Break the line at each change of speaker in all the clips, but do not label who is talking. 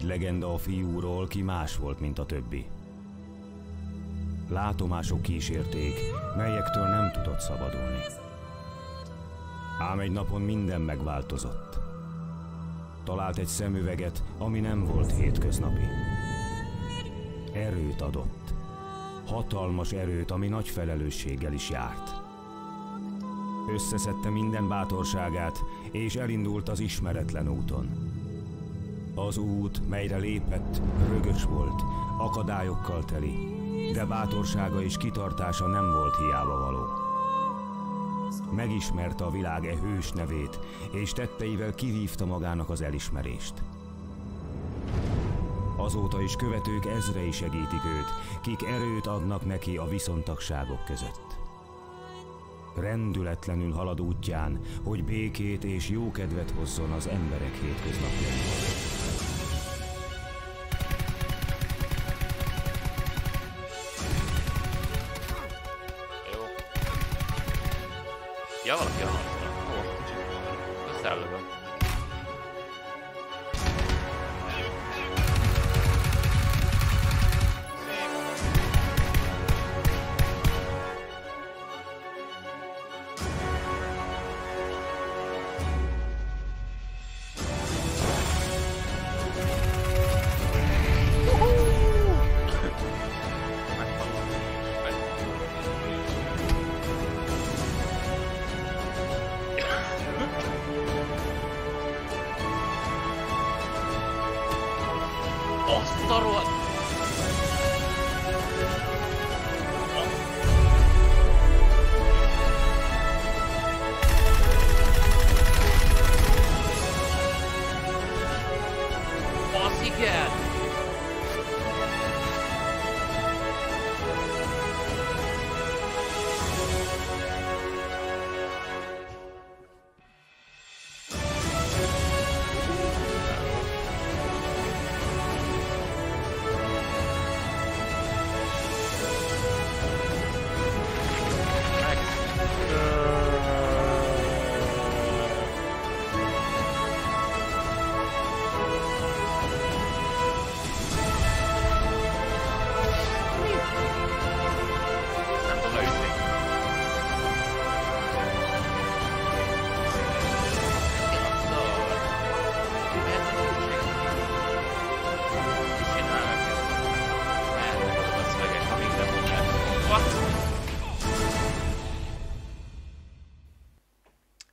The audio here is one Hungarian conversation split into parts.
Egy legenda a fiúról, ki más volt, mint a többi. Látomások kísérték, melyektől nem tudott szabadulni. Ám egy napon minden megváltozott. Talált egy szemüveget, ami nem volt hétköznapi. Erőt adott. Hatalmas erőt, ami nagy felelősséggel is járt. Összeszedte minden bátorságát, és elindult az ismeretlen úton. Az út, melyre lépett, rögös volt, akadályokkal teli, de bátorsága és kitartása nem volt hiába való. Megismerte a világ e hős nevét, és tetteivel kivívta magának az elismerést. Azóta is követők ezrei segítik őt, kik erőt adnak neki a viszontagságok között. Rendületlenül halad útján, hogy békét és jókedvet hozzon az emberek hétköznapjaiban.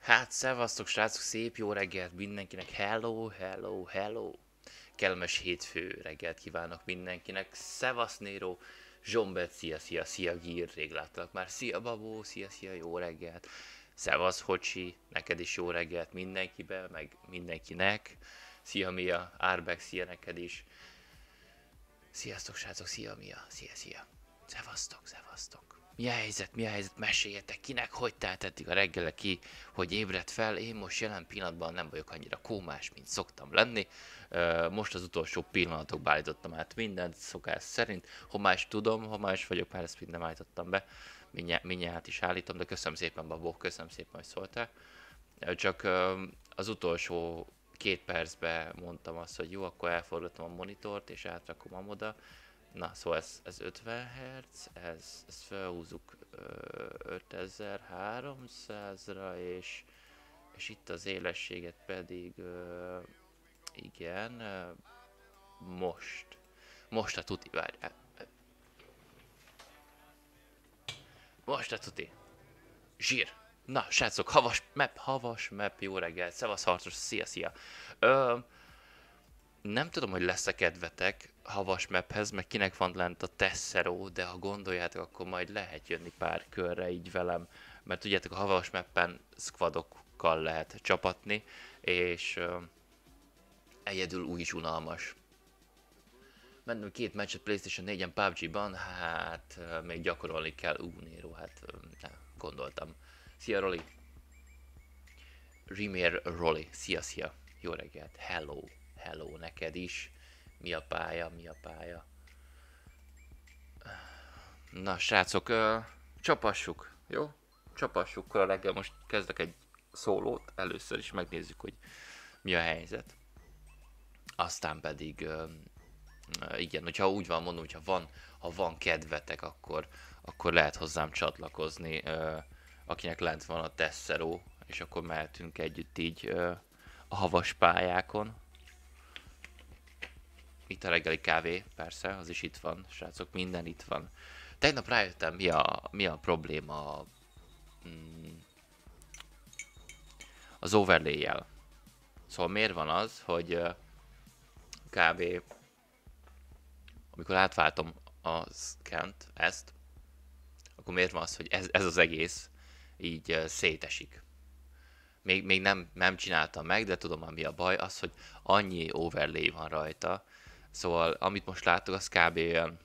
Hát, szevasztok srácok, szép jó reggelt mindenkinek, hello, hello, hello. Kellemes hétfő reggelt kívánok mindenkinek, szevasz Nero, Zsombet, szia, szia, szia, Gír, rég láttalak már, szia Babó, szia, szia, jó reggelt. Szevasz Hocsi, neked is jó reggelt mindenkibe, meg mindenkinek. Szia Mia, Árbek, szia neked is. Sziasztok srácok, szia Mia, szia, szia. Szevasztok, szevasztok. Mi a helyzet, mi a helyzet, meséljetek kinek, hogy telt eddig a reggele ki, hogy ébredt fel, én most jelen pillanatban nem vagyok annyira kómás, mint szoktam lenni. Most az utolsó pillanatokban állítottam át mindent, szokás szerint. Homás tudom, homás vagyok, már ezt mind nem állítottam be. Mindjárt, is állítom, de köszönöm szépen, Babó, köszönöm szépen, hogy szóltál. Csak az utolsó két percben mondtam azt, hogy jó, akkor elforgatom a monitort, és átrakom amoda. Na, szóval ez, ez 50 Hz, ez, ezt felhúzzuk ö, 5300-ra, és, és itt az élességet pedig, ö, igen, ö, most, most a tuti, várjál. Most a tuti. Zsír. Na, srácok, havas map, havas map, jó reggel, szevasz harcos, szia, szia. Ö, nem tudom, hogy lesz-e kedvetek havas maphez, meg kinek van lent a Tessero, de ha gondoljátok, akkor majd lehet jönni pár körre így velem, mert tudjátok, a havas mappen squadokkal lehet csapatni, és ö, egyedül úgy is unalmas. Mentem két meccset Playstation 4-en PUBG-ban, hát ö, még gyakorolni kell, ú, Nero, hát ö, nem, gondoltam. Szia Roli! Rimér Roli, szia, szia, jó reggelt, hello, hello neked is. Mi a pálya, mi a pálya? Na, srácok, ö, csapassuk, jó? Csapassuk a reggel, most kezdek egy szólót, először is megnézzük, hogy mi a helyzet. Aztán pedig, ö, igen, hogyha úgy van, mondom, hogyha van, ha van kedvetek, akkor, akkor lehet hozzám csatlakozni, ö, akinek lent van a Tesseró, és akkor mehetünk együtt így ö, a havas pályákon. Itt a reggeli kávé, persze, az is itt van, srácok, minden itt van. Tegnap rájöttem, mi a, mi a probléma mm, az overlay-jel. Szóval miért van az, hogy kb. amikor átváltom a scan ezt, akkor miért van az, hogy ez, ez az egész így szétesik. Még, még nem, nem csináltam meg, de tudom, mi a baj, az, hogy annyi overlay van rajta, Szóval, amit most látok, az kb. olyan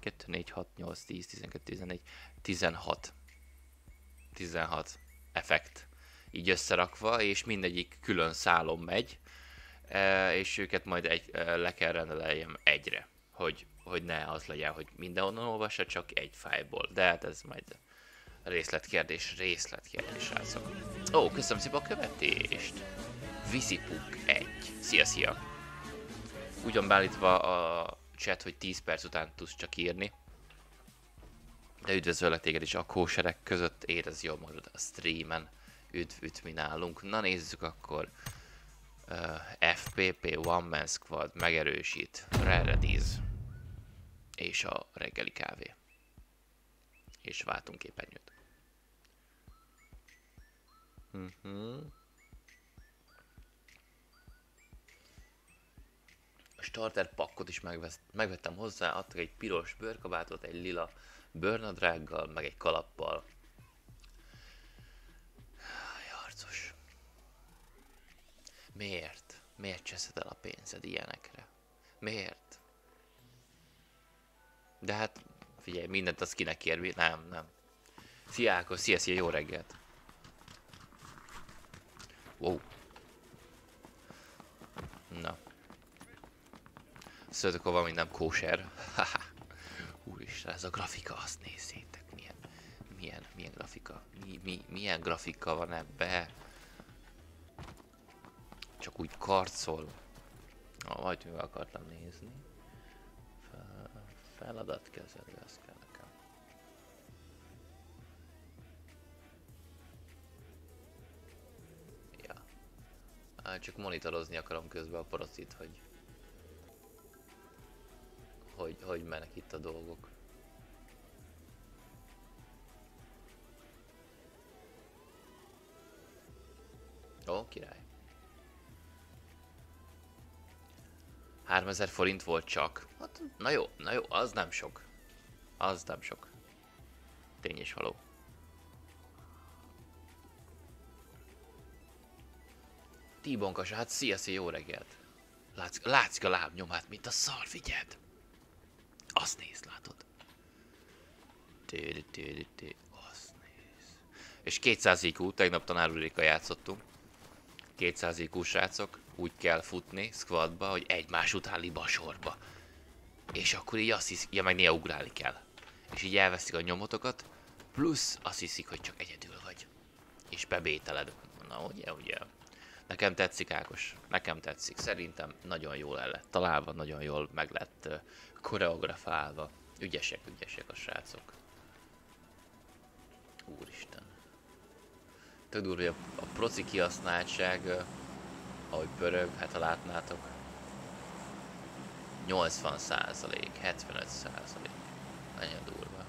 2, 4, 6, 8, 10, 12, 14, 16. 16 effekt így összerakva, és mindegyik külön szálon megy, e, és őket majd egy, e, le kell rendeljem egyre, hogy, hogy ne az legyen, hogy mindenhonnan olvassa, csak egy fájból. De hát ez majd részletkérdés, részletkérdés, srácok. Ó, köszönöm szépen a követést! Visipuk 1. Szia, szia! Ugyan beállítva a chat, hogy 10 perc után tudsz csak írni. De üdvözöllek téged is a kóserek között, érez jól magad a streamen. Üdv, üdv mi nálunk. Na nézzük akkor. Uh, FPP One Man Squad megerősít. Rarediz. És a reggeli kávé. És váltunk képernyőt. Uh-huh. Starter pakkot is megvettem hozzá, adtak egy piros bőrkabátot, egy lila bőrnadrággal, meg egy kalappal. Harcos. Miért? Miért cseszed el a pénzed ilyenekre? Miért? De hát, figyelj, mindent az kinek ér, nem, nem. Szia Ákos, szia, szia, jó reggelt! Wow. Na. Szöldök, ha valami nem kóser. Úristen, ez a grafika, azt nézzétek, milyen, milyen, milyen grafika, mi, mi, milyen grafika van ebbe. Csak úgy karcol. Ah, majd meg akartam nézni. Fel, feladatkezelő, ez kell nekem. Ja. Csak monitorozni akarom közben a paraszit, hogy hogy, hogy mennek itt a dolgok. Ó, király. 3000 forint volt csak. Hát, na jó, na jó, az nem sok. Az nem sok. Tény és való. Tibonkas, hát szia, szia, jó reggelt. Látszik, látszik a lábnyomát, mint a szar, figyeld. Azt néz, látod? Téri, téri, téri. Azt néz. És 200 IQ, tegnap tanárulika játszottunk. 200 IQ srácok, úgy kell futni squadba, hogy egymás után liba sorba. És akkor így azt hiszik, ja meg néha ugrálni kell. És így elveszik a nyomotokat, plusz azt hiszik, hogy csak egyedül vagy. És bebételed. Na ugye, ugye. Nekem tetszik Ákos, nekem tetszik. Szerintem nagyon jól el lett találva, nagyon jól meg lett koreografálva. Ügyesek, ügyesek a srácok. Úristen. Tök durva, hogy a, a proci kihasználtság, ahogy pörög, hát ha látnátok, 80 százalék, 75 százalék. Nagyon durva.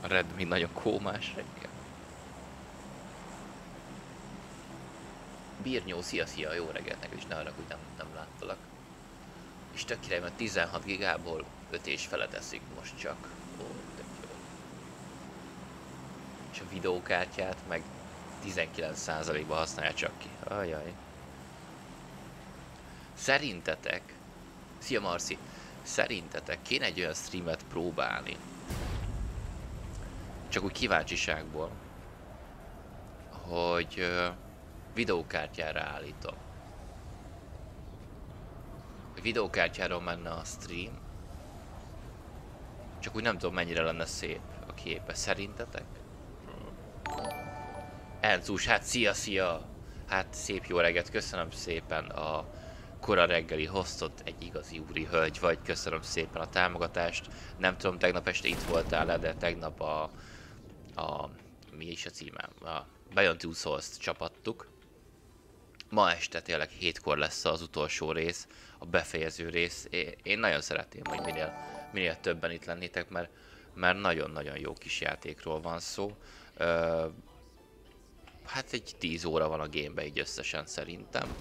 A Redmi nagyon kómás reggel. Birnyó, szia, szia, jó reggelt neked is, ne hogy nem, nem láttalak. És tök király, mert 16 gigából 5 és fele teszik most csak. Ó, tök jó. És a videókártyát meg 19%-ba használja csak ki. Ajaj. Szerintetek, szia Marci, szerintetek kéne egy olyan streamet próbálni, csak úgy kíváncsiságból, hogy videókártyára állítom. A videókártyáról menne a stream, Csak úgy nem tudom mennyire lenne szép a képe. Szerintetek? Enzus, hát szia, szia! Hát szép jó reggelt, köszönöm szépen a kora reggeli hoztott egy igazi úri hölgy vagy, köszönöm szépen a támogatást. Nem tudom, tegnap este itt voltál -e, de tegnap a, a mi is a címem? A Beyond Two souls csapattuk. Ma este tényleg hétkor lesz az utolsó rész, a befejező rész. Én nagyon szeretném, hogy minél, minél többen itt lennétek, mert mert nagyon-nagyon jó kis játékról van szó. Uh, hát egy 10 óra van a gamebe így összesen szerintem.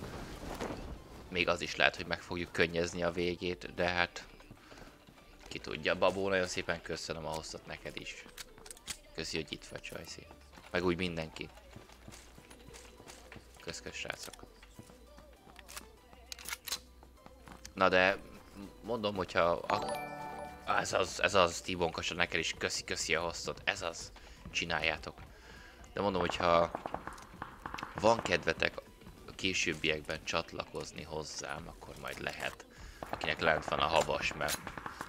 Még az is lehet, hogy meg fogjuk könnyezni a végét, de hát ki tudja. Babó, nagyon szépen köszönöm a hosszat neked is. Köszi, hogy itt vagy, Csajci. Meg úgy mindenki. Köszkös, srácok. Na de mondom, hogyha a, ez az, ez az, Tibonkosa, neked is köszi, köszi a hosszot. Ez az. Csináljátok. De mondom, hogyha van kedvetek a későbbiekben csatlakozni hozzám, akkor majd lehet. Akinek lent van a havas, mert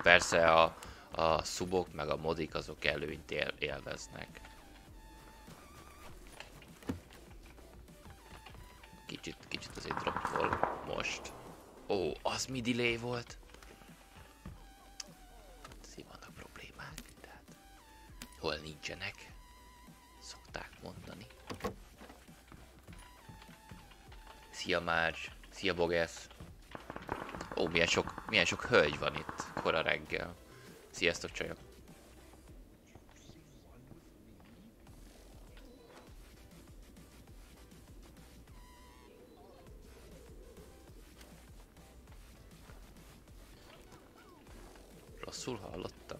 persze a, a szubok meg a modik azok előnyt él, élveznek. Kicsit, kicsit azért droppol most. Ó, az mi delay volt? hol nincsenek, szokták mondani. Szia Márcs, szia Bogesz. Ó, milyen sok, milyen sok hölgy van itt kora reggel. Sziasztok csajok. Rosszul hallottam.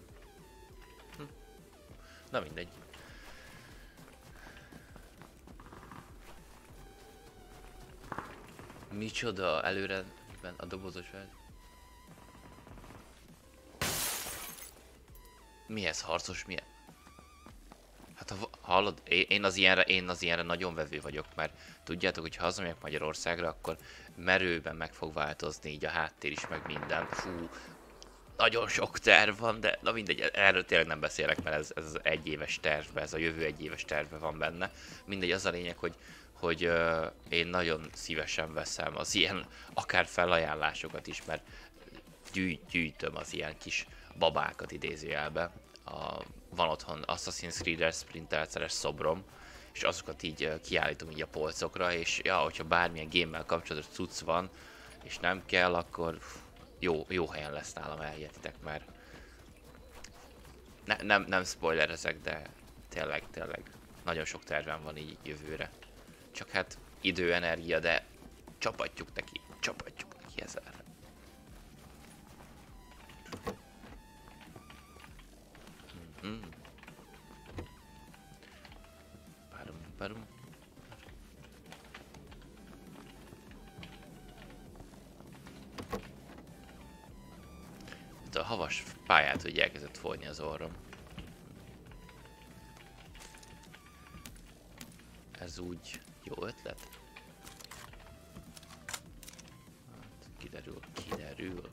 Na mindegy. Micsoda előre a dobozos fel. Mi ez harcos, mi? Hát ha hallod, én az ilyenre, én az ilyenre nagyon vevő vagyok, mert tudjátok, hogy ha hazamegyek Magyarországra, akkor merőben meg fog változni így a háttér is, meg minden. Fú, nagyon sok terv van, de na mindegy, erről tényleg nem beszélek, mert ez, ez az egyéves tervbe, ez a jövő egyéves tervbe van benne. Mindegy, az a lényeg, hogy, hogy uh, én nagyon szívesen veszem az ilyen akár felajánlásokat is, mert gyűjt, gyűjtöm az ilyen kis babákat idézőjelbe. A, van otthon Assassin's Creed-es Splinter szobrom, és azokat így uh, kiállítom így a polcokra, és ja, hogyha bármilyen gémmel kapcsolatos cucc van, és nem kell, akkor jó, jó helyen lesz nálam, eljetitek már. Ne, nem, nem spoilerezek, de tényleg, tényleg nagyon sok tervem van így jövőre. Csak hát idő, energia, de csapatjuk neki, csapatjuk neki ezzel. Mm. Parum, parum. A havas pályát, hogy elkezdett folyni az orrom. Ez úgy jó ötlet? Hát, kiderül, kiderül.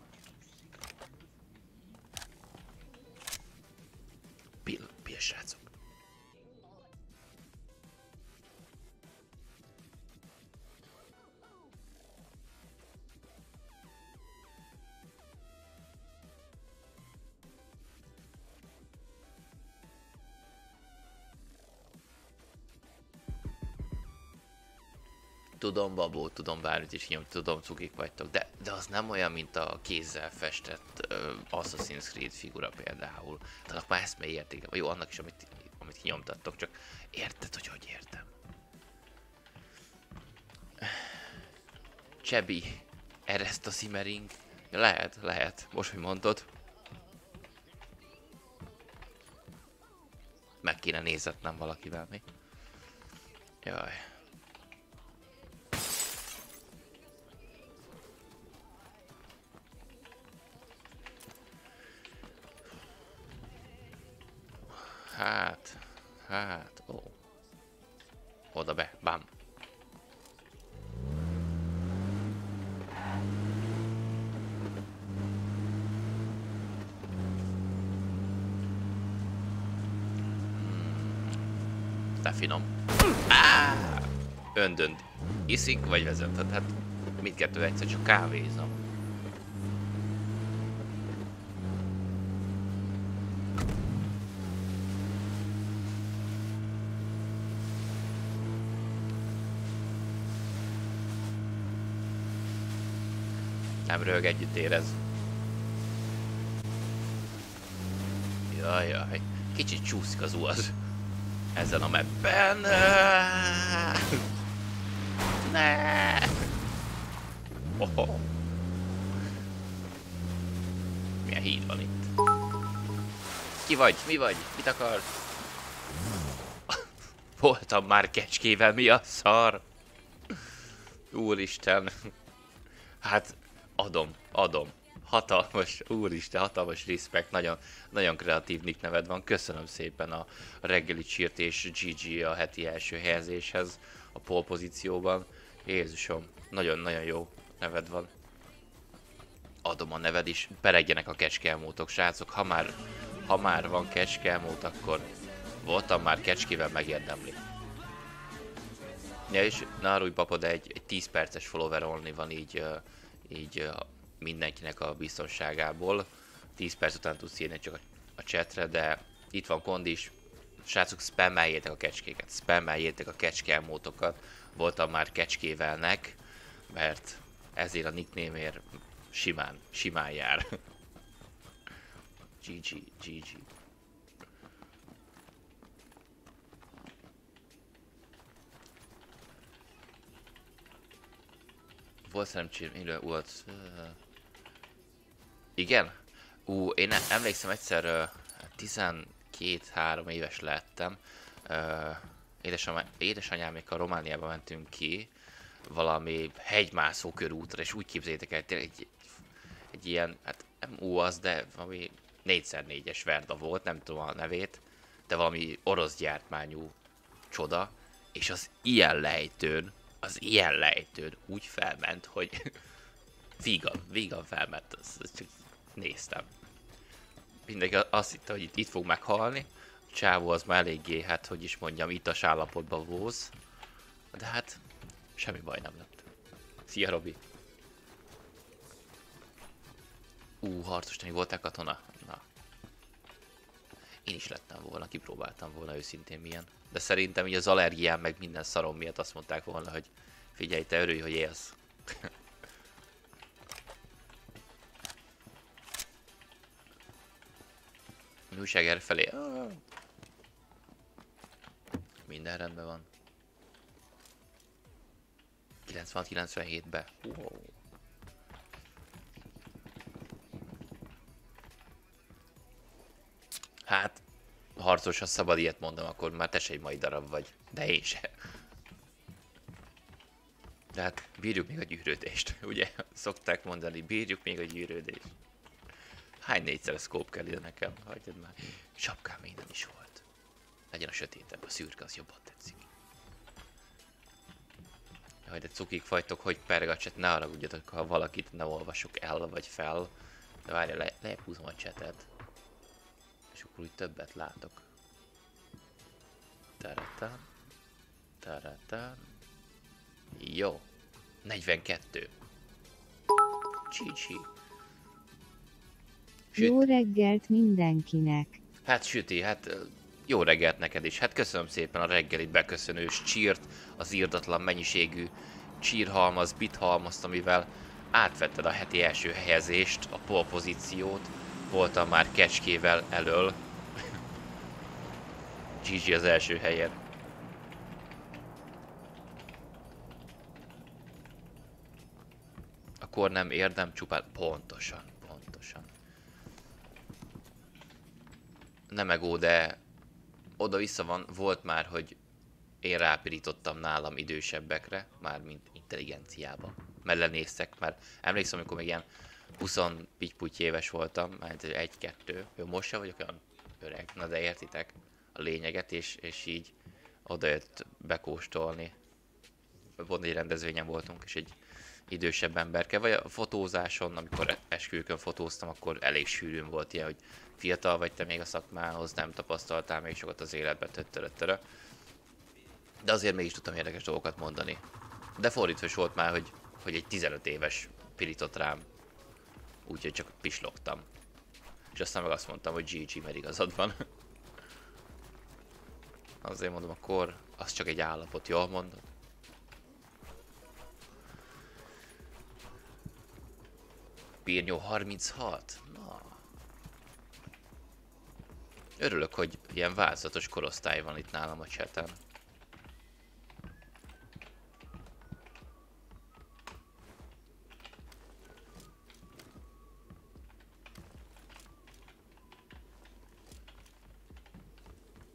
Pill, pill srácok. Tudom, babó, tudom, bármit is nyom, tudom, cukik vagytok, de, de az nem olyan, mint a kézzel festett uh, Assassin's Creed figura például. Annak már ezt érték, vagy jó, annak is, amit, amit kinyomtattok, csak érted, hogy hogy értem. Csebi, ereszt a Simmering. Lehet, lehet, most, hogy mondod. Meg kéne nézetnem valakivel mi. Jaj. Hát, hát, ó. Oda be, bám. Hmm. De finom. Á! Öndönt. Iszik vagy vezet? Hát mindkettő egyszer csak kávézom. Röhög, együtt érez. Jaj, jaj. Kicsit csúszik az ujj ezen a mapben. Ne! Oh, Milyen híd van itt? Ki vagy? Mi vagy? Mit akar? Voltam már kecskével, mi a szar? Úristen. Hát, adom, adom. Hatalmas, úristen, hatalmas respekt, nagyon, nagyon kreatív nick neved van. Köszönöm szépen a reggeli csírt és GG a heti első helyezéshez a pole pozícióban. Jézusom, nagyon-nagyon jó neved van. Adom a neved is, beregjenek a kecskelmótok, srácok, ha már, ha már van kecskelmót, akkor voltam már kecskével megérdemli. Ja, és Narúj papod egy, egy 10 perces follower only van így, így mindenkinek a biztonságából. 10 perc után tudsz írni csak a, chatre, de itt van kondis, srácok, spammeljétek a kecskéket, spammeljétek a kecskelmótokat. Voltam már kecskévelnek, mert ezért a nicknémért simán, simán jár. GG, GG. Volt szerencsém, élő volt. Igen? Ú, én emlékszem egyszer, uh, 12-3 éves lettem. Uh, édesanyám, a Romániába mentünk ki, valami hegymászó körútra, és úgy képzeljétek el, tényleg egy, egy ilyen, hát nem UAZ, de valami 4x4-es Verda volt, nem tudom a nevét, de valami orosz gyártmányú csoda, és az ilyen lejtőn, az ilyen lejtőn úgy felment, hogy vígan, vígan felment, az, az csak néztem. Mindenki azt hitte, hogy itt, itt fog meghalni, a csávó az már eléggé, hát hogy is mondjam, itas állapotban vóz, de hát semmi baj nem lett. Szia Robi! Ú, harcos tanú voltál katona? Is lettem volna, kipróbáltam volna őszintén milyen. De szerintem így az allergiám meg minden szarom miatt azt mondták volna, hogy figyelj, te örülj, hogy élsz. Újság erre felé. Ah. Minden rendben van. 96-97-be. Wow. Harcos, ha szabad ilyet mondom, akkor már te se egy mai darab vagy. De én se. De hát bírjuk még a gyűrődést, ugye? Szokták mondani, bírjuk még a gyűrődést. Hány négyszer szkóp kell ide nekem? Hagyjad már. Sapkám még nem is volt. Legyen a sötétebb, a szürke az jobban tetszik. Jaj, de cukik vagytok, hogy pergacset, ne haragudjatok, ha valakit ne olvasok el vagy fel. De várja, le, lejjebb a csetet. Akkor úgy többet látok. Teretán. Teretán. Jó. 42. Csicsi.
Süt. Jó reggelt mindenkinek!
Hát Süti, hát jó reggelt neked is. Hát köszönöm szépen a reggelit beköszönős csírt, az írdatlan mennyiségű csírhalmaz, bithalmazt, amivel átvetted a heti első helyezést, a pole pozíciót. Voltam már kecskével elől. Gigi az első helyen. Akkor nem érdem csupán pontosan nem egó, de oda-vissza van, volt már, hogy én rápirítottam nálam idősebbekre, már mint intelligenciába. Mellenéztek, mert emlékszem, amikor még ilyen 20 pitty éves voltam, mert egy-kettő, jó, most sem vagyok olyan öreg, na de értitek lényeget, és, és így odajött bekóstolni. Pont egy rendezvényen voltunk, és egy idősebb emberke, vagy a fotózáson, amikor esküvőkön fotóztam, akkor elég sűrűn volt ilyen, hogy fiatal vagy te még a szakmához, nem tapasztaltál még sokat az életbe, tötterötterö. De azért mégis tudtam érdekes dolgokat mondani. De fordítva is volt már, hogy, hogy egy 15 éves pirított rám. Úgyhogy csak pislogtam. És aztán meg azt mondtam, hogy GG, mert igazad van. Azért mondom, akkor az csak egy állapot, jól mondod? Birnyó 36? Na. Örülök, hogy ilyen változatos korosztály van itt nálam a cseten.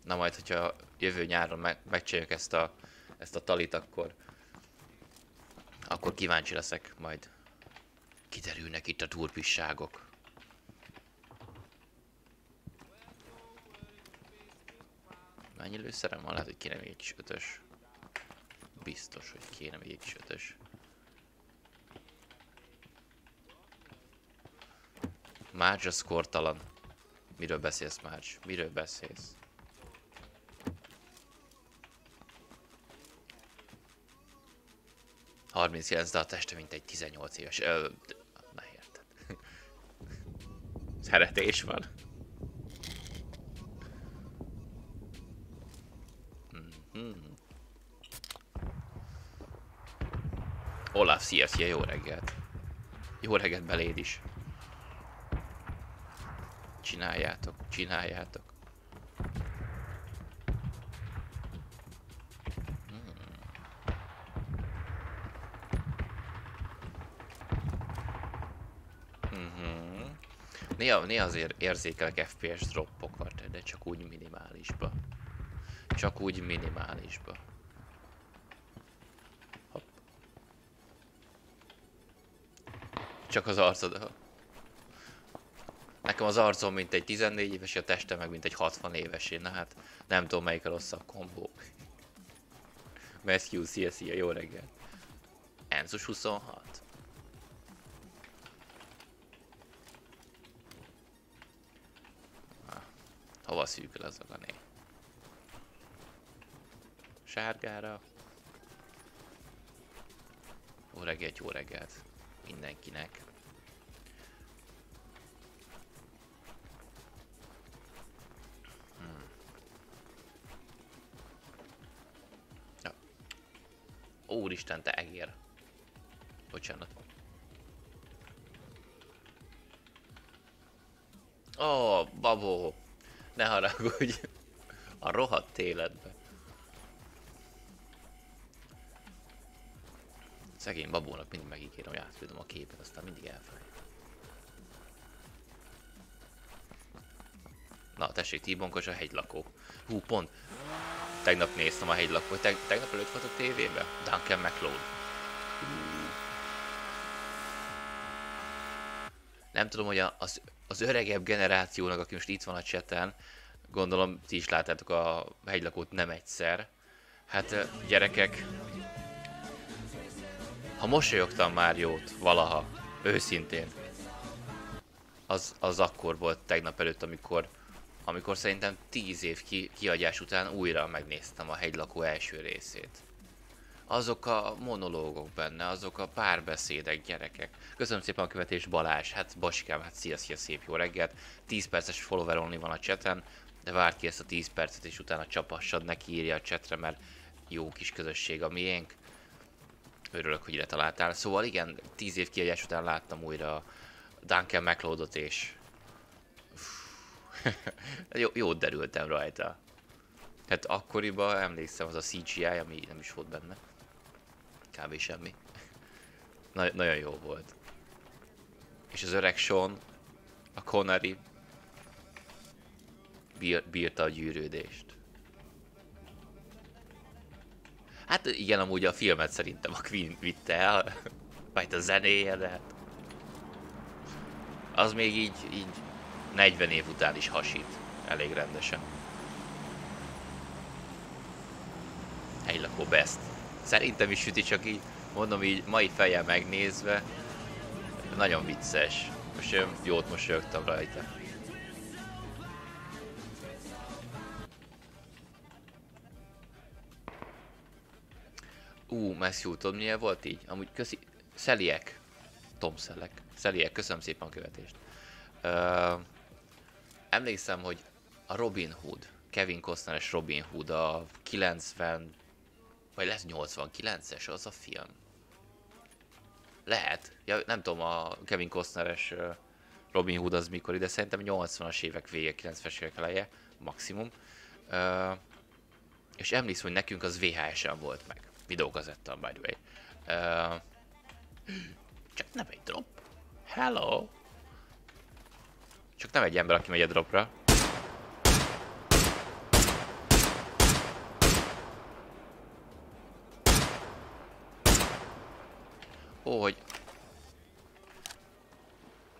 Na majd, hogyha jövő nyáron meg, megcsináljuk ezt a, ezt a talit, akkor, akkor kíváncsi leszek majd. Kiderülnek itt a turpisságok. Mennyi lőszerem van? Lehet, hogy kéne még egy ötös. Biztos, hogy kéne még egy ötös. Marge az kortalan. Miről beszélsz, Marge? Miről beszélsz? Harminckilenc, de a teste mint egy 18 éves. Ö, na érted. Szeretés van. Mhm. Olaf, szia, szia, jó reggelt. Jó reggelt beléd is. Csináljátok, csináljátok. Mhm. Néha, néha azért érzékelek FPS droppokat, de csak úgy minimálisba. Csak úgy minimálisba. Hopp. Csak az arcod. Nekem az arcom mint egy 14 éves, a testem meg mint egy 60 évesé. Na hát nem tudom melyik a rosszabb kombó. Matthew, szia, szia, jó reggel. Enzus 26. Hova szűkül az a né? Sárgára. Jó reggelt, jó reggelt mindenkinek. Hmm. Ja. Úristen, te egér. Bocsánat. Ó, oh, babó. Ne haragudj. A rohadt életbe. Szegény babónak mindig megígérem, hogy átküldöm a képet, aztán mindig elfelejt. Na, tessék, T-bonkos a hegylakó. Hú, pont. Tegnap néztem a hegylakót. Teg tegnap előtt volt a tévébe? Duncan McLeod. Nem tudom, hogy a, az, az öregebb generációnak, aki most itt van a cseten, gondolom ti is láttátok a hegylakót nem egyszer. Hát gyerekek, ha mosolyogtam már jót valaha, őszintén, az, az akkor volt tegnap előtt, amikor, amikor szerintem 10 év ki, kiadás után újra megnéztem a hegylakó első részét. Azok a monológok benne, azok a párbeszédek, gyerekek. Köszönöm szépen a követés Balázs, hát Basikám, hát szia, szia, szép jó reggelt. 10 perces follower only van a chaten, de várd ki ezt a 10 percet, és utána csapassad, neki írja a chatre, mert jó kis közösség a miénk. Örülök, hogy ide találtál. Szóval igen, 10 év kiadás után láttam újra Duncan McLeodot, és jó, jót derültem rajta. Hát akkoriban emlékszem az a CGI, ami nem is volt benne. Kb. semmi. Na, nagyon jó volt. És az öreg Sean, a Connery bír, bírta a gyűrődést. Hát igen, amúgy a filmet szerintem a Queen vitte el, majd a zenéje, de hát az még így, így 40 év után is hasít elég rendesen. Helylakó best. Szerintem is süti, csak így mondom így mai fejjel megnézve, nagyon vicces. Most én jót mosolyogtam rajta. Ú, Matthew, tudod milyen volt így? Amúgy köszi... Szeliek. Tom Szelek. Szeliek, köszönöm szépen a követést. Ö, emlékszem, hogy a Robin Hood, Kevin Costneres Robin Hood, a 90, vagy lesz 89-es az a film. Lehet. Ja, nem tudom, a Kevin Costneres Robin Hood az mikor, de szerintem 80-as évek vége, 90-es évek eleje, maximum. Ö, és emlékszem, hogy nekünk az VHS-en volt meg. Videókazettan, by the way. Ö, csak nem egy drop. Hello! Csak nem egy ember, aki megy a dropra. Ó, hogy...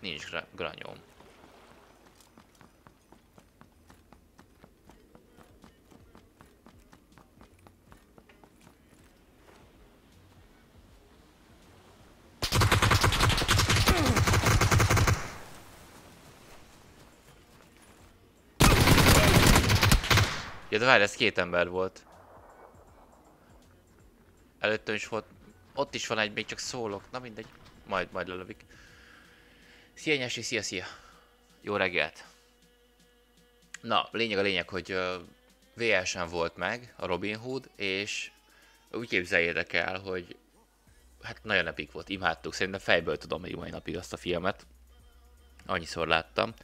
Nincs gra granyóm. Ja, de várj, ez két ember volt. Előttem is volt. Ott is van egy, még csak szólok. Na mindegy. Majd, majd lelövik. Szia Nyesi, szia, szia. Jó reggelt. Na, lényeg a lényeg, hogy uh, VS-en volt meg a Robin Hood, és úgy képzeljétek el, hogy hát nagyon epik volt, imádtuk, szerintem fejből tudom még mai napig azt a filmet. Annyiszor láttam.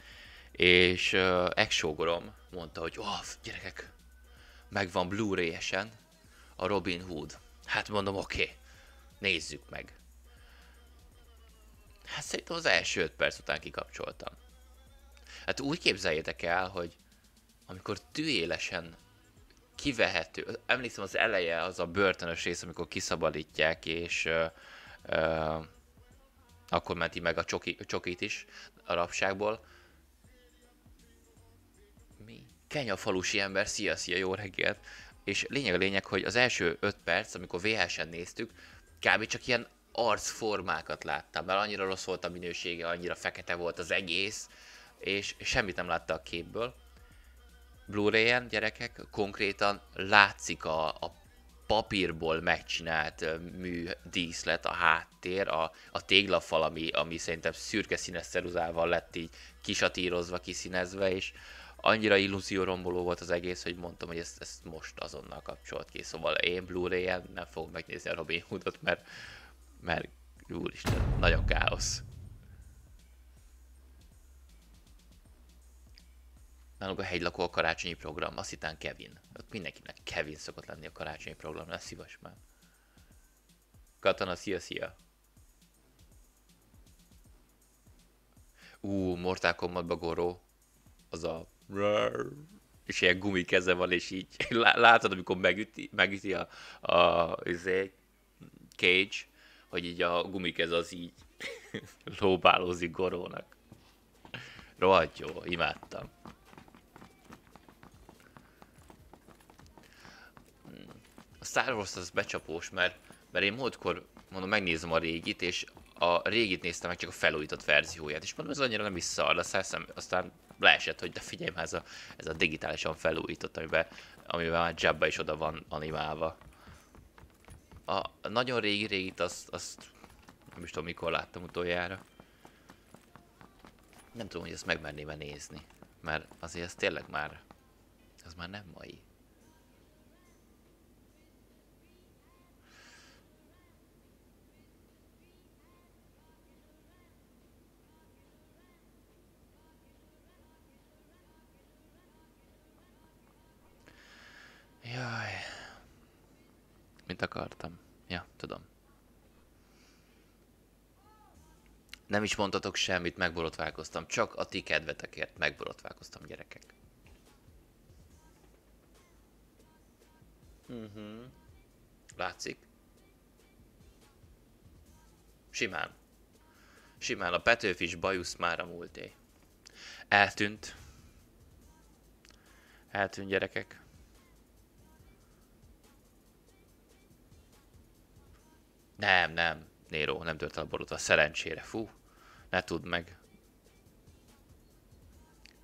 És uh, ex-sógorom mondta, hogy oh, gyerekek, megvan Blu-ray-esen a Robin Hood. Hát mondom, oké, okay, nézzük meg. Hát szerintem az első öt perc után kikapcsoltam. Hát úgy képzeljétek el, hogy amikor tűélesen kivehető, emlékszem az eleje, az a börtönös rész, amikor kiszabadítják, és ö, ö, akkor menti meg a csoki, csokit is a rabságból. Mi? Kenya falusi ember, szia, szia, jó reggelt! És lényeg a lényeg, hogy az első 5 perc, amikor VHS-en néztük, kb. csak ilyen arcformákat láttam, mert annyira rossz volt a minősége, annyira fekete volt az egész, és semmit nem látta a képből. Blu-ray-en, gyerekek, konkrétan látszik a, a papírból megcsinált mű díszlet, a háttér, a, a téglafal, ami, ami szerintem szürke színes ceruzával lett így kisatírozva, kiszínezve, és annyira illúzióromboló volt az egész, hogy mondtam, hogy ezt, ezt most azonnal kapcsolt ki. Szóval én Blu-ray-en nem fogom megnézni a Robin Hoodot, mert, mert úristen, nagyon káosz. Nálunk a hegylakó a karácsonyi program, azt hittem Kevin. Ott mindenkinek Kevin szokott lenni a karácsonyi program, lesz szívas már. Katana, szia, szia. Ú, Mortal Kombatba Goro, az a és ilyen gumikeze van, és így látod, amikor megüti, megüti a, a, izé, Cage, hogy így a gumikez az így lóbálózik Gorónak. Rohadt jó, imádtam. A Star Wars az becsapós, mert, mert én múltkor, mondom, megnézem a régit, és a régit néztem meg csak a felújított verzióját, és mondom, ez annyira nem is szar, aztán, aztán leesett, hogy de figyelj már, ez a, ez a digitálisan felújított, amiben, amiben már Jabba is oda van animálva. A, nagyon régi régit azt, azt nem is tudom mikor láttam utoljára. Nem tudom, hogy ezt megmerném -e nézni, mert azért ez tényleg már, ez már nem mai. Jaj. Mit akartam? Ja, tudom. Nem is mondtatok semmit, megborotválkoztam. Csak a ti kedvetekért megborotválkoztam, gyerekek. Mhm. Uh-huh. Látszik? Simán. Simán, a Petőfis bajusz már a múlté. Eltűnt. Eltűnt gyerekek. Nem, nem, Nero, nem tört el a borotva, szerencsére, fú, ne tudd meg.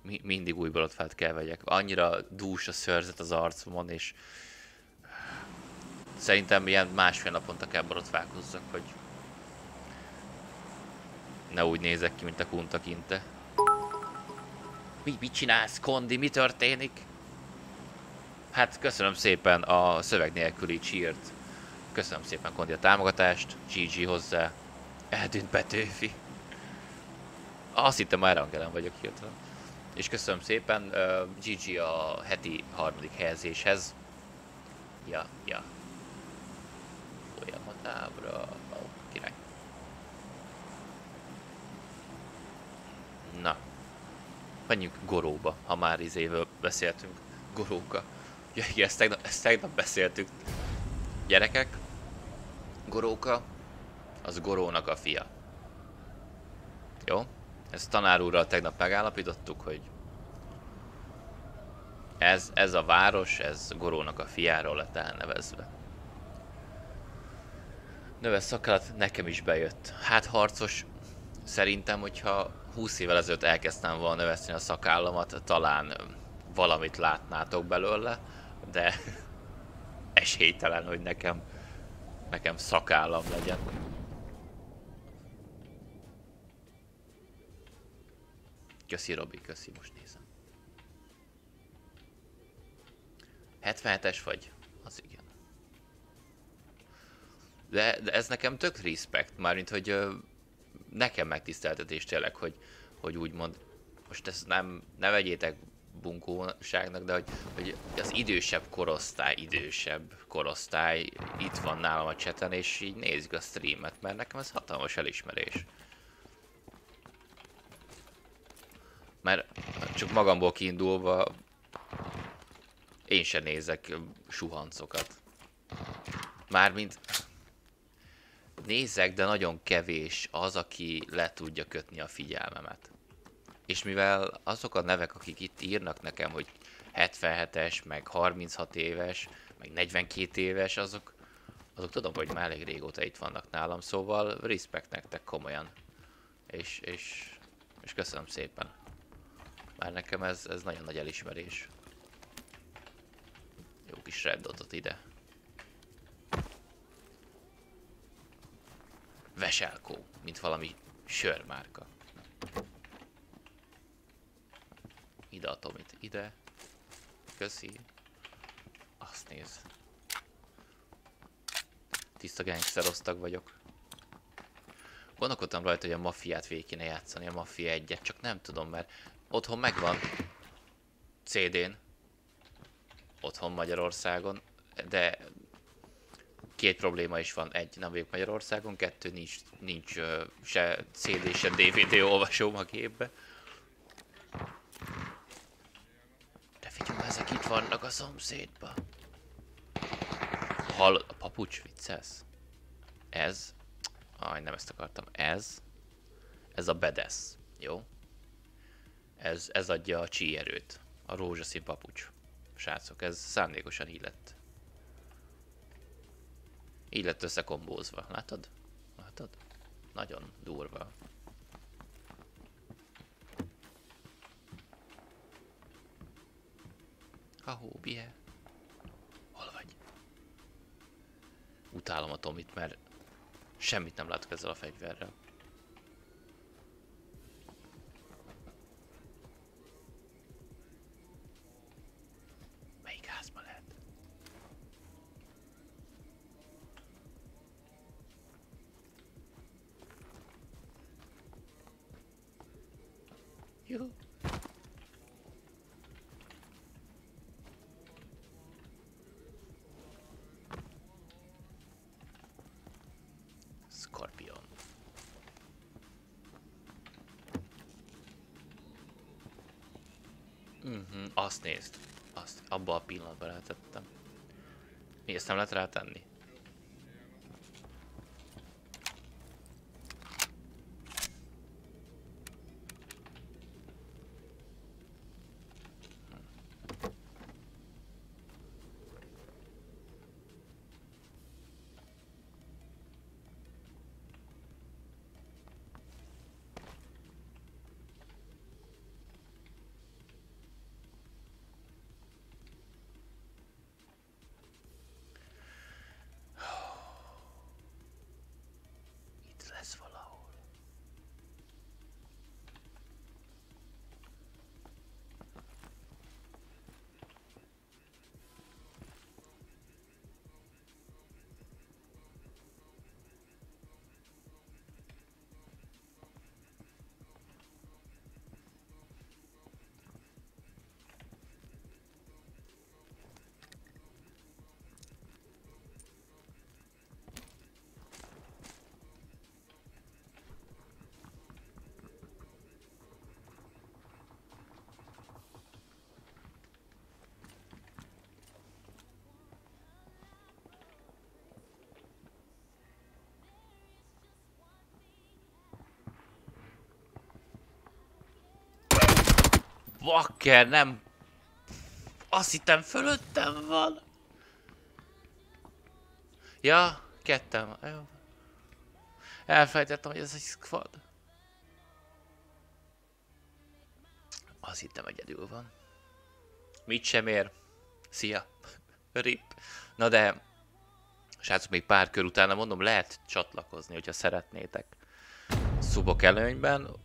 Mi, mindig új borotvát kell vegyek. Annyira dús a szörzet az arcomon, és Szerintem ilyen másfél naponta kell borotválkozzak, hogy ne úgy nézek ki, mint a kunta kinte. Mi, mit csinálsz, Kondi? Mi történik? Hát köszönöm szépen a szöveg nélküli cheert. Köszönöm szépen Kondi a támogatást. GG hozzá. Eltűnt Petőfi. Azt hittem már Angelen vagyok hirtelen. És köszönöm szépen uh, GG a heti harmadik helyezéshez. Ja, ja. Folyamatábra. Ó, király. Na. Menjünk Goróba, ha már izével beszéltünk. Goróka. Ja, igen, ezt tegnap, ezt tegnap beszéltük. Gyerekek, Goróka, az Gorónak a fia. Jó? Ezt tanár úrral tegnap megállapítottuk, hogy ez, ez a város, ez Gorónak a fiáról lett elnevezve. Növes szakalat nekem is bejött. Hát harcos, szerintem, hogyha 20 évvel ezelőtt elkezdtem volna növeszteni a szakállamat, talán valamit látnátok belőle, de esélytelen, hogy nekem, nekem szakállam legyen. Köszi Robi, köszi, most nézem. 77-es vagy? Az igen. De, de ez nekem tök respect, mármint, hogy ö, nekem megtiszteltetés tényleg, hogy, hogy úgymond, most ezt nem, ne vegyétek bunkóságnak, de hogy, hogy az idősebb korosztály, idősebb korosztály itt van nálam a cseten, és így nézzük a streamet, mert nekem ez hatalmas elismerés. Mert csak magamból kiindulva én sem nézek suhancokat. Mármint nézek, de nagyon kevés az, aki le tudja kötni a figyelmemet. És mivel azok a nevek, akik itt írnak nekem, hogy 77-es, meg 36 éves, meg 42 éves, azok, azok tudom, hogy már elég régóta itt vannak nálam, szóval respect nektek komolyan. És, és, és köszönöm szépen. Már nekem ez, ez nagyon nagy elismerés. Jó kis red dotot ide. Veselkó, mint valami sörmárka. Ide a Tomit, ide. Köszi. Azt néz. Tiszta gangster osztag vagyok. Gondolkodtam rajta, hogy a maffiát végig kéne játszani, a maffia egyet, csak nem tudom, mert otthon megvan CD-n, otthon Magyarországon, de két probléma is van. Egy, nem vagyok Magyarországon, kettő, nincs, nincs se CD, se DVD olvasóm a gépbe. De figyelj, ezek itt vannak a szomszédba. Hall, a papucs viccelsz? Ez, aj, nem ezt akartam, ez, ez a bedesz, jó? Ez, ez adja a csí erőt, a rózsaszín papucs. Srácok, ez szándékosan így lett. Így lett összekombózva, látod? Látod? Nagyon durva. Ahó, bie. Hol vagy? Utálom a Tomit, mert semmit nem látok ezzel a fegyverrel. Azt, abba a pillanatban rátettem. Mi ezt nem lehet rátenni? Bakker, nem... Azt hittem fölöttem van. Ja, kettem. Jó. Elfelejtettem, hogy ez egy squad. Azt hittem egyedül van. Mit sem ér. Szia. Rip. Na de, srácok, még pár kör utána mondom, lehet csatlakozni, hogyha szeretnétek. Szubok előnyben,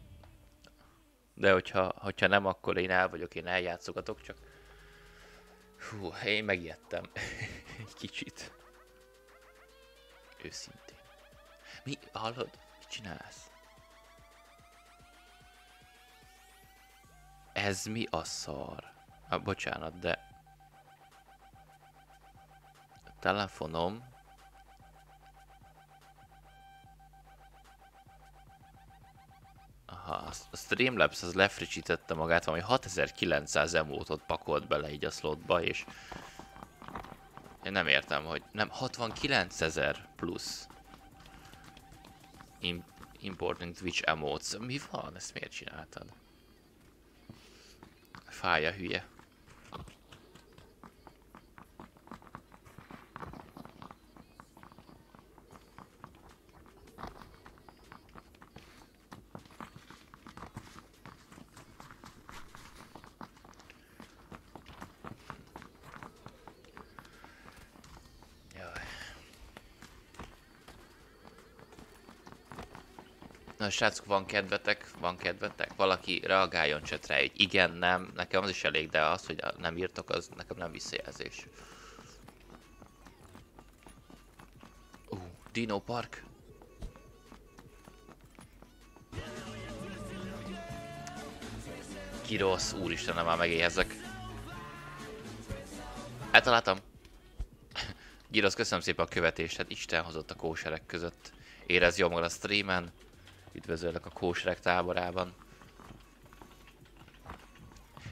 de hogyha, hogyha nem, akkor én el vagyok, én eljátszogatok, csak... Hú, én megijedtem. Egy kicsit. Őszintén. Mi? Hallod? Mit csinálsz? Ez mi a szar? Ah, bocsánat, de... A telefonom... Aha, a Streamlabs az lefrissítette magát, valami 6900 emótot pakolt bele így a slotba, és... Én nem értem, hogy... Nem, 69.000 plusz. Im importing Twitch emotes. Mi van? Ezt miért csináltad? Fája hülye. Srácok, van kedvetek? Van kedvetek? Valaki reagáljon csetre egy igen, nem, nekem az is elég, de az, hogy nem írtok, az nekem nem visszajelzés. Uh, Dino Park. Kirosz, úristen, már megéhezek. Eltaláltam. Girosz, köszönöm szépen a követést, hát Isten hozott a kóserek között. Érez jól magad a streamen. Üdvözöllek a kóserek táborában.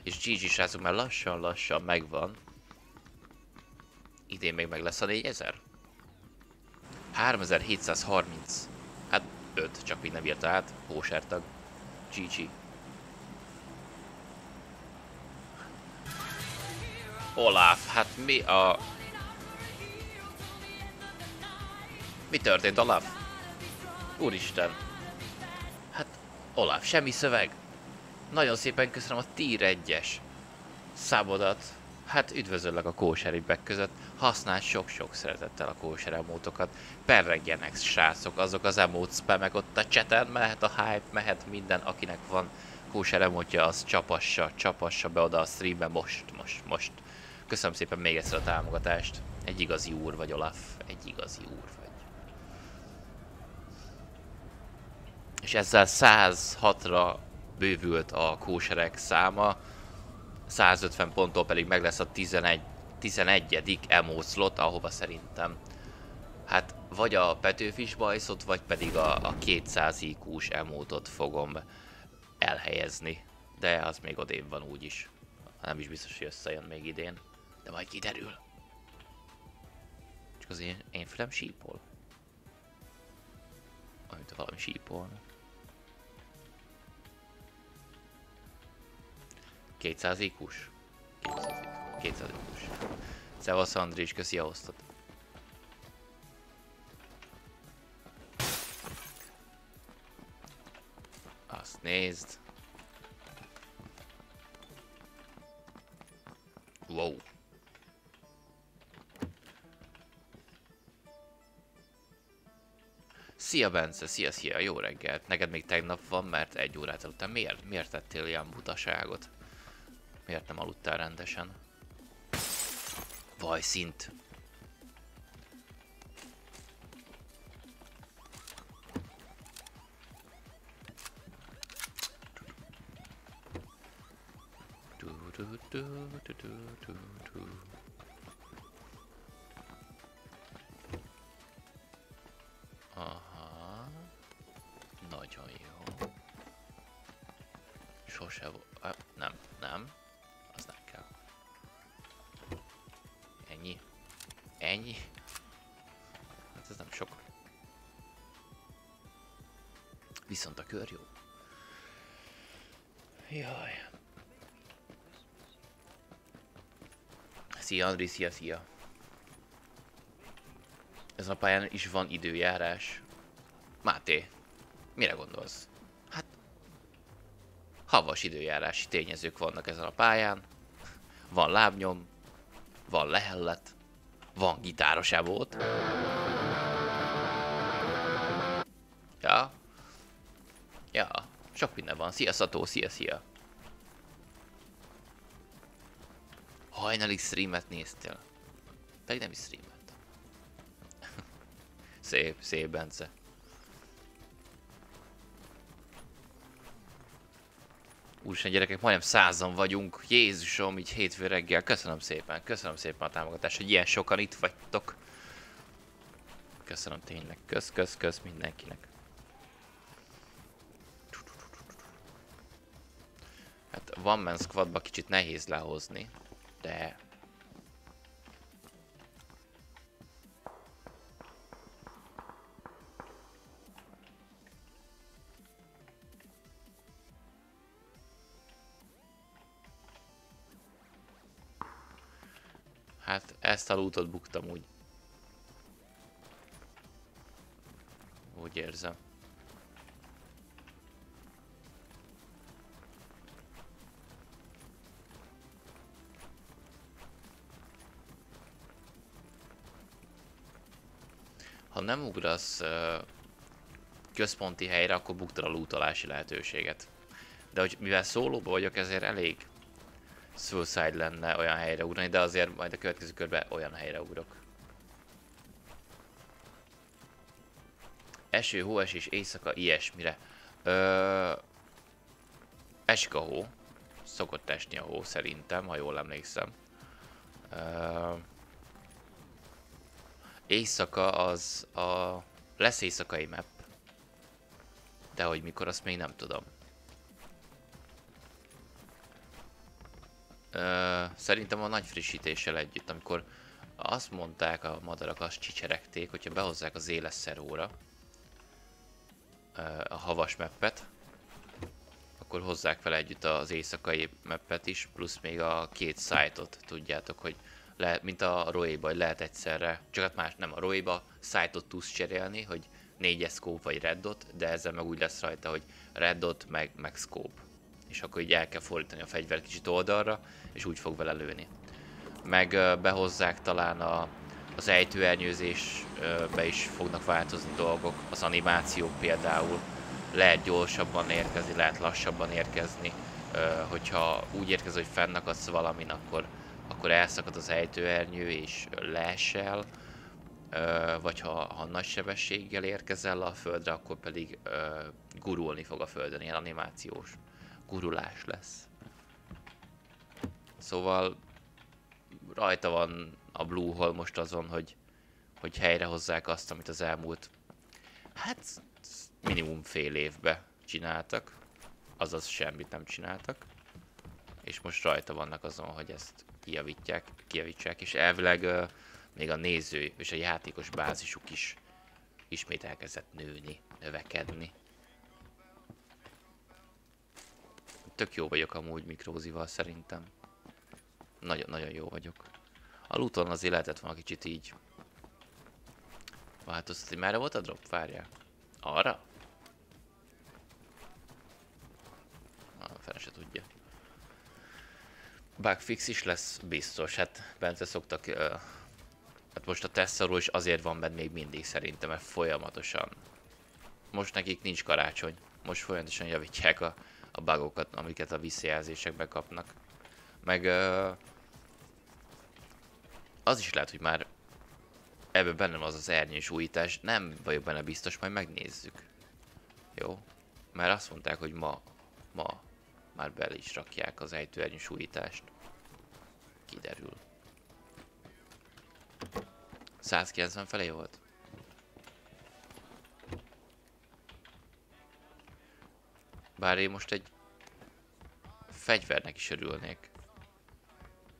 És GG srácok már lassan-lassan megvan. Idén még meg lesz a 4000? 3730. Hát 5, csak még nem írta át. Kósertag. GG. Olaf, hát mi a... Mi történt, Olaf? Úristen. Olaf, semmi szöveg. Nagyon szépen köszönöm a tier 1-es szábodat. Hát üdvözöllek a kóseribek között. Használj sok-sok szeretettel a kóser emótokat. Perregjenek srácok, azok az emót spamek ott a chaten, mehet a hype, mehet minden, akinek van kóser emótja, az csapassa, csapassa be oda a streambe most, most, most. Köszönöm szépen még egyszer a támogatást. Egy igazi úr vagy, Olaf. Egy igazi úr vagy. És ezzel 106-ra bővült a kóserek száma. 150 ponttól pedig meg lesz a 11, 11. emo slot, ahova szerintem hát vagy a Petőfis bajszot, vagy pedig a, a 200 IQ-s emótot fogom elhelyezni. De az még odébb van úgyis. Nem is biztos, hogy összejön még idén. De majd kiderül. Csak az én, én fülem sípol. Amit valami sípolna. 200 IQ-s? 200 IQ-s. Szevasz Andris, köszi a hoztat. Azt nézd. Wow. Szia Bence, szia, szia, jó reggelt. Neked még tegnap van, mert egy órát aludtál. Miért? Miért tettél ilyen butaságot? Miért nem aludtál rendesen? Vajszint. Du, du, du, du, du, du, du. Szia Andri, szia, szia. Ezen a pályán is van időjárás. Máté, mire gondolsz? Hát, havas időjárási tényezők vannak ezen a pályán. Van lábnyom, van lehellet, van gitáros ebót. Ja. Ja, sok minden van. Szia Szató, szia, szia. Hajnalig streamet néztél. Pedig nem is streameltem. szép, szép Bence. Úristen gyerekek, majdnem százan vagyunk. Jézusom, így hétfő reggel. Köszönöm szépen, köszönöm szépen a támogatást, hogy ilyen sokan itt vagytok. Köszönöm tényleg, kösz, kösz, kösz mindenkinek. Hát One Man Squadba kicsit nehéz lehozni, de... Hát ezt a lootot buktam úgy. Úgy érzem. Ha nem ugrasz központi helyre, akkor buktad a lootolási lehetőséget. De hogy mivel szólóba vagyok, ezért elég suicide lenne olyan helyre ugrani, de azért majd a következő körben olyan helyre ugrok. Eső, hóesés, éjszaka, ilyesmire. Ö, esik a hó. Szokott esni a hó szerintem, ha jól emlékszem. Ö, éjszaka az a... Lesz éjszakai map. De hogy mikor, azt még nem tudom. Ö, szerintem a nagy frissítéssel együtt, amikor azt mondták a madarak, azt csicseregték, hogyha behozzák az éles a havas meppet, akkor hozzák fel együtt az éjszakai meppet is, plusz még a két szájtot, tudjátok, hogy lehet, mint a roéba, hogy lehet egyszerre, csak hát más nem a roéba, szájtot tudsz cserélni, hogy négyes scope vagy red dot, de ezzel meg úgy lesz rajta, hogy red dot meg, meg scope. És akkor így el kell fordítani a fegyver kicsit oldalra, és úgy fog vele lőni. Meg behozzák talán a, az ejtőernyőzésbe is fognak változni dolgok, az animáció például. Lehet gyorsabban érkezni, lehet lassabban érkezni. Hogyha úgy érkezel, hogy fennakadsz valamin, akkor, akkor elszakad az ejtőernyő és leesel. Vagy ha, ha nagy sebességgel érkezel a földre, akkor pedig gurulni fog a földön, ilyen animációs gurulás lesz. Szóval rajta van a Blue Hole most azon, hogy, hogy helyrehozzák azt, amit az elmúlt, hát minimum fél évbe csináltak, azaz semmit nem csináltak, és most rajta vannak azon, hogy ezt kijavítják, kijavítsák, és elvileg uh, még a néző és a játékos bázisuk is ismét elkezdett nőni, növekedni. Tök jó vagyok amúgy mikrózival szerintem. Nagyon, nagyon jó vagyok. A looton azért lehetett volna kicsit így változtatni. Merre volt a drop? Várjál. Arra? Na, fele se tudja. Bugfix is lesz biztos. Hát bence szoktak... Uh, hát most a tesztaró is azért van benne még mindig szerintem, mert folyamatosan. Most nekik nincs karácsony. Most folyamatosan javítják a, a bugokat, amiket a visszajelzésekbe kapnak. Meg uh, az is lehet, hogy már ebben bennem az az ernyős újítás, nem vagyok benne biztos, majd megnézzük. Jó? Mert azt mondták, hogy ma, ma már bele is rakják az ejtőernyős újítást. Kiderül. 190 felé volt? Bár én most egy fegyvernek is örülnék.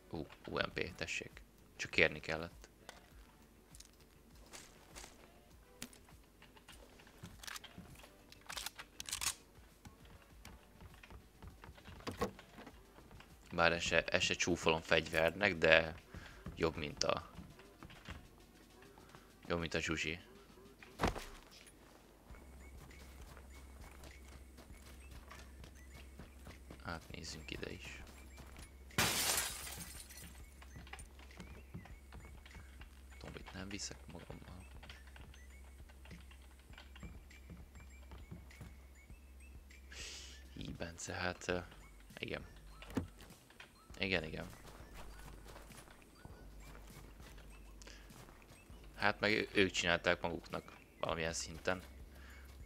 Uh, UMP, tessék. Csak kérni kellett. Bár ezt se, ezt se csúfolom fegyvernek, de Jobb, mint a... Jobb, mint a Zsuzsi. Hát nézzünk ide is. Tombit nem viszek magammal. Így, Bence, hát uh, igen. Igen, igen. Hát meg ők csinálták maguknak valamilyen szinten.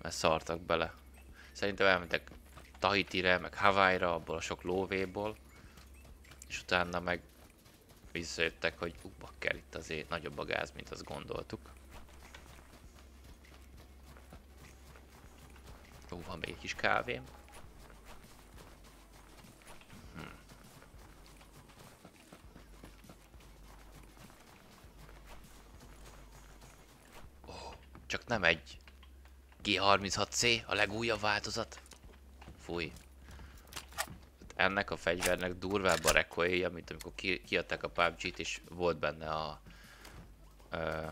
Mert szartak bele. Szerintem elmentek Tahitire, meg Hawaii-ra, abból a sok lóvéból. És utána meg visszajöttek, hogy ú, bakker, itt azért nagyobb a gáz, mint azt gondoltuk. Ó, van még egy kis kávém. Csak nem egy G36C, a legújabb változat. Fúj. Ennek a fegyvernek durvább a recoilja, mint amikor ki, kiadták a PUBG-t, és volt benne a... Ö,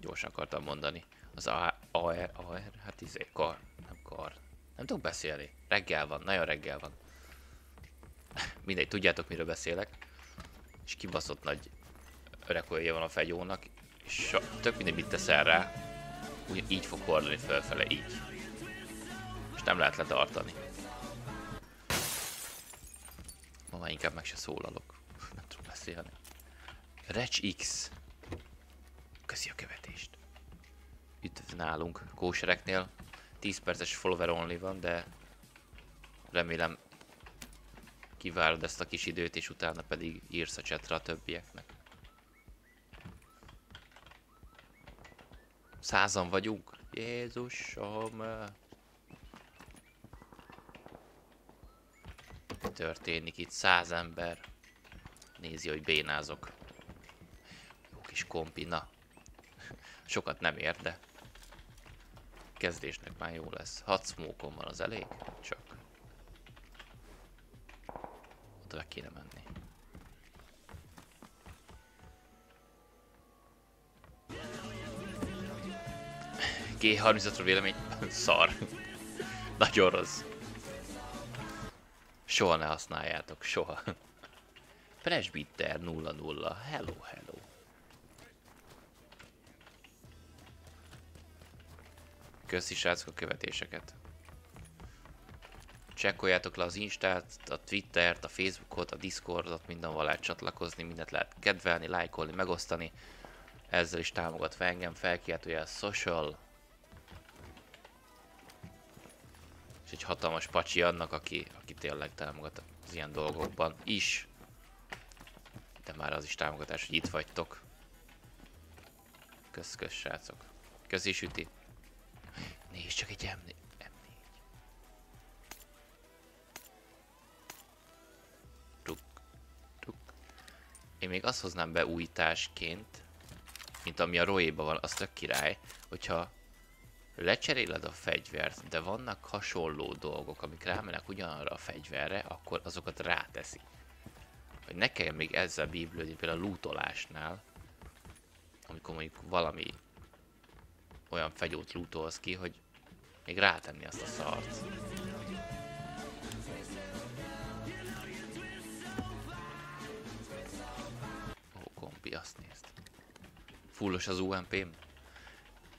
gyorsan akartam mondani. Az AR, AR, hát izé, kar, nem kar. Nem tudok beszélni. Reggel van, nagyon reggel van. Mindegy, tudjátok miről beszélek. És kibaszott nagy recoilja van a fegyónak, és tök mindegy mit teszel rá, úgy így fog hordani felfele, így. És nem lehet letartani. Ma már inkább meg se szólalok. nem tudom beszélni. Recs X. Köszi a követést. Itt nálunk, kósereknél. 10 perces follower only van, de remélem kivárod ezt a kis időt, és utána pedig írsz a chatre a többieknek. Százan vagyunk. Jézusom. Mi történik itt? Száz ember. Nézi, hogy bénázok. Jó kis kompi, na. Sokat nem ér, de kezdésnek már jó lesz. Hat smoke van az elég? Csak. Oda kéne menni. G35-ről vélemény szar. Nagyon rossz. Soha ne használjátok, soha. Presbitter 00. Hello, hello. Köszi srácok a követéseket. Csekkoljátok le az Instát, a Twittert, a Facebookot, a Discordot, mindenhol lehet csatlakozni, mindent lehet kedvelni, lájkolni, megosztani. Ezzel is támogatva engem, felkiáltójel social, egy hatalmas pacsi annak, aki, aki tényleg támogat az ilyen dolgokban is. De már az is támogatás, hogy itt vagytok. Kösz, kösz, srácok. Köszi, süti. Nézd csak egy M4. M4. Tuk, tuk. Én még azt hoznám be újításként, mint ami a roéba van, az tök király, hogyha lecseréled a fegyvert, de vannak hasonló dolgok, amik rámennek ugyanarra a fegyverre, akkor azokat ráteszi. Hogy ne kelljen még ezzel bíblődni, például a lootolásnál, amikor mondjuk valami olyan fegyót lootolsz ki, hogy még rátenni azt a szart. Ó, kompi, azt nézd. Fullos az UMP-m.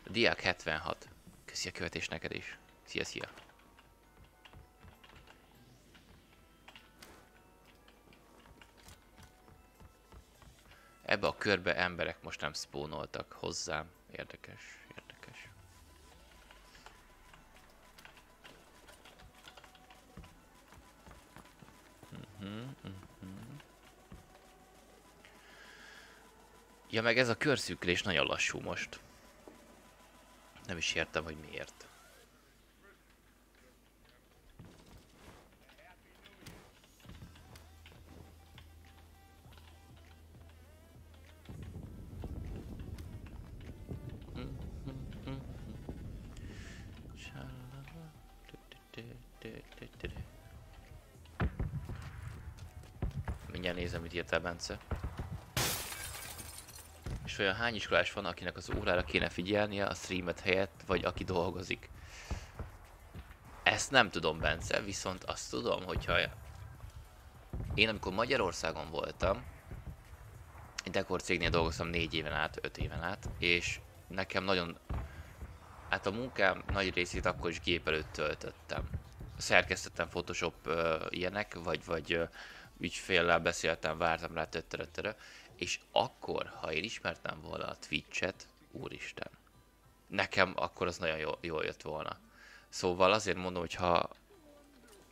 Diák 76. Köszi a követés neked is. Szia, szia. Ebbe a körbe emberek most nem spónoltak hozzám. Érdekes, érdekes. Uh -huh, uh -huh. Ja, meg ez a körszűkülés nagyon lassú most. Nem is értem, hogy miért. Mindjárt nézem, mit írtál, Bence. És olyan hány iskolás van, akinek az órára kéne figyelnie a streamet helyett, vagy aki dolgozik? Ezt nem tudom, Bence, viszont azt tudom, hogyha én amikor Magyarországon voltam, egy dekor cégnél dolgoztam négy éven át, öt éven át, és nekem nagyon, hát a munkám nagy részét akkor is gép előtt töltöttem. Szerkesztettem Photoshop uh, ilyenek, vagy, vagy uh, ügyféllel beszéltem, vártam rá, tötterötterö, és akkor, ha én ismertem volna a Twitch-et, úristen, nekem akkor az nagyon jól, jól jött volna. Szóval azért mondom, hogy ha,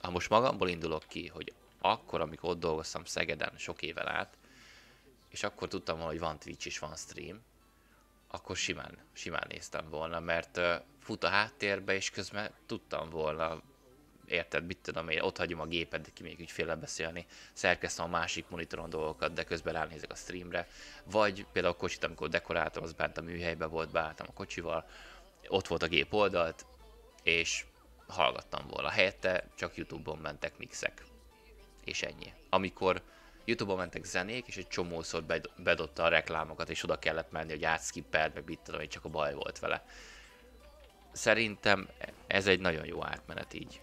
ha most magamból indulok ki, hogy akkor, amikor ott dolgoztam Szegeden sok éven át, és akkor tudtam volna, hogy van Twitch és van stream, akkor simán, simán néztem volna, mert fut a háttérbe, és közben tudtam volna, érted, mit tudom én, ott hagyom a gépet, de ki még ügyféle beszélni, szerkeztem a másik monitoron dolgokat, de közben ránézek a streamre, vagy például a kocsit, amikor dekoráltam, az bent a műhelybe volt, beálltam a kocsival, ott volt a gép oldalt, és hallgattam volna. Helyette csak Youtube-on mentek mixek. És ennyi. Amikor Youtube-on mentek zenék, és egy csomószor bedobta a reklámokat, és oda kellett menni, hogy átskippeld, meg mit tudom, hogy csak a baj volt vele. Szerintem ez egy nagyon jó átmenet így.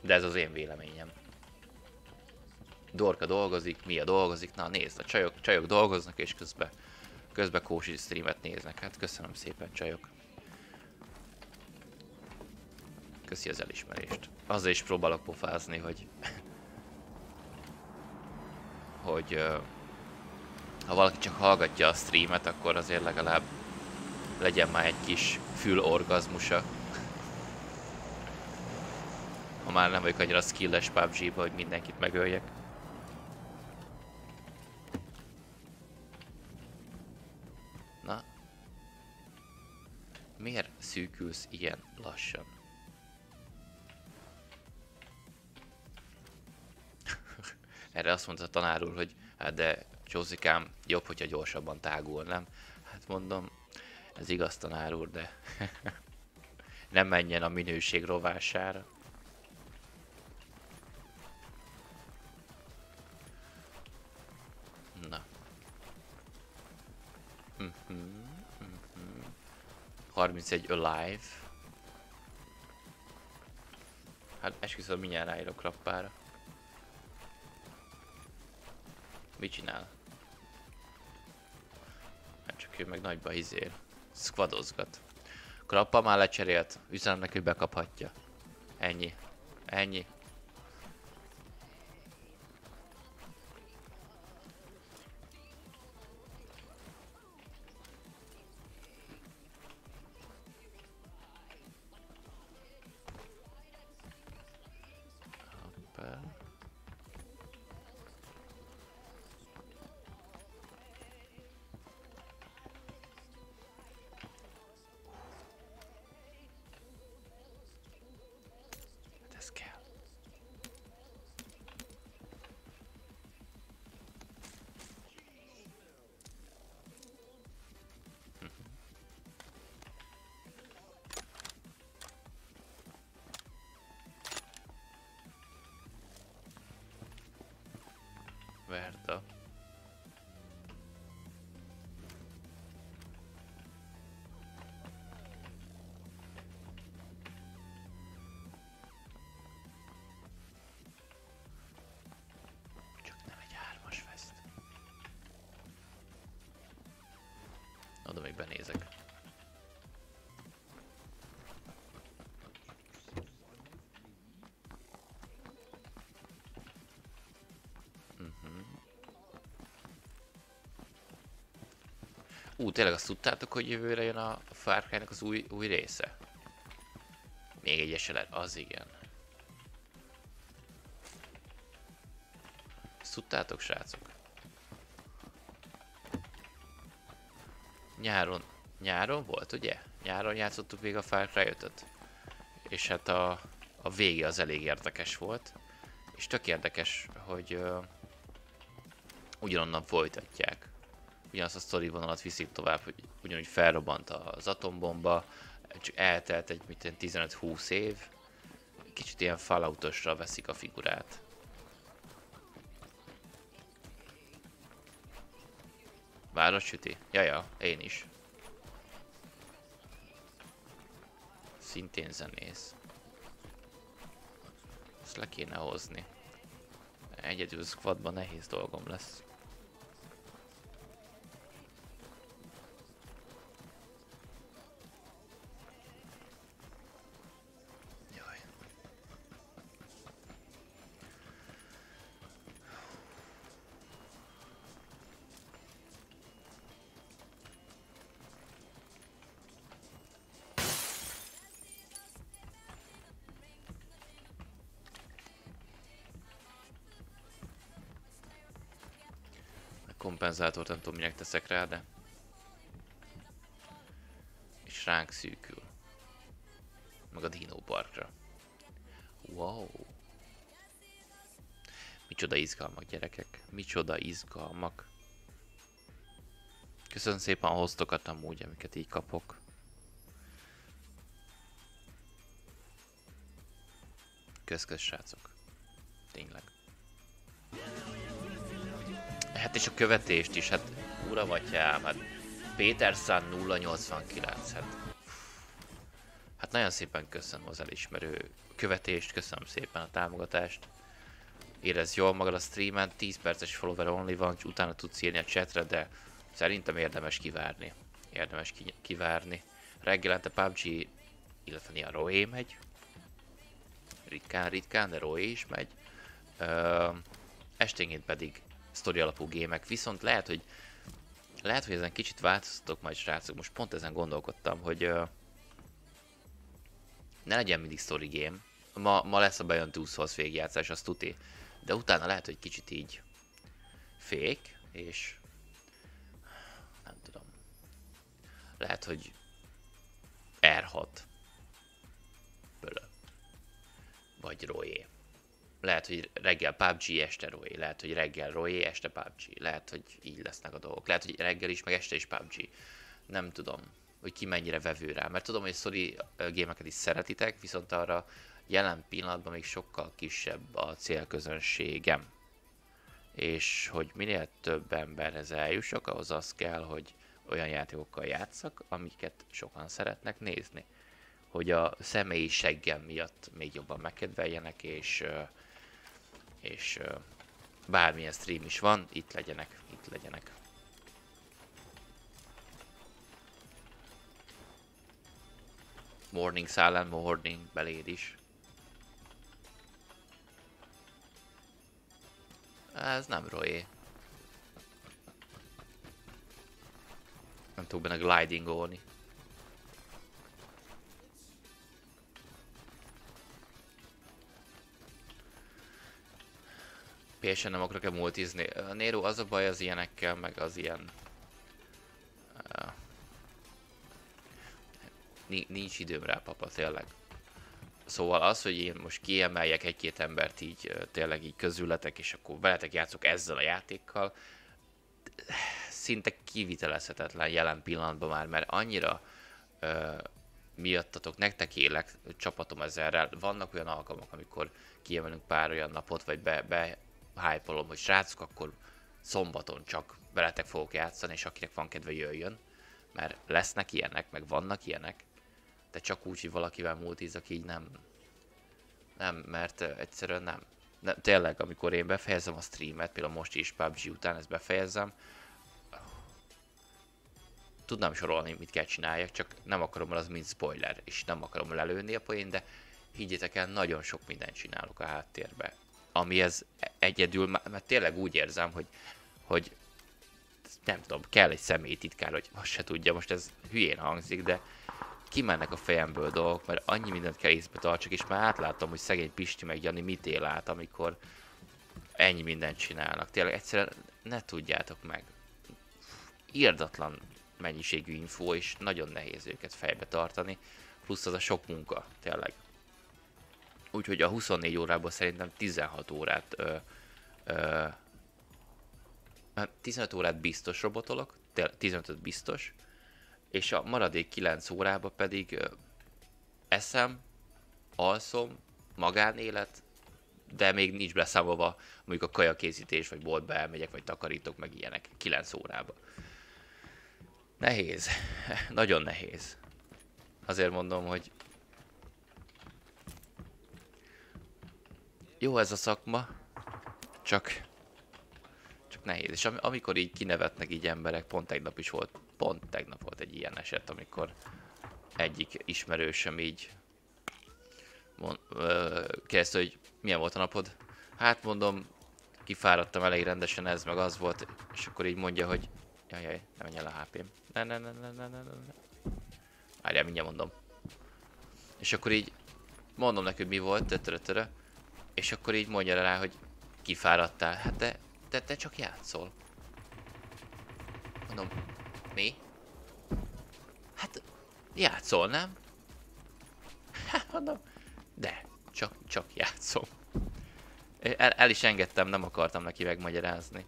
De ez az én véleményem. Dorka dolgozik, Mia dolgozik, na nézd, a csajok, csajok dolgoznak, és közben, közben kósi streamet néznek. Hát köszönöm szépen, csajok. Köszi az elismerést. Azzal is próbálok pofázni, hogy... hogy... Ha valaki csak hallgatja a streamet, akkor azért legalább legyen már egy kis fülorgazmusa. Ha már nem vagyok annyira skilles pubg hogy mindenkit megöljek. Na. Miért szűkülsz ilyen lassan? Erre azt mondta a tanár úr, hogy hát de Csózikám, jobb, hogyha gyorsabban tágul, nem? Hát mondom, ez igaz tanár úr, de nem menjen a minőség rovására. Mm-hmm, mm-hmm. 31 alive. Hát esküszöm mindjárt ráírok rappára. Mit csinál? Hát csak ő meg nagyba izél. Squadozgat. Krappa már lecserélt. Üzenem neki, hogy bekaphatja. Ennyi. Ennyi. Oda még benézek. Ú, tényleg azt tudtátok, hogy jövőre jön a Far az új, új része? Még egy eselet, az igen. Ezt tudtátok, srácok? Nyáron, nyáron volt, ugye? Nyáron játszottuk még a Far Cry 5 És hát a, a vége az elég érdekes volt. És tök érdekes, hogy uh, ugyanonnan folytatják ugyanazt a sztori vonalat viszik tovább, hogy ugyanúgy felrobbant az atombomba, csak eltelt egy mit 15-20 év, kicsit ilyen falloutosra veszik a figurát. Városüti? Jaja, én is. Szintén zenész. Ezt le kéne hozni. Egyedül squadban nehéz dolgom lesz. Kompenzátort nem tudom minek teszek rá, de... És ránk szűkül. Meg a Dino Parkra. Wow. Micsoda izgalmak, gyerekek. Micsoda izgalmak. Köszönöm szépen a hoztokat amúgy, amiket így kapok. Köszkösz srácok. Hát és a követést is, hát ura atyám, hát Péterszán 089, hát Hát nagyon szépen köszönöm az elismerő követést, köszönöm szépen a támogatást. Érez jól magad a streamen, 10 perces follower only van, és utána tudsz írni a chatre, de szerintem érdemes kivárni. Érdemes ki kivárni. Reggelente PUBG, illetve a Roé megy. Ritkán, ritkán, de Roé is megy. Ö, esténként pedig sztori alapú gémek, viszont lehet, hogy lehet, hogy ezen kicsit változtatok majd srácok, most pont ezen gondolkodtam, hogy uh, ne legyen mindig story game. Ma, ma lesz a bejön Two Souls végigjátszás, az tuti. De utána lehet, hogy kicsit így fék, és nem tudom. Lehet, hogy R6 Bölö. Vagy Royé lehet, hogy reggel PUBG, este Roy, lehet, hogy reggel Roy, este PUBG, lehet, hogy így lesznek a dolgok, lehet, hogy reggel is, meg este is PUBG. Nem tudom, hogy ki mennyire vevő rá, mert tudom, hogy story gémeket is szeretitek, viszont arra jelen pillanatban még sokkal kisebb a célközönségem. És hogy minél több emberhez eljussak, ahhoz az kell, hogy olyan játékokkal játszak, amiket sokan szeretnek nézni. Hogy a személyiségem miatt még jobban megkedveljenek, és uh, és uh, bármilyen stream is van, itt legyenek, itt legyenek. Morning Silent Morning beléd is. Ez nem Roy. Nem tudok benne glidingolni. Ps nem akarok-e multizni. Nero, az a baj az ilyenekkel, meg az ilyen... Uh, nincs időm rá, papa, tényleg. Szóval az, hogy én most kiemeljek egy-két embert így tényleg így közületek, és akkor veletek játszok ezzel a játékkal, szinte kivitelezhetetlen jelen pillanatban már, mert annyira uh, miattatok, nektek élek, csapatom ezerrel, vannak olyan alkalmak, amikor kiemelünk pár olyan napot, vagy be, be hype hogy srácok, akkor szombaton csak veletek fogok játszani, és akinek van kedve jöjjön, mert lesznek ilyenek, meg vannak ilyenek, de csak úgy, hogy valakivel multizak, így nem, nem, mert egyszerűen nem. nem. Tényleg, amikor én befejezem a streamet, például most is PUBG után ezt befejezem, tudnám sorolni, mit kell csináljak, csak nem akarom, mert az mind spoiler, és nem akarom lelőni a poén, de higgyétek el, nagyon sok mindent csinálok a háttérbe ami ez egyedül, mert tényleg úgy érzem, hogy, hogy nem tudom, kell egy személy titkár, hogy azt se tudja, most ez hülyén hangzik, de kimennek a fejemből dolgok, mert annyi mindent kell észbe tartsak, és már átlátom, hogy szegény Pisti meg Jani mit él át, amikor ennyi mindent csinálnak. Tényleg egyszerűen ne tudjátok meg. Írdatlan mennyiségű info, és nagyon nehéz őket fejbe tartani, plusz az a sok munka, tényleg. Úgyhogy a 24 órából szerintem 16 órát ö, ö, 15 órát biztos robotolok, 15 biztos, és a maradék 9 órába pedig ö, eszem, alszom, magánélet, de még nincs beszámolva mondjuk a kajakészítés, vagy boltba elmegyek, vagy takarítok, meg ilyenek 9 órába. Nehéz. Nagyon nehéz. Azért mondom, hogy jó ez a szakma, csak csak nehéz. És am amikor így kinevetnek így emberek, pont tegnap is volt, pont tegnap volt egy ilyen eset, amikor egyik ismerősöm így mond, ö, kérdezte, hogy milyen volt a napod. Hát mondom, kifáradtam elég rendesen, ez meg az volt, és akkor így mondja, hogy jaj, jaj, ne menjen le a HP-m. Ne, ne, ne, ne, ne, ne, ne. Várjál, mindjárt mondom. És akkor így mondom neki, hogy mi volt, tötörö, törö, és akkor így mondja rá, hogy kifáradtál. Hát de, de te csak játszol. Mondom, mi? Hát, játszol, nem? Hát mondom, de, csak, csak játszom. El, el is engedtem, nem akartam neki megmagyarázni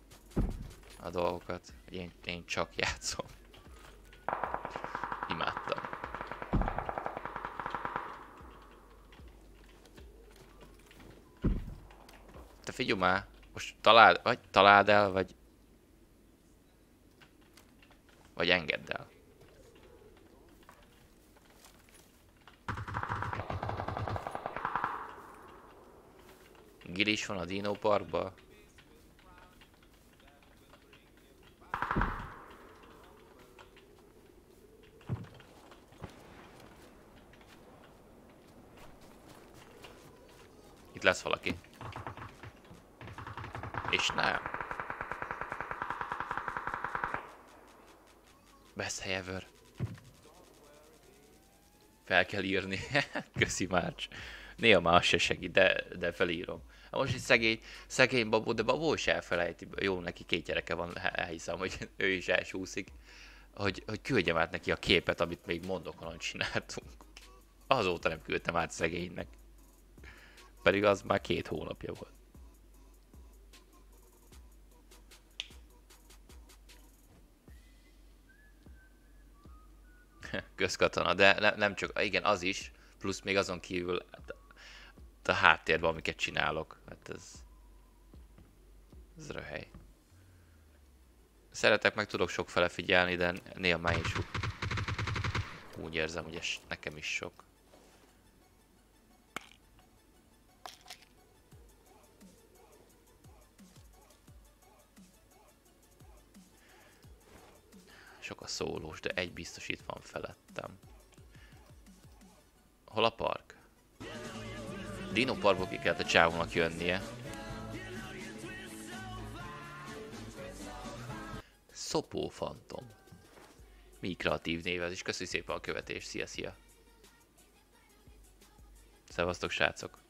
a dolgokat. Én, én csak játszom. Imádtam. Te figyelj már, most találd, vagy találd el, vagy... Vagy engedd el. Gilis van a Dino Parkba. Itt lesz valaki. Nem. Best ever. Fel kell írni. Köszi Márcs. Néha már az se segít, de, de felírom. Hát most egy szegény, szegény babó, de babó is elfelejti. Jó, neki két gyereke van, elhiszem, hogy ő is elsúszik. Hogy, hogy küldjem át neki a képet, amit még mondokonon csináltunk. Azóta nem küldtem át szegénynek. Pedig az már két hónapja volt. Közkatona, de ne, nem csak, igen, az is, plusz még azon kívül hát, a háttérben, amiket csinálok. Hát ez... Ez röhely. Szeretek, meg tudok sok fele figyelni, de néha már is úgy érzem, hogy ez nekem is sok. Sok a szólós, de egy biztos itt van felettem. Hol a park? Dino Parkból ki kellett a csávónak jönnie. Szopó Fantom. Mi kreatív név ez is. Köszönjük szépen a követést. Szia, szia. Szevasztok, srácok.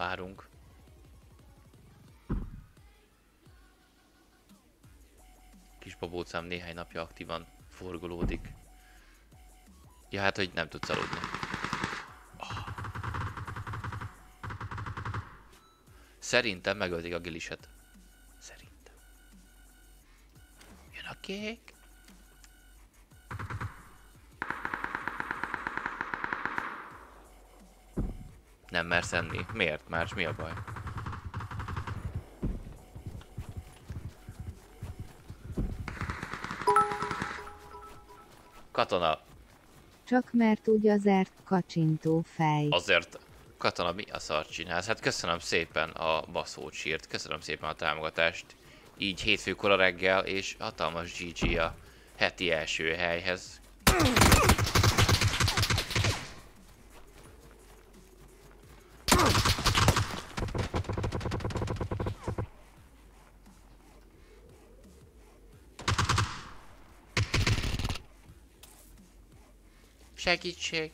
Várunk. Kis néhány napja aktívan forgolódik. Ja, hát, hogy nem tudsz aludni. Szerintem megölték a giliset. Szerintem. Jön a kék. Nem mersz enni. Miért más? Mi a baj? Katona,
Csak mert úgy azért kacsintó fej.
azért katona mi a szar csinálsz? Hát köszönöm szépen a baszócsírt, köszönöm szépen a támogatást. Így hétfőkora reggel, és hatalmas GG a heti első helyhez. Segítség!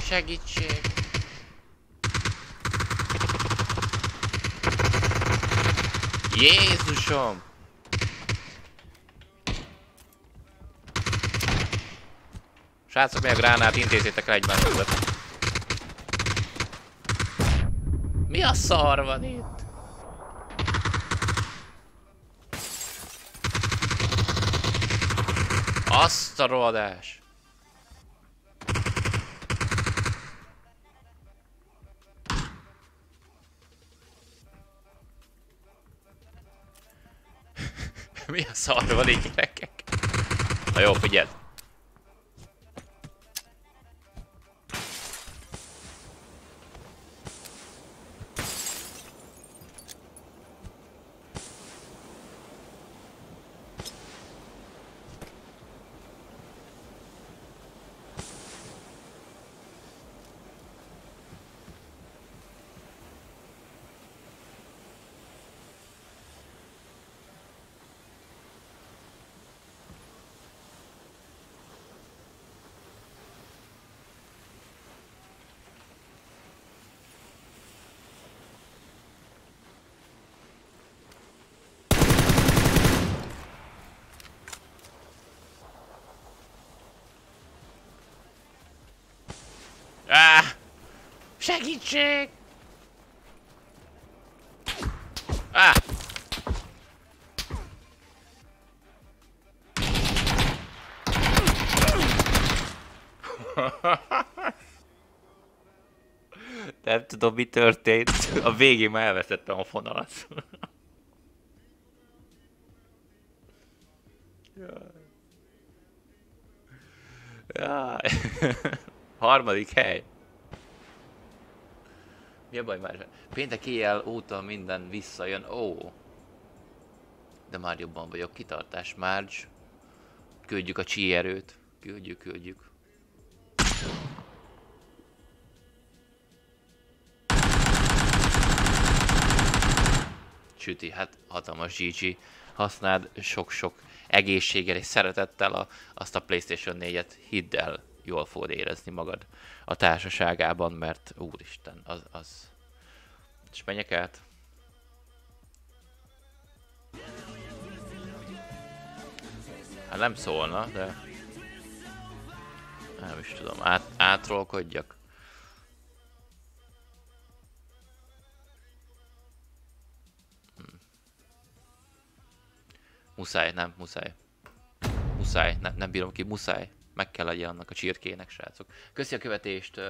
Segítség! Jézusom! Srácok, mi a gránát? Intézzétek le egymás között. Mi a szar van itt? Azt a rohadás! Mi a szar van így gyerekek? Na jó, figyeld! Á! Segítség! Á! Nem tudom mi történt. A végén már elvesztettem a fonalat. Jaj. Harmadik hely. Mi a baj már? Péntek éjjel óta minden visszajön. Ó. De már jobban vagyok. Kitartás, Marge. Küldjük a csí erőt. Küldjük, küldjük. Süti, hát hatalmas GG. Használd sok-sok egészséggel és szeretettel a, azt a Playstation 4-et. Hidd el, jól fogod érezni magad a társaságában, mert úristen, az, az... És menjek át? Hát nem szólna, de... Nem is tudom, át, átrolkodjak. Hm. Muszáj, nem, muszáj. Muszáj, ne, nem bírom ki, muszáj. Meg kell legyen annak a csirkének, srácok. Köszi a követést,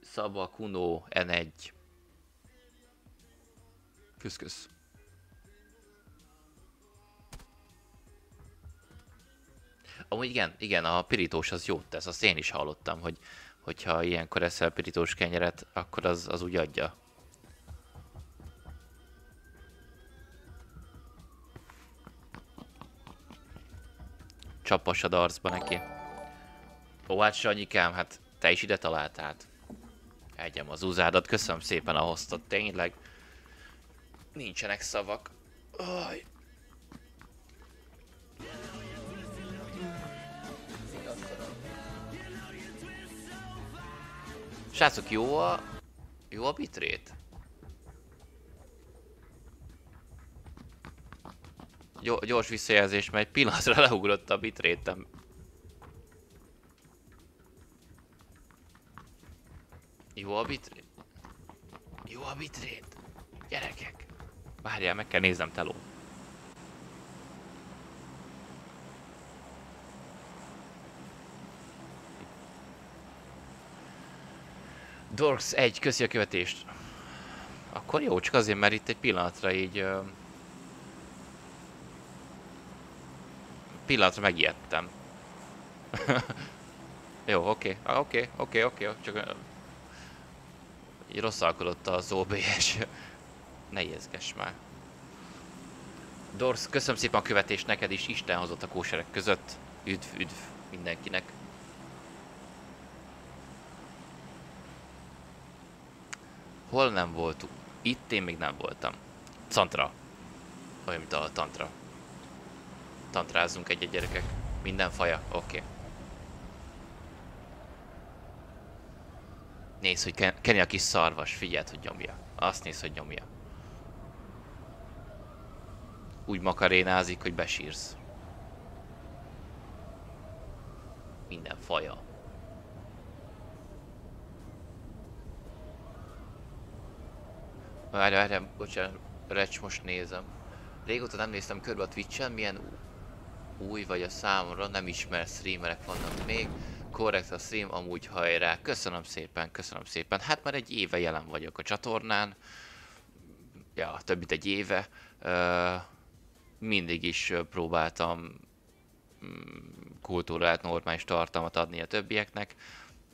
Szaba Kuno N1. Kösz, kösz. Amúgy igen, igen, a pirítós az jót tesz, azt én is hallottam, hogy hogyha ilyenkor eszel pirítós kenyeret, akkor az, az úgy adja. Csapas a darcba neki. Ó, hát Sanyikám, hát te is ide találtál. Egyem az uzádat, köszönöm szépen a hoztot, tényleg. Nincsenek szavak. Aj. Srácok, jó a... Jó a bitrét? Gyors visszajelzés, mert egy pillanatra leugrott a bitrétem. Jó a bitrét? Jó a bitrét? Gyerekek. Várjál, meg kell néznem teló. Dorks 1, köszi a követést. Akkor jó, csak azért, mert itt egy pillanatra így... Uh, pillanatra megijedtem. jó, oké, oké, oké, oké, csak... Így rosszalkodott az OBS. ne ijeszgess már. Dorsz, köszönöm szépen a követést neked is, Isten hozott a kóserek között. Üdv, üdv mindenkinek. Hol nem voltunk? Itt én még nem voltam. Tantra. Olyan, mint a tantra. Tantrázunk egy-egy gyerekek. Minden faja? Oké. Okay. Nézd, hogy Ken- Kenny a kis szarvas, figyeld, hogy nyomja. Azt néz, hogy nyomja. Úgy makarénázik, hogy besírsz. Minden faja. Várj, várj, bocsánat, Recs, most nézem. Régóta nem néztem körbe a Twitch-en, milyen új vagy a számomra, nem ismer streamerek vannak még. Korrekt a stream, amúgy hajrá. Köszönöm szépen, köszönöm szépen. Hát már egy éve jelen vagyok a csatornán. Ja, több mint egy éve. Mindig is próbáltam mm, kultúrát, normális tartalmat adni a többieknek.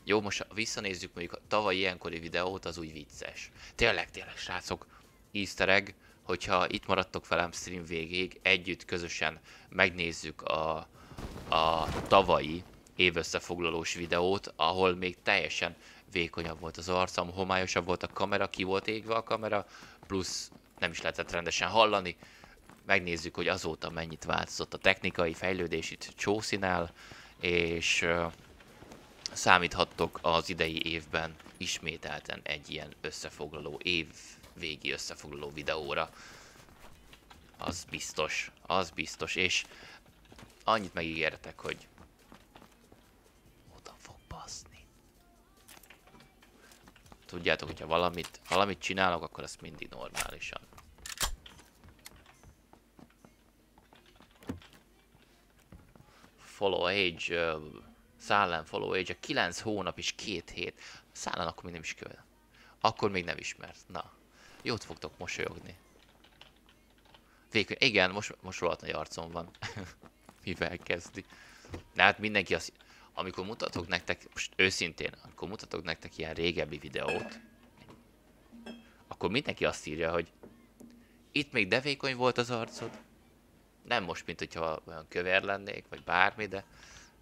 Jó, most visszanézzük mondjuk a tavalyi ilyenkori videót, az úgy vicces. Tényleg, tényleg, srácok, easter egg, hogyha itt maradtok velem stream végéig, együtt közösen megnézzük a, a tavalyi évösszefoglalós videót, ahol még teljesen vékonyabb volt az arcom, homályosabb volt a kamera, ki volt égve a kamera, plusz nem is lehetett rendesen hallani. Megnézzük, hogy azóta mennyit változott a technikai fejlődés itt Csószinál, és uh, számíthattok az idei évben ismételten egy ilyen összefoglaló év végi összefoglaló videóra. Az biztos, az biztos, és annyit megígértek, hogy oda fog baszni. Tudjátok, hogyha valamit, valamit csinálok, akkor azt mindig normálisan. Follow age, uh, szállen follow age, 9 hónap és 2 hét. Szállen akkor még nem is követ. Akkor még nem ismert. Na. Jót fogtok mosolyogni. Végül, igen, most, most rohadt nagy arcom van. Mivel kezdi. De hát mindenki azt, amikor mutatok nektek, most őszintén, amikor mutatok nektek ilyen régebbi videót, akkor mindenki azt írja, hogy itt még devékony volt az arcod. Nem most, mint hogyha olyan kövér lennék, vagy bármi, de,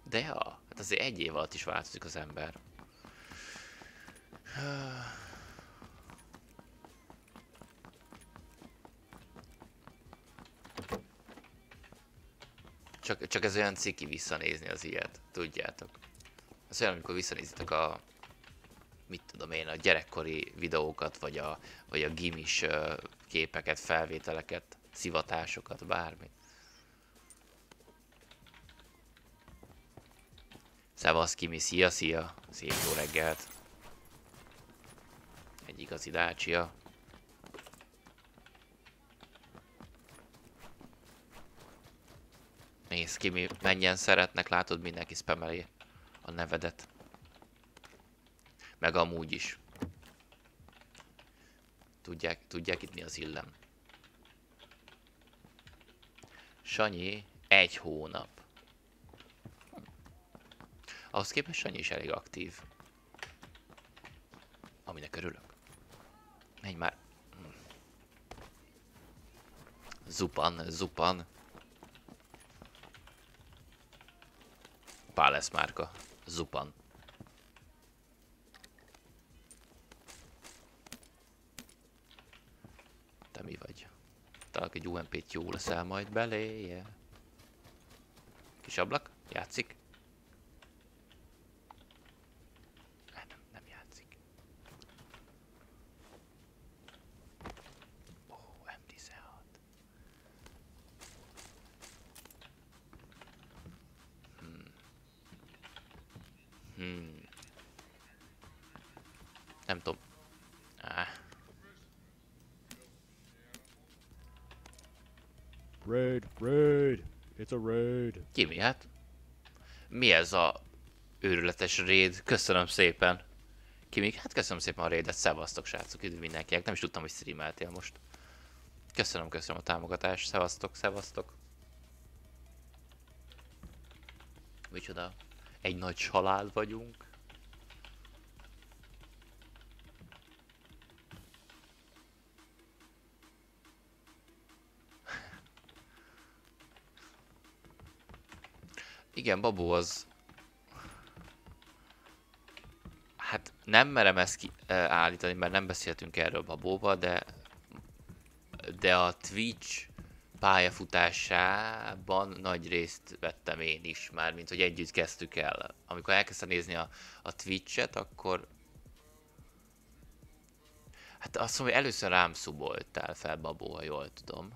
de ja, hát azért egy év alatt is változik az ember. Csak, csak ez olyan ciki visszanézni az ilyet, tudjátok. Ez olyan, amikor visszanézitek a, mit tudom én, a gyerekkori videókat, vagy a, vagy a gimis képeket, felvételeket, szivatásokat, bármi. Szevasz Kimi, szia, szia! Szép jó reggelt! Egy igazi dácsia. Nézd ki, mi, mennyien szeretnek, látod, mindenki spameli a nevedet. Meg amúgy is. Tudják, tudják itt mi az illem. Sanyi, egy hónap. Ahhoz képest Sanyi is elég aktív. Aminek örülök. Menj már. Zupan, zupan. Palace márka. Zupan. Te mi vagy? Talán egy UMP-t jó leszel majd beléje. Kis ablak? Játszik? Nem tudom. Ah.
Raid, raid, it's a raid.
Ki mi hát? Mi ez a őrületes raid? Köszönöm szépen. Ki még? Hát köszönöm szépen a raidet, szevasztok srácok, üdv mindenkinek. Nem is tudtam, hogy streameltél most. Köszönöm, köszönöm a támogatást, szevasztok, szevasztok. Micsoda? Egy nagy család vagyunk. Igen, Babó az... Hát nem merem ezt ki, eh, állítani, mert nem beszéltünk erről Babóval, de... De a Twitch pályafutásában nagy részt vettem én is már, mint hogy együtt kezdtük el. Amikor elkezdtem nézni a, a Twitch-et, akkor Hát azt mondom, hogy először rám szuboltál fel, Babó, ha jól tudom.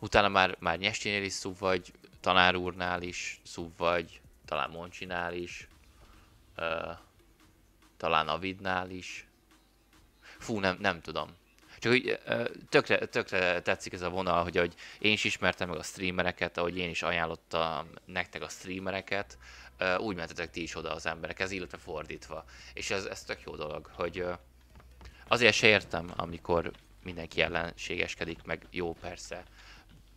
Utána már, már Nyestinél is szub vagy, tanár úrnál is szub vagy, talán Moncsinál is, uh, talán Avidnál is. Fú, nem, nem tudom. Csak úgy tökre, tökre tetszik ez a vonal, hogy ahogy én is ismertem meg a streamereket, ahogy én is ajánlottam nektek a streamereket, úgy mentetek ti is oda az emberekhez, illetve fordítva. És ez, ez tök jó dolog, hogy azért se értem, amikor mindenki ellenségeskedik, meg jó persze,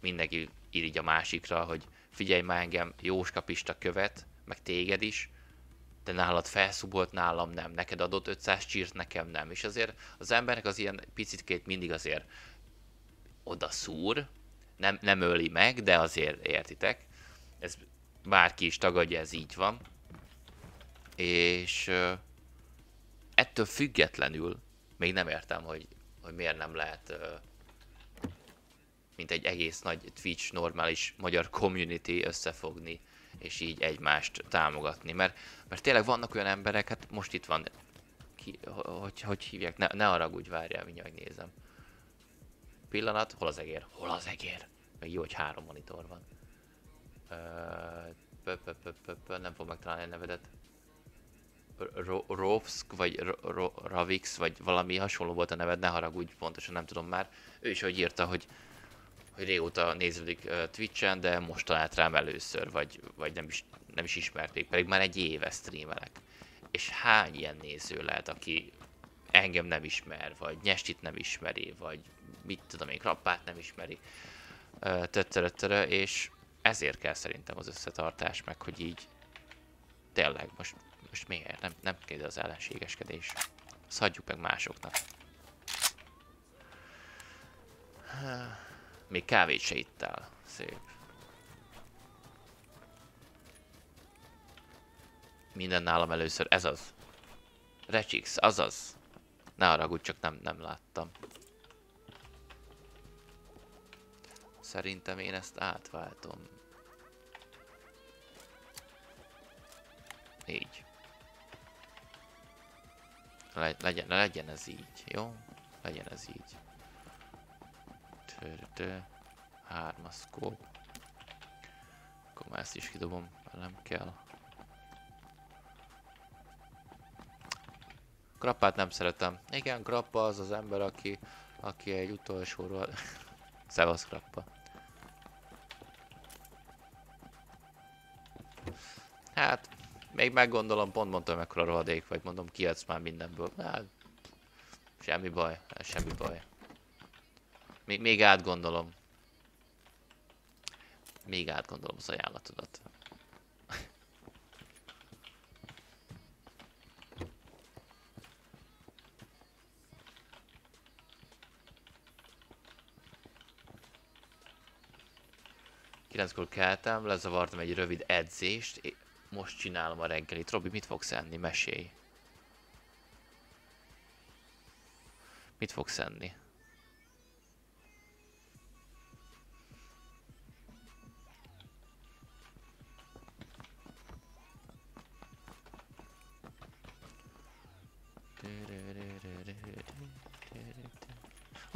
mindenki irigy a másikra, hogy figyelj már engem, Jóska Pista követ, meg téged is, de nálad felszubolt, nálam nem, neked adott 500 csírt, nekem nem. És azért az embernek az ilyen picitkét mindig azért oda szúr, nem, nem öli meg, de azért értitek. Ez bárki is tagadja, ez így van. És ettől függetlenül még nem értem, hogy, hogy miért nem lehet mint egy egész nagy Twitch normális magyar community összefogni, és így egymást támogatni. Mert, mert tényleg vannak olyan emberek, hát most itt van, ki, hogy, hogy hívják, ne, ne haragudj, várjál, mindjárt megnézem. Pillanat, hol az egér? Hol az egér? Meg jó, hogy három monitor van. Ö, pö, pö, pö, pö, nem fog megtalálni a nevedet. Ro- Rovsk, vagy Ravix, vagy valami hasonló volt a neved, ne haragudj, pontosan nem tudom már. Ő is hogy írta, hogy régóta néződik Twitch-en, de most talált rám először, vagy, vagy nem, is, nem is ismerték, pedig már egy éve streamelek. És hány ilyen néző lehet, aki engem nem ismer, vagy Nyestit nem ismeri, vagy mit tudom én, Krappát nem ismeri, tötterötterö, és ezért kell szerintem az összetartás, meg hogy így tényleg most, most miért? Nem, nem kérde az ellenségeskedés. Azt meg másoknak. Még kávét se ittál. Szép. Minden nálam először. Ez az. Recsix, azaz. Ne haragudj, csak nem, nem láttam. Szerintem én ezt átváltom. Így. Le, legyen, legyen ez így, jó? Legyen ez így. Törtő. Hármas scope. Akkor már ezt is kidobom, mert nem kell. Grappát nem szeretem. Igen, Grappa az az ember, aki, aki egy utolsóról... Szevasz, Grappa. Hát, még meggondolom, pont mondtam, mekkora rohadék vagy, mondom, kiadsz már mindenből. Hát, semmi baj, semmi baj. Még, még átgondolom. Még átgondolom az ajánlatodat. Kilenckor keltem, lezavartam egy rövid edzést, most csinálom a reggelit. Robi, mit fogsz enni? Mesélj. Mit fogsz enni?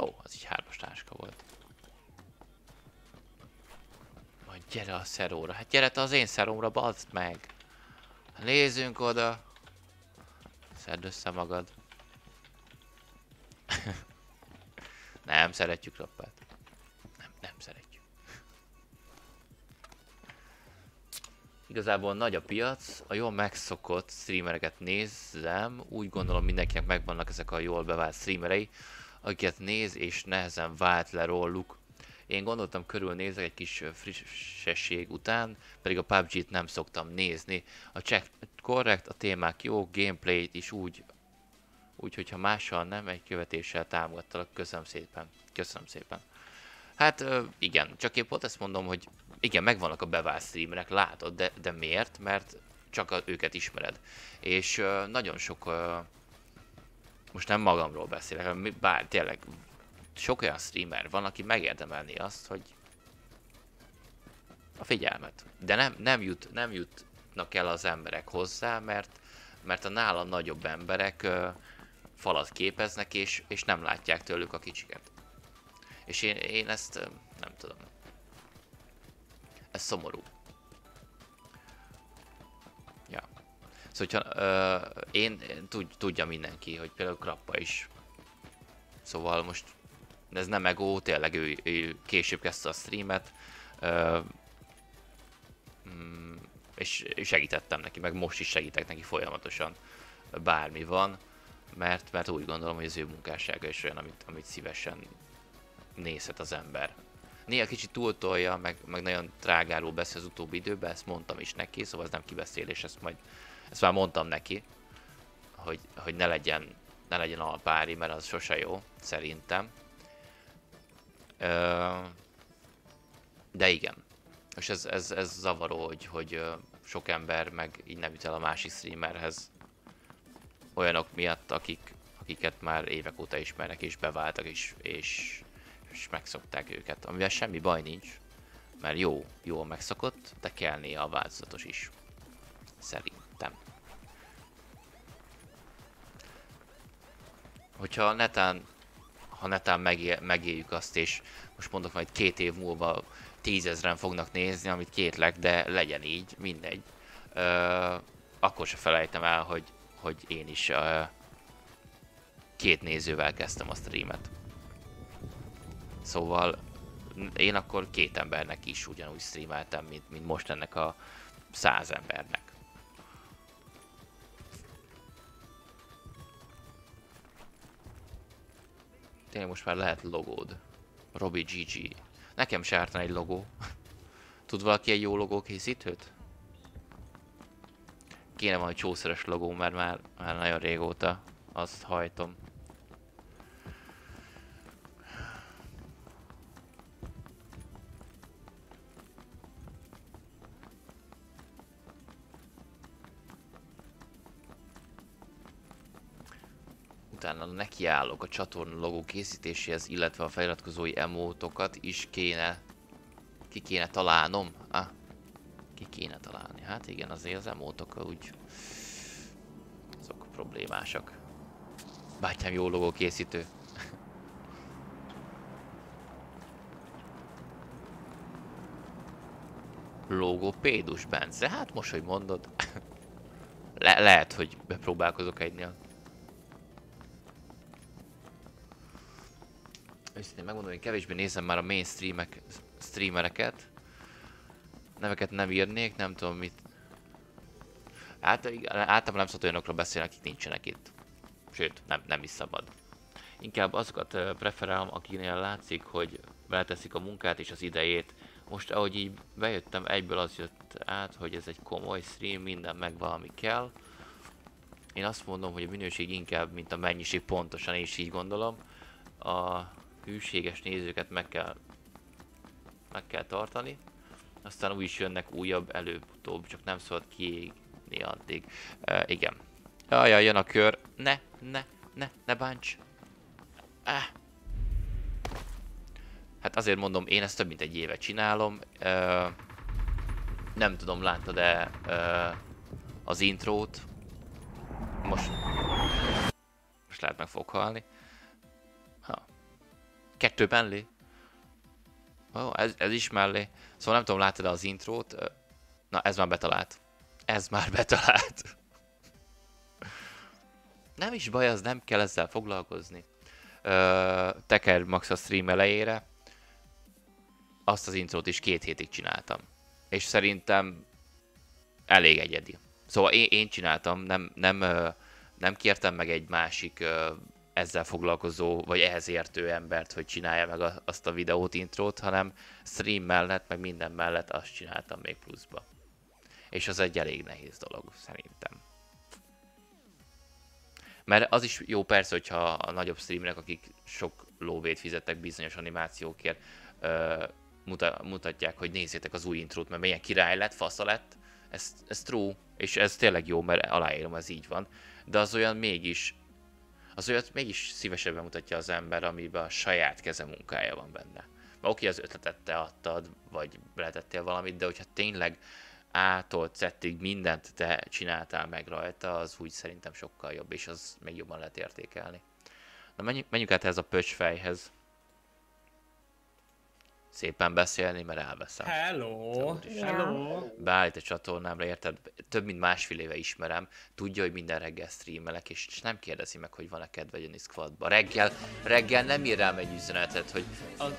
Ó, az így hármas táska volt. Majd gyere a szeróra. Hát gyere te az én szerómra, bazd meg! Nézzünk oda! Szedd össze magad. nem szeretjük rappát. Nem, nem szeretjük. Igazából nagy a piac, a jól megszokott streamereket nézem, úgy gondolom mindenkinek megvannak ezek a jól bevált streamerei, akiket néz és nehezen vált le róluk. Én gondoltam körülnézek egy kis frissesség után, pedig a PUBG-t nem szoktam nézni. A check korrekt, a témák jó, gameplayt is úgy, úgy, hogyha mással nem, egy követéssel támogattalak. Köszönöm szépen. Köszönöm szépen. Hát igen, csak én pont ezt mondom, hogy igen, megvannak a bevált streamerek, látod, de, de miért? Mert csak a, őket ismered. És nagyon sok, most nem magamról beszélek, hanem bár tényleg sok olyan streamer van, aki megérdemelni azt, hogy a figyelmet. De nem, nem, jut, nem jutnak el az emberek hozzá, mert, mert a nála nagyobb emberek ö, falat képeznek, és, és nem látják tőlük a kicsiket. És én, én ezt nem tudom. Ez szomorú. Szóval, hogyha, ö, én, tud, tudja mindenki, hogy például Krappa is Szóval most ez nem ego, tényleg ő, ő később kezdte a streamet, ö, mm, és segítettem neki, meg most is segítek neki folyamatosan, bármi van, mert, mert úgy gondolom, hogy az ő munkássága is olyan, amit, amit szívesen nézhet az ember. Néha kicsit túltolja, meg, meg nagyon trágáról beszél az utóbbi időben, ezt mondtam is neki, szóval ez nem kibeszélés, ezt majd ezt már mondtam neki, hogy, hogy ne legyen, ne legyen alpári, mert az sose jó, szerintem. De igen. És ez, ez, ez zavaró, hogy, hogy sok ember meg így nem jut el a másik streamerhez. Olyanok miatt, akik, akiket már évek óta ismernek és beváltak és, és, és megszokták őket. Amivel semmi baj nincs, mert jó, jól megszokott, de kell néha a változatos is. Szerintem. Hogyha netán, ha netán megél, megéljük azt, és most mondok majd két év múlva tízezren fognak nézni, amit kétlek, de legyen így, mindegy. Ö, akkor se felejtem el, hogy, hogy én is ö, két nézővel kezdtem a streamet. Szóval én akkor két embernek is ugyanúgy streameltem, mint, mint most ennek a száz embernek. Tényleg most már lehet logód. Robi GG. Nekem se ártan egy logó. Tud valaki egy jó logó készítőt? Kéne valami csószeres logó, mert már, már nagyon régóta azt hajtom. Utána nekiállok a csatorna logó készítéséhez, illetve a feliratkozói emótokat is kéne, ki kéne találnom. Ah, ki kéne találni. Hát igen, azért az emótok úgy, azok problémásak. Bátyám jó logó készítő. Logopédus Bence, hát most, hogy mondod. Le lehet, hogy bepróbálkozok egynél. Őszintén megmondom, hogy kevésbé nézem már a main streamek, streamereket. Neveket nem írnék, nem tudom mit. Hát általában nem szabad olyanokról beszélni, akik nincsenek itt. Sőt, nem, nem is szabad. Inkább azokat preferálom, akinél látszik, hogy beleteszik a munkát és az idejét. Most ahogy így bejöttem, egyből az jött át, hogy ez egy komoly stream, minden meg valami kell. Én azt mondom, hogy a minőség inkább, mint a mennyiség pontosan, és így gondolom. A hűséges nézőket meg kell, meg kell tartani. Aztán úgy is jönnek újabb előbb-utóbb, csak nem szabad kiégni addig. E, igen. Jaj, jön a kör. Ne, ne, ne, ne bánts. Ah. Hát azért mondom, én ezt több mint egy éve csinálom. E, nem tudom, láttad-e e, az intrót? Most... Most lehet meg fog halni. Kettő mellé? Oh, ez, ez is mellé. Szóval nem tudom, láttad az intrót? Na, ez már betalált. Ez már betalált. nem is baj, az nem kell ezzel foglalkozni. Teker max a stream elejére. Azt az intrót is két hétig csináltam. És szerintem elég egyedi. Szóval én, én csináltam, nem, nem, nem kértem meg egy másik ezzel foglalkozó, vagy ehhez értő embert, hogy csinálja meg azt a videót, intrót, hanem stream mellett, meg minden mellett azt csináltam még pluszba. És az egy elég nehéz dolog, szerintem. Mert az is jó persze, hogyha a nagyobb streamerek, akik sok lóvét fizettek bizonyos animációkért, ö, mutatják, hogy nézzétek az új intrót, mert milyen király lett, fasza lett. Ez, ez true, és ez tényleg jó, mert aláírom, ez így van. De az olyan mégis az olyat mégis szívesebben mutatja az ember, amiben a saját keze munkája van benne. Mert oké, az ötletet te adtad, vagy beletettél valamit, de hogyha tényleg ától Z-ig mindent te csináltál meg rajta, az úgy szerintem sokkal jobb, és az még jobban lehet értékelni. Na menjünk, menjünk át ehhez a pöcsfejhez. Szépen beszélni, mert elveszem.
Hello! Hello!
Beállít a csatornámra, érted? Több mint másfél éve ismerem, tudja, hogy minden reggel streamelek, és nem kérdezi meg, hogy van-e kedve jönni squadba. Reggel, reggel nem ír rám egy üzenetet, hogy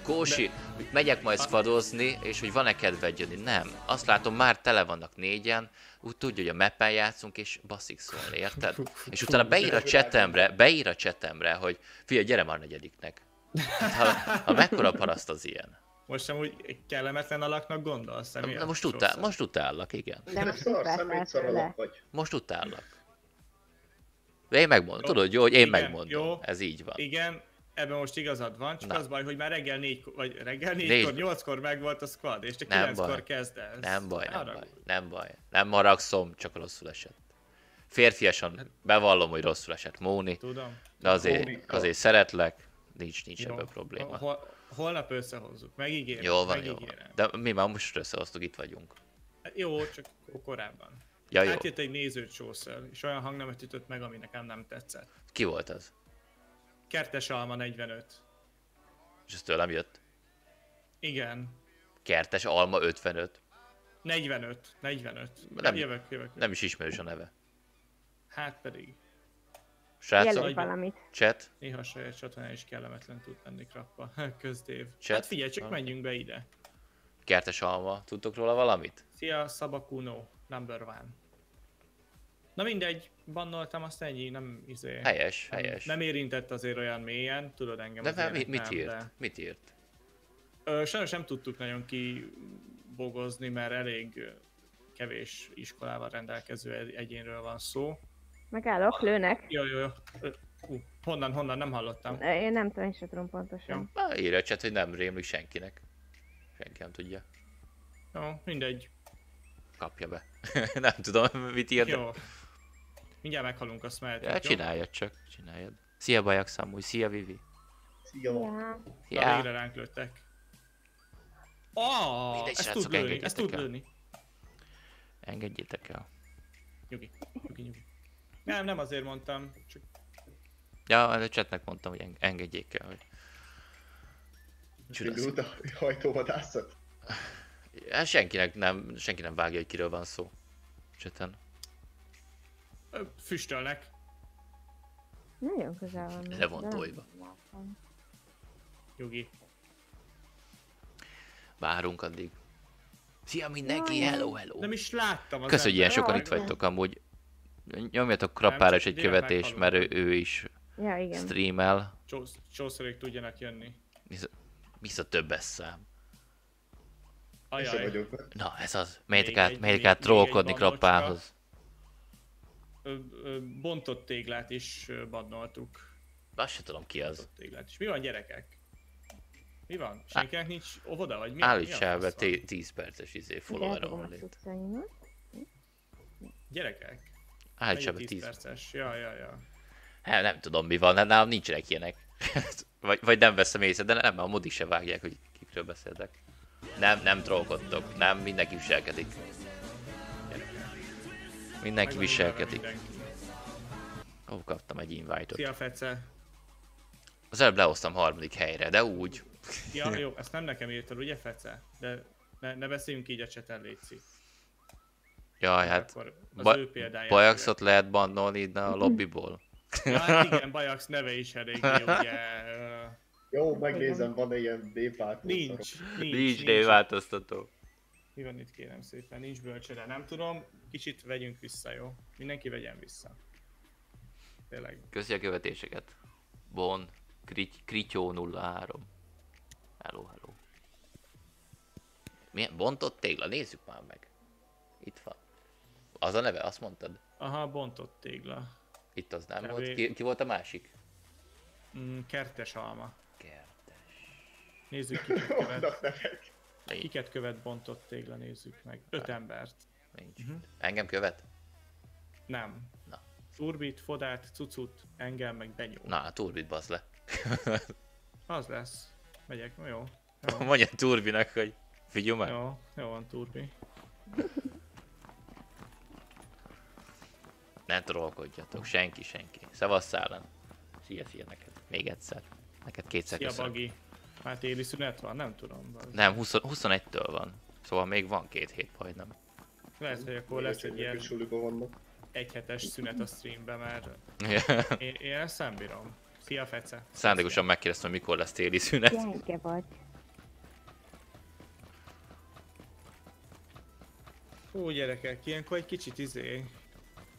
Kósi, hogy megyek majd squadozni, és hogy van-e kedve jönni. Nem. Azt látom, már tele vannak négyen, úgy tudja, hogy a mappen játszunk, és baszik szólni, érted? És utána beír a csetemre, beír a csetemre, hogy figyelj, gyere már negyediknek. Hát, ha, ha mekkora paraszt az ilyen?
Most sem úgy kellemetlen alaknak gondolsz? Emiatt?
na most, utál, most utállak, igen.
De most
szar
tőle?
alak vagy.
Most utállak. De én megmondom,
Jó.
tudod, jó, hogy én
Igen,
megmondom.
jó.
Ez így van.
Igen, ebben most igazad van, csak
Na.
az baj, hogy már reggel négy, vagy reggel
Négy.
négykor, nyolckor meg volt a squad, és te
Nem
kilenckor
baj.
kezdesz.
Nem baj, nem baj, nem baj. Nem haragszom, csak rosszul esett. Férfiasan bevallom, hogy rosszul esett Móni,
Tudom.
de azért,
Mónika.
azért szeretlek, nincs, nincs
Jó.
ebből probléma.
Hol, holnap összehozzuk, megígérem.
Jó van, jó van.
megígérem.
De mi már most összehoztuk, itt vagyunk.
Hát Jó, csak korábban.
Ja, jó.
Átjött egy nézőt sóször, és olyan hangnemet ütött meg, ami nekem nem tetszett.
Ki volt az?
Kertes Alma 45.
És ez tőlem jött.
Igen.
Kertes Alma 55.
45. 45.
Nem-
Nem jövök, jövök.
Nem is ismerős a neve.
Hát pedig.
Srácok,
valamit.
chat,
Néha saját csatornán is kellemetlen tud lenni krappa. Közdév.
Chat.
Hát figyelj, csak
Ah.
menjünk be ide.
Kertes Alma, tudtok róla valamit?
Szia, Sabakuno, number one. Na mindegy, bannoltam, azt ennyi, nem izé.
Helyes,
nem,
helyes.
nem érintett azért olyan mélyen, tudod engem
De
az
nem,
ilyenek
mit, mit
nem,
írt?
de-
Mit írt?
Ö, sajnos nem tudtuk nagyon kibogozni, mert elég kevés iskolával rendelkező egy- egyénről van szó.
Megállok, lőnek.
Jó, jó, jó. Hú, honnan, honnan, nem hallottam.
Én nem tudom, én sem tudom pontosan.
Na, írja a chat, hogy nem rémlik senkinek. Senki nem tudja.
Jó, mindegy.
Kapja be. nem tudom, mit írt.
Jó. Mindjárt meghalunk, azt mehetünk,
Ja,
jó?
csináljad csak, csináljad. Szia Bajak Samúj, szia Vivi.
Szia.
Na,
Ja.
végre ránk lőttek. Oh,
Mindegy,
ezt
srácok,
tud lőni,
engedjétek
ezt tud
el.
lőni.
Engedjétek el.
Nyugi, nyugi, nyugi. Nem, nem azért mondtam, csak
Ja, a chatnek mondtam, hogy eng- engedjék el, hogy...
Indult a hajtóvadászat.
Hát senkinek nem, senki nem vágja, hogy kiről van szó. Chaten.
ö, füstölnek.
Nagyon közel van.
Le van tojva.
Nyugi.
Várunk addig. Szia mindenki, hello, hello.
Nem is láttam az
Köszönjük, hogy ilyen sokan itt vagytok amúgy. Nyomjatok krappára is egy
direkt
követést, mert ő, ő is
Ja, igen.
streamel.
Csósz- Csószorék tudjanak jönni.
Vissza többes szám.
Ajaj.
Na, ez az.
Még
át,
még-
át trollkodni krappához.
Bontott téglát is ö, bannoltuk.
Azt se tudom ki az.
Bontott téglát is. Mi van gyerekek? Mi van? Senkinek nincs óvoda, vagy mi?
Állíts
mi a
el be
fasz van?
10 perces izé
Igen,
follower
elfogom a
only
cuccaimat.
Gyerekek?
Állíts el be
Mennyi
10
perces? Ja, ja, ja.
Hát nem tudom mi van, hát nálam nincsenek ilyenek. vagy, vagy nem veszem észre, de nem, a modik se vágják, hogy kikről beszéltek. Nem, nem trollkodtok, nem, mindenki viselkedik. Mindenki viselkedik. Ó, kaptam egy invite-ot.
Szia, Fece.
Az előbb lehoztam harmadik helyre, de úgy.
Ja, jó, ezt nem nekem írtad, ugye, Fece? De ne, ne beszéljünk így a cseten, Léci.
Jaj, hát
Akkor az
ba-
ő példáját
Bajaxot lehet bannolni innen a lobbyból.
Ja, hát igen, Bajax neve is elég jó, ugye.
Jó, megnézem, van-e ilyen népváltó
Nincs, nincs,
Nincs névváltoztató.
Mi van itt kérem szépen? Nincs bölcsere, nem tudom. Kicsit vegyünk vissza, jó? Mindenki vegyen vissza. Tényleg.
Köszi a követéseket. Bon, Krit- Krityó 03. Hello, hello. Milyen bontott tégla? Nézzük már meg. Itt van. Az a neve, azt mondtad?
Aha, bontott tégla.
Itt az nem
Kb.
volt. Ki, ki volt a másik?
Mm, kertes alma.
Kertes.
Nézzük, kiket követ. Kiket követ bontott tégla, nézzük meg. Öt embert.
nincs. Engem követ?
Nem.
Na.
Urbit, Fodát, Cucut, engem, meg Benyó.
Na, a turbit bazd le.
Az lesz. Megyek, jó. Jó,
Mondja turbinak, hogy figyelj meg.
jó, jó van, Turbi.
Ne trollkodjatok, senki, senki. Szavasszál ellen. Szia, szia neked. Még egyszer. Neked kétszer
Szia,
köszönöm.
Bagi. Hát téli szünet van, nem tudom. bazd.
Nem, 20, 21-től van. Szóval még van két hét majdnem.
Lehet, hogy akkor lesz egy ilyen egyhetes szünet a streambe, mert én, én ezt nem bírom. Szia Fece!
Szándékosan megkérdeztem, mikor lesz téli szünet.
Gyenge vagy.
Ó gyerekek, ilyenkor egy kicsit izé...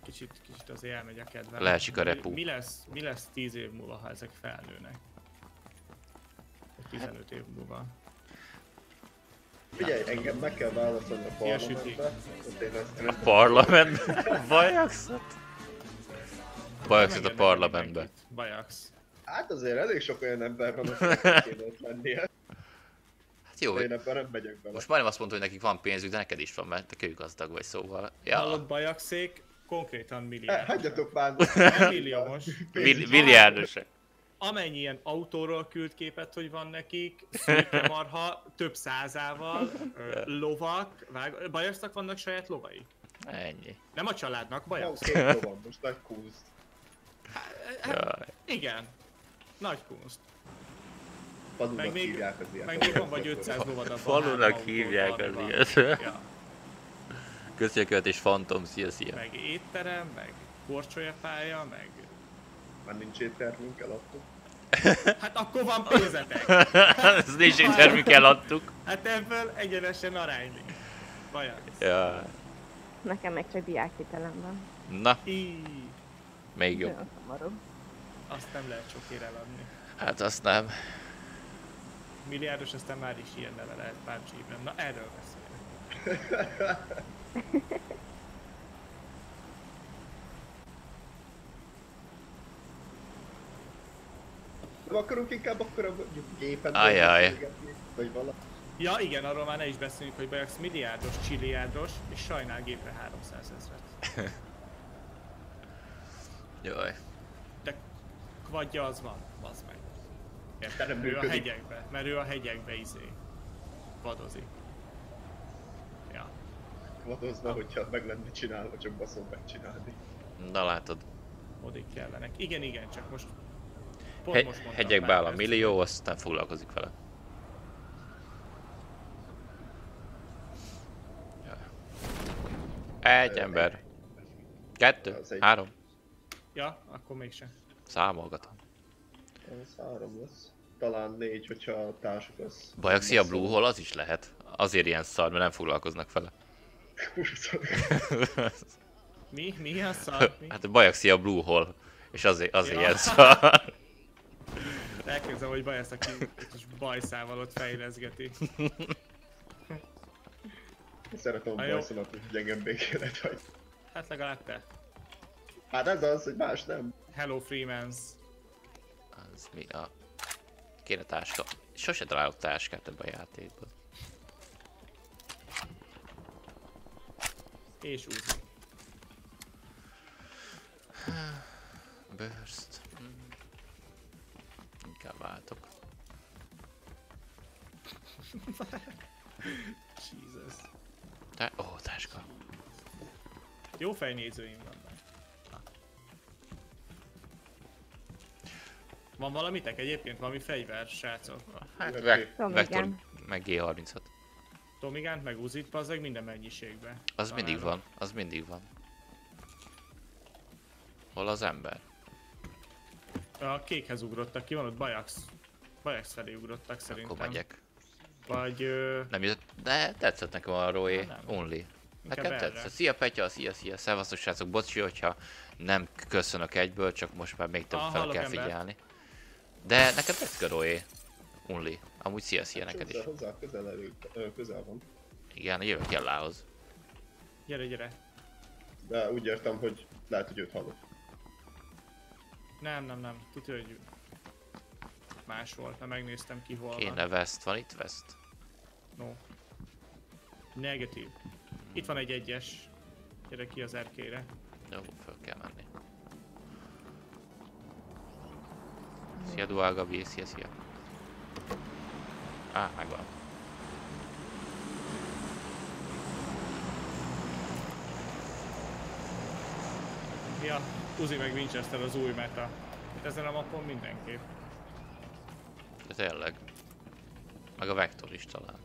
Kicsit, kicsit azért elmegy a kedvem.
Leesik a
Mi-
repú.
Mi lesz, mi lesz 10 év múlva, ha ezek felnőnek? Vagy 15 év múlva.
Figyelj, engem meg kell válaszolni a parlamentbe.
A parlamentben? Bajaxot? Bajaxot a
mindenkit. Bajax.
Hát azért elég sok olyan ember van, akinek kéne ott lennie.
Hát jó,
én ebben nem megyek bele.
most majdnem azt mondta, hogy nekik van pénzük, de neked is van, mert te gazdag vagy, szóval.
Hallod,
Ja,
Bajaxék konkrétan
Eh,
milliárd.
Hagyjatok már!
Nem milliómos.
Mill- milliárdosak.
Amennyi ilyen autóról küld képet, hogy van nekik, szőke marha, több százával, lovak, vág... Bajaxnak vannak saját lovai?
Ennyi.
Nem a családnak,
Jó,
Bajax.
két lovam, most nagy kúzt.
Jaj.
Igen. Nagy kunst.
Padunak
Meg még-
hívják az ilyen.
Meg még van vagy 500 lovad abban.
Falunak hívják az ilyet.
Ja.
Köszönjük és Phantom, szia, szia.
Meg étterem, meg korcsolyapálya, meg...
Már nincs éttermünk, eladtuk.
Hát akkor van pénzetek!
Ez nincs egy termük eladtuk.
Hát ebből egyenesen aránylik. Bajax.
Ja.
Nekem meg csak diákhitelem van.
Na,
Í,
még jobb.
Azt nem lehet sokért eladni.
Hát azt nem.
Milliárdos, aztán már is ilyen neve lehet PUBG-ben. Na erről beszélek.
Nem akarunk inkább akkor a mondjuk gépen
Ajaj.
Vagy valami.
Ja igen, arról már ne is beszéljünk, hogy Bajax milliárdos, csilliárdos, és sajnál gépre 300 ezret.
Jaj.
De kvadja az van, az meg. Érted? Ő a hegyekbe, mert ő a hegyekbe izé. Vadozik.
Vadozna, hogyha meg lenne csinálva, csak baszom megcsinálni.
Na látod.
Odik kellenek. Igen, igen, csak most... Pont
Hegy,
most
hegyekbe áll a millió, aztán foglalkozik vele. Egy ember. Kettő,
egy.
három.
Ja, akkor mégsem.
Számolgatom.
Ez három lesz. Talán négy, hogyha a társak az...
Bajaxi a Blue Hole az is lehet. Azért ilyen szar, mert nem foglalkoznak vele.
Mi? Mi a szar? Mi?
hát a Bajaxi a Blue Hole. És azért, azért
Ja.
ilyen szar.
Elképzelem, hogy Bajax, aki bajszával ott fejleszgeti.
Szeretem a bajszomat, hogy gyengem békélet vagy.
Hát legalább te.
Hát ez az, hogy más nem.
Hello Freemans.
Az mi a... Kéne táska. Sose találok táskát ebben a játékban.
És Uzi.
Burst. Hmm. Inkább váltok.
Jesus.
Tá- Ó, oh, táska.
Jó fejnézőim vannak. Van valamitek egyébként? Valami fegyver, srácok?
Hát, Vektor, meg G36.
Tomigánt, meg Uzit, bazzeg minden mennyiségben.
Az mindig
Találom.
van, az mindig van. Hol az ember?
A kékhez ugrottak, ki van ott Bajax? Bajax felé ugrottak szerintem.
Akkor megyek.
Vagy... Ö...
Nem jött, de tetszett nekem a Roé. Only. Nekem tetszett. Szia Petya, szia, szia, szevasztok srácok, bocsi, hogyha nem köszönök egyből, csak most már még több
Ah,
fel kell
ember.
figyelni. De nekem tetszik a Roé. Only. Amúgy szia, szia neked is.
Hozzá, hozzá közel, elő, közel van.
Igen, jövök Jellához.
Gyere, gyere.
De úgy értem, hogy lehet, hogy őt hallok.
Nem, nem, nem. Tudja, hogy más volt, mert megnéztem ki hol van.
Kéne West, van itt West?
No. Negatív. Itt van egy egyes. Gyere ki az erkére.
Jó, föl kell menni. Szia Duál Gabi, szia, szia. Á, megvan.
Ja, Uzi meg Winchester az új meta. Itt ezen a mappon mindenképp.
De tényleg. Meg a vektor is talán.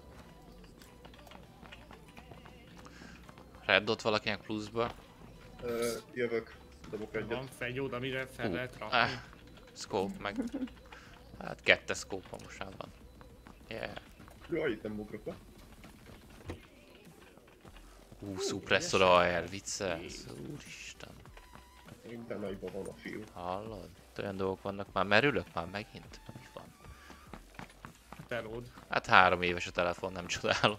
Red dot valakinek pluszba.
Ö, jövök, dobok egyet.
Van fegyód, amire fel
Hú,
lehet rakni.
Ah, scope meg. Hát kettes scope most már van. Yeah.
Jaj, itt nem ugrok le.
Hú, suppressor AR, viccelsz. Úristen.
Minden nagyban van a fiú.
Hallod? Olyan dolgok vannak már. Merülök már megint? Mi van?
Telód.
Hát három éves a telefon, nem csodálom.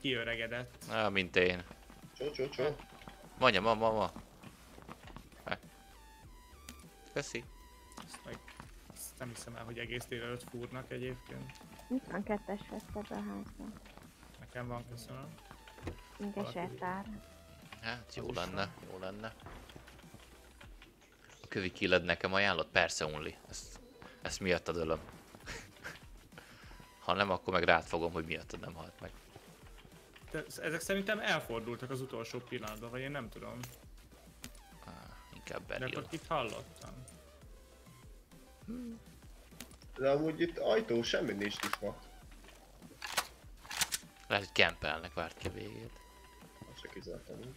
Kiöregedett.
Ah, mint én.
Csó, csó, csó.
Mondja, ma, ma, ma. Hát. Köszi.
Ezt meg... Ezt nem hiszem el, hogy egész délelőtt fúrnak egyébként.
Itt van kettes veszted a házban.
Nekem van, köszönöm.
Még sertár.
Hát jó lenne, jó lenne. A kövi killed nekem ajánlott? Persze only. Ezt, ezt miattad ölöm. ha nem, akkor meg rád fogom, hogy miattad nem halt meg.
De ezek szerintem elfordultak az utolsó pillanatban, vagy én nem tudom.
Ah, inkább
De
Beryl.
akkor itt hallottam.
De amúgy itt ajtó semmi nincs nyitva.
Lehet, hogy kempelnek, várt ki a végét.
Azt se kizártam. úgy.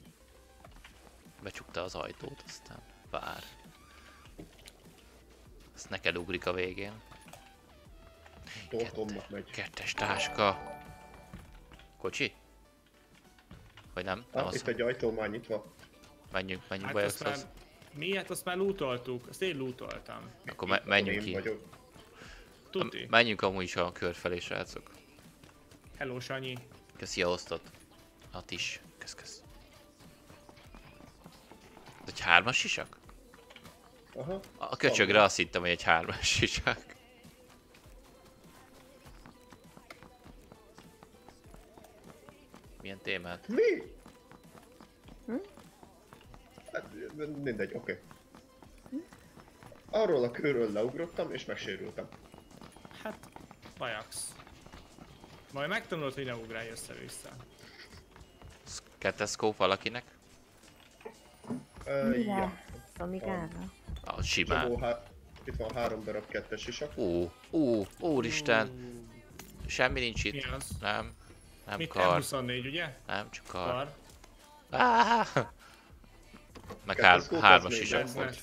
Becsukta az ajtót, aztán vár. Azt neked ugrik a végén.
Tortomnak megy.
Kettes táska. Kocsi? Vagy nem? Nem azt
itt egy ajtó már nyitva.
Menjünk, menjünk
Hát.
Bajoxhoz.
Mi? Hát azt már lootoltuk. Azt én lootoltam.
Akkor me- menjünk ki.
vagyok.
Tuti.
Menjünk amúgy is a kör felé, srácok.
Hello, Sanyi.
Köszi a osztot. Hat is. Kösz, kösz. Ez egy hármas sisak?
Aha.
A köcsögre azt hittem, hogy egy hármas sisak. Milyen témát?
Mi? Hát, mindegy, oké. Arról a körről leugrottam és megsérültem.
Hát, Bajax. Majd megtanulod, hogy ne ugrálj össze-vissza.
Kettes scope valakinek?
Uh, ja.
Mire? Tomigára?
Ah, simán.
Csomó, há... Itt van három darab kettes isak.
Ó, ó, úristen. Semmi nincs
Mi
itt.
az?
Nem. Nem
Mit
kar.
M24, ugye?
Nem, csak kar.
Kar.
Ah! Meg hár, hármas sisak volt.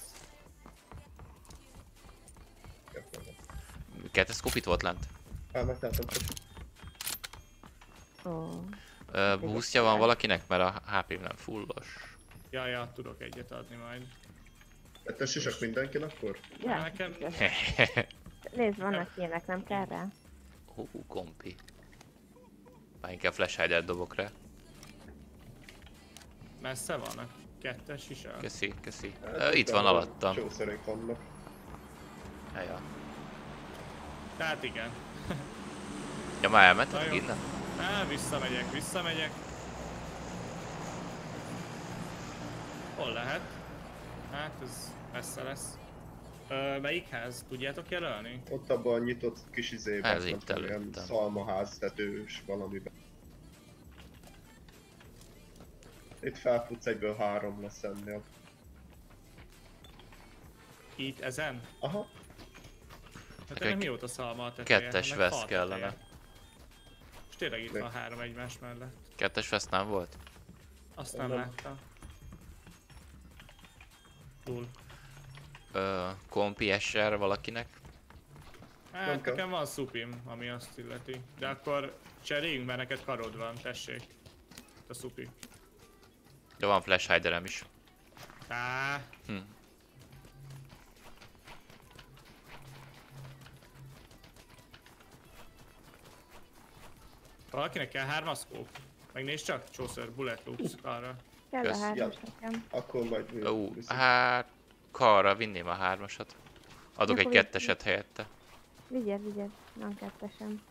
Kettes itt volt lent.
Csak.
Ó.
Ö, boostja van valakinek, mert a HP nem fullos.
Ja, ja, tudok egyet adni majd.
Kettes isak mindenkin akkor?
Ja,
Nekem-
biztos. Nézd, vannak ilyenek, nem kell rá?
Hú, kompi. Már inkább flash dobok rá.
Messze van a kettes is. A...
Köszi, köszi.
Hát,
Ö, itt van alattam.
Csószerek vannak.
Ja,
Tehát igen.
ja már
jó.
innen?
Á, visszamegyek, visszamegyek. Hol lehet? Hát ez messze lesz. Ö, melyik ház? Tudjátok jelölni?
Ott abban a nyitott kis izében.
Ez itt előttem.
Szalmaház tetős valamiben. Itt felfutsz egyből három lesz ennél.
Itt ezen?
Aha,
Hát ennek mióta szalma a teteje?
kettes
Ennek
vesz kellene.
És tényleg itt van három egymás mellett.
Kettes fest nem volt?
Azt nem
Nem.
láttam. Túl.
Ö, kompi SR valakinek?
Hát nekem van szupim, ami azt illeti. De akkor cseréljünk, mert neked karod van, tessék. A szupi.
De van flash hiderem is.
Á,
Hm.
valakinek kell hármaszkóp. Megnézd csak, csóször, bullet loops arra.
Kell
Kösz.
a hármas nekem.
akkor majd mi
Ú, hát... Karra vinném a hármasat. Adok
Ja,
egy
akkor
ketteset helyette.
Vigyed, vigyed. Van kettesem.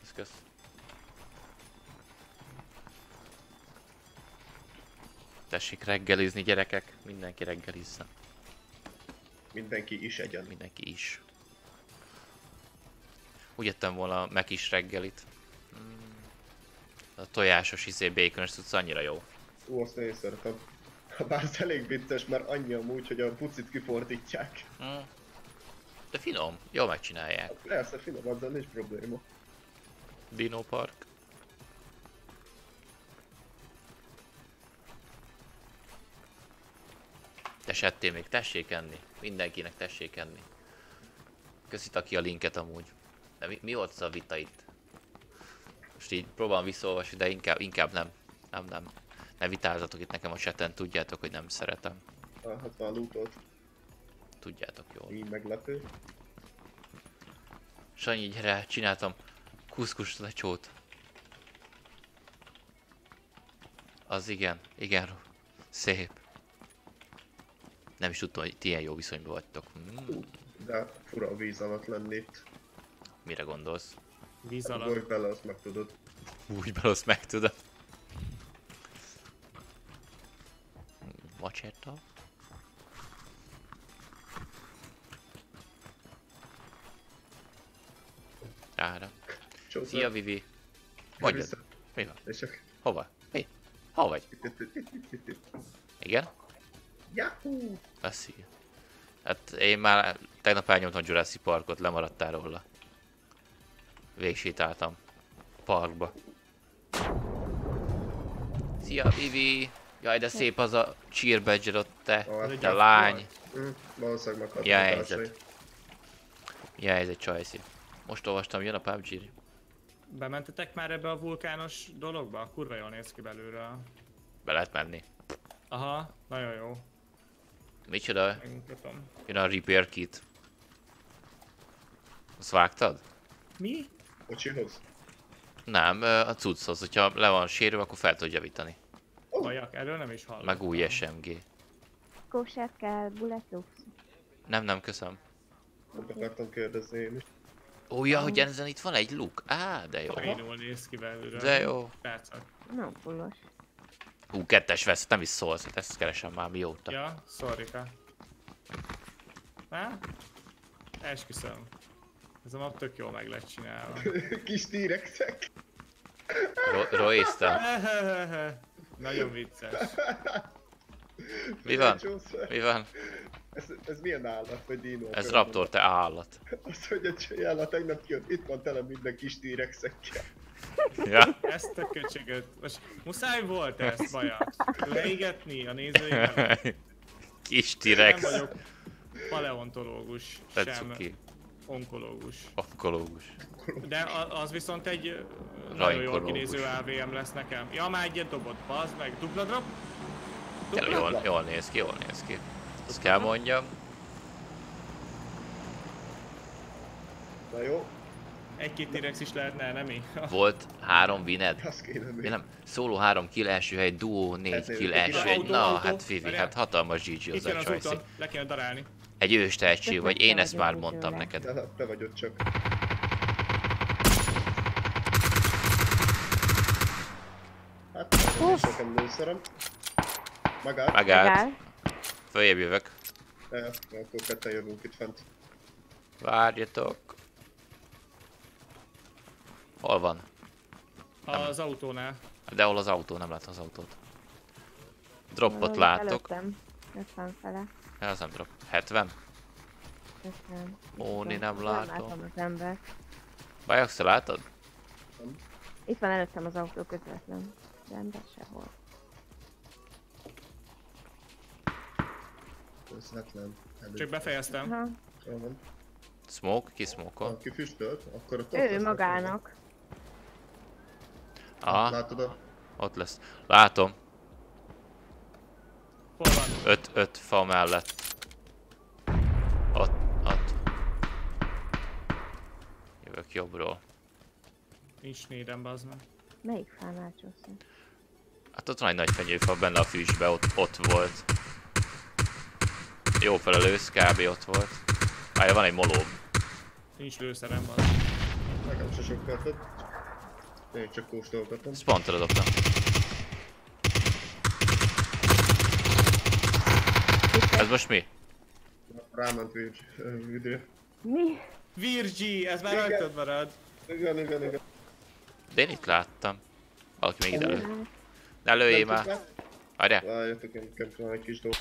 Kösz, kösz. Tessék reggelizni gyerekek, mindenki reggelizzen.
Mindenki is egyen.
Mindenki is. Úgy ettem volna meg is reggelit. Mm. A tojásos izé baconos tudsz annyira jó.
Ú, azt én szeretem. Bár ez elég vicces, mert annyi amúgy, hogy a pucit kifordítják.
Mm. De finom, jól megcsinálják.
Persze, finom, azzal nincs probléma.
Dino Park. Se ettél még, tessék enni. Mindenkinek tessék enni. Köszi ki a linket amúgy. De mi, mi volt az a vita itt? Most így próbálom visszaolvasni, de inkább, inkább nem. Nem, nem. Ne vitázzatok itt nekem a chaten, tudjátok, hogy nem szeretem.
Hát már lootolt.
Tudjátok jól.
Így meglepő.
Sanyi, gyere, csináltam kuszkus lecsót. Az igen, igen, szép. Nem is tudtam, hogy ti ilyen jó viszonyban vagytok. Hmm,
De fura a víz alatt lenni itt.
mire gondolsz?
Víz
Gondolj
alatt.
bele, azt meg tudod.
Úgy belosz meg tudod. Macsetta? Ára. Szia Vivi. Mondjad, mi van? Hova? Mi? Hol vagy? Igen?
Yahoo!
Köszi. Hát én már tegnap elnyomtam Jurassic Parkot, lemaradtál róla. Végsétáltam. Parkba. Szia Vivi! Jaj, de szép az a cheer badge ott te,
egy
te lány.
Mm, valószínűleg meghatnak
Ja,
a
helyzet. ez egy csajszi. Most olvastam, jön a PUBG.
Bementetek már ebbe a vulkános dologba? Kurva jól néz ki belőle.
Be lehet menni.
Aha, nagyon jó.
Micsoda?
Megmutatom.
Jön a repair kit. Azt vágtad?
Mi?
Kocsihoz?
Nem, a cucchoz, hogyha le van sérülve, akkor fel tudja javítani.
Bajak, erről nem is hallottam.
Meg új SMG.
Kósát kell, bulletproof.
Nem, nem, köszönöm.
Nem akartam kérdezni én is.
Ó, ja, hogy ezen itt van egy luk. Á, de jó.
Poénul néz ki belőle.
De jó.
Srácok.
Nem fullos.
Hú, kettes vesz, nem is szólsz, hát ezt keresem már mióta.
Ja, sorrika. Há? Esküszöm. Ez a map tök jól meg lett csinálva.
Kis tírekszek.
Ro- Roézta.
Nagyon vicces.
Mi van? Mi van?
Ez, ez milyen állat, vagy dino?
Ez Raptor, te állat.
Azt mondja, hogy a tegnap kijött, itt van tele minden kis tírekszekkel.
Ja?
Ezt a köcsögöt. Most muszáj volt ezt, Baja. Leégetni a nézőimet.
Kis
Nem
T-rex.
vagyok paleontológus,
Te
sem
cuki.
onkológus.
Onkológus.
De az viszont egy nagyon jól kinéző AVM lesz nekem. Ja, már egyet dobott, bazd meg. Dupla drop?
Tényleg jól, jól néz ki, jól néz ki. Azt kell mondjam.
Na jó,
Egy-két T-rex is lehetne, nem mi?
Volt három wined.
azt kéne még.
Nem? Szóló három kill első hely, duó négy
Ez
kill
négy.
első egy.
Autó,
Na,
autó.
hát Vivi, hát hatalmas GG az a csajszi.
le kéne darálni.
Egy ős tehetség vagy, én ezt már mondtam neked.
Te vagy ott csak. Hát, nekem lőszerem. Magát?
Megállt,
Megáll.
följebb jövök.
Ja, akkor ketten jövünk itt fent.
Várjatok. Hol van?
Az autónál.
De hol az autó? Nem látom az autót. Droppot látok.
Előttem. 50 fele.
Ja, az nem drop. 70?
50.
Ó, én nem
Nem
látom.
látom az embert.
Bajax, te látod?
Itt van előttem az autó közvetlen. De ember sehol.
Közvetlen. Előtt.
Csak befejeztem.
Aha.
Smoke? Ki smoke
Ha kifüstölt, akkor ott
Ő
lesz
magának.
Aha,
Látod a...
ott lesz. Látom.
Hol van?
5 5 fa mellett. Ott, ott. Jövök jobbról.
Nincs nédem, bazd meg.
Melyik fánál csúszom?
Hát ott van egy nagy fenyőfa benne a fűsbe, ott, ott volt. Jó felelősz, kb. ott volt. Várja, van egy molóm.
Nincs lőszerem, bazd meg.
Nekem se sok. Én csak kóstolgatom.
Spontra dobtam. Ez most mi?
Ráment víz, üdő.
Mi?
Virgi, ez már
Igen.
rajtad marad.
Igen, igen, igen.
De én itt láttam. Valaki még ide lő. Ne lőjél
Nem
már. Várjál.
Várjatok, én van egy kis dolog.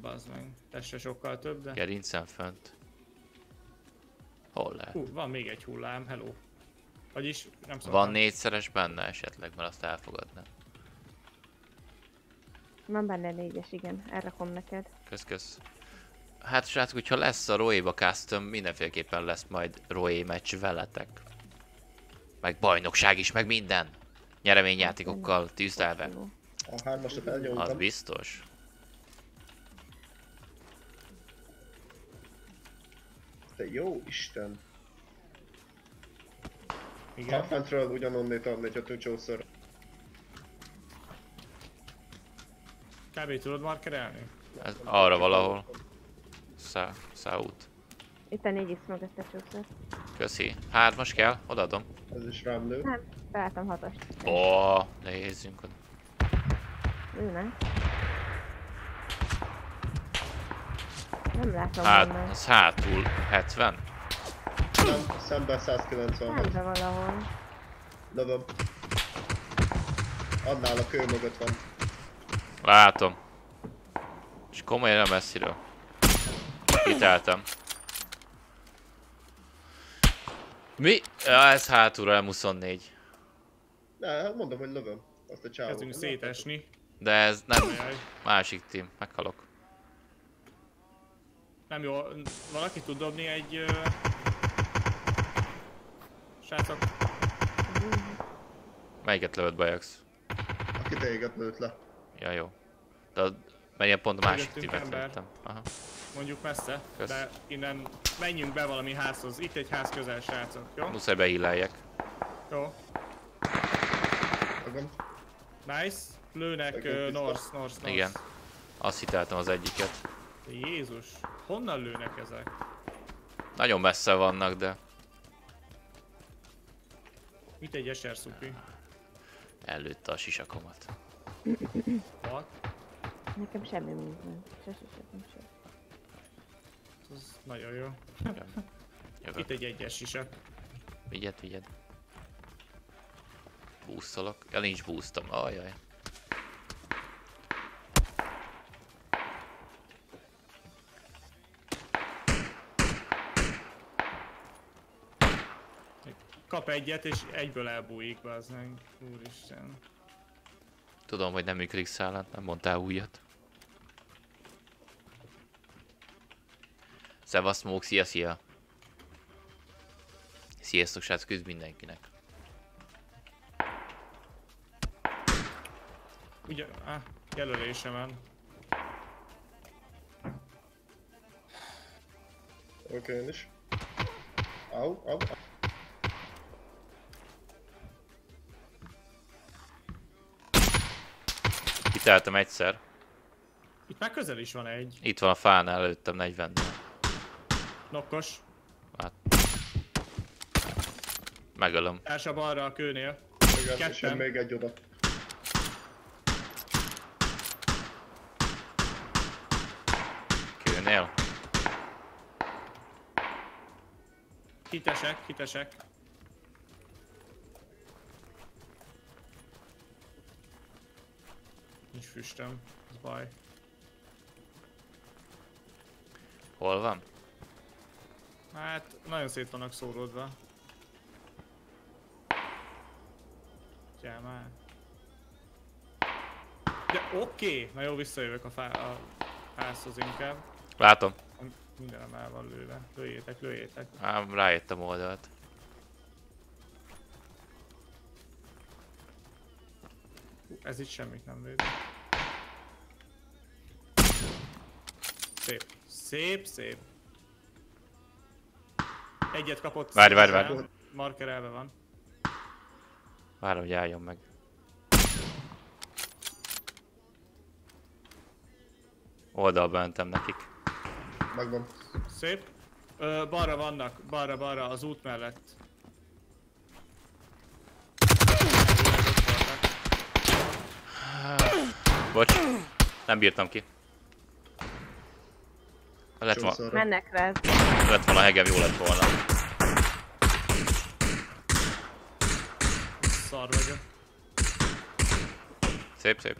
bazd meg. Ez se sokkal több, de...
Gerincen fönt. Hol lehet?
Hú, van még egy hullám, hello. Vagyis nem szóltam.
Van négyszeres benne esetleg, mert azt elfogadnám.
Van benne négyes, igen. Elrakom neked.
Kösz, kösz. Hát srácok, hogyha lesz a Roéba custom, mindenféleképpen lesz majd Roé meccs veletek. Meg bajnokság is, meg minden. Nyereményjátékokkal tűzdelve.
A hármasat
Az
elnyomtam.
biztos.
Te jó Isten.
Igen.
Ha fentről ugyanonnét adni, hogyha tücsószor.
Kb. tudod markerelni?
Ez arra valahol. Szá, száút.
Itt a négy is mögött a csúszor.
Köszi. Hármas kell, odaadom.
Ez is rám lő.
Nem, beálltam hatast.
Ó, nézzünk oda.
Ülne. Nem látom
Hát,
honnan.
az hátul 70.
Nem, szemben 196.
Szembe valahol.
Lövöm. Annál a kő mögött van.
Látom. És komolyan nem messziről. Kiteltem. Mi? Ja, ez hátulra M24.
Ne, mondom, hogy lövöm. Azt a csávót.
Kezdünk szétesni.
De ez nem másik team. Meghalok.
Nem jó. Valaki tud dobni egy... Ö... Srácok,
Melyiket lövött Bajax?
Aki téged lőtt le.
Ja, jó. De menjen pont a másik
ember.
lőttem. Aha.
mondjuk messze,
Kösz.
de innen menjünk be valami házhoz. Itt egy ház közel, srácok, jó?
Muszáj beilleljek.
Jó.
Magam.
Nice. Lőnek uh. North, North, North.
Igen. Azt hiteltem az egyiket.
Jézus. Honnan lőnek ezek?
Nagyon messze vannak, de
Itt egy eser szupi.
előtte a sisakomat.
What?
Nekem semmi minden. Se, se, se, nem se.
Ez nagyon jó.
Jövök.
Itt egy egyes sisak.
Vigyed, vigyed. Boostolok. Ja, nincs boostom. Ajaj.
Kap egyet és egyből elbújik, az meg. Úristen.
Tudom, hogy nem működik szállat, nem mondtál újat. Szevasz, Smoke, szia, szia! Sziasztok, srác, küzd mindenkinek.
Ugye, ah, jelölésem van.
Oké, én is. Au, au, au.
Kiteltem egyszer.
Itt már közel is van egy.
Itt van a fánál előttem 40
Nokkos.
Hát. Megölöm.
Társa balra a kőnél. Ketten.
még egy oda.
Kőnél.
Hitesek, hitesek. Füstöm, ez baj.
Hol van?
Hát, nagyon szét vannak szóródva. Gyere már. De oké, okay. na jó, visszajövök a, fá- a házhoz inkább.
Látom.
Mindenem el van lőve. Lőjétek, lőjétek.
Á, rájöttem oldalt.
Ez itt semmit nem lőtt. Szép. Szép, szép. Egyet kapott.
Várj, várj,
várj.
Markerelve van.
Várom, hogy álljon meg. Oldalba mentem nekik.
Megvan.
Szép. Ö, balra vannak, balra, balra, az út mellett.
Bocs, nem bírtam ki. Lett,
Csúszorra.
Mennek rá.
lett volna hegem, jó lett volna.
Szar vagyok.
Szép, szép.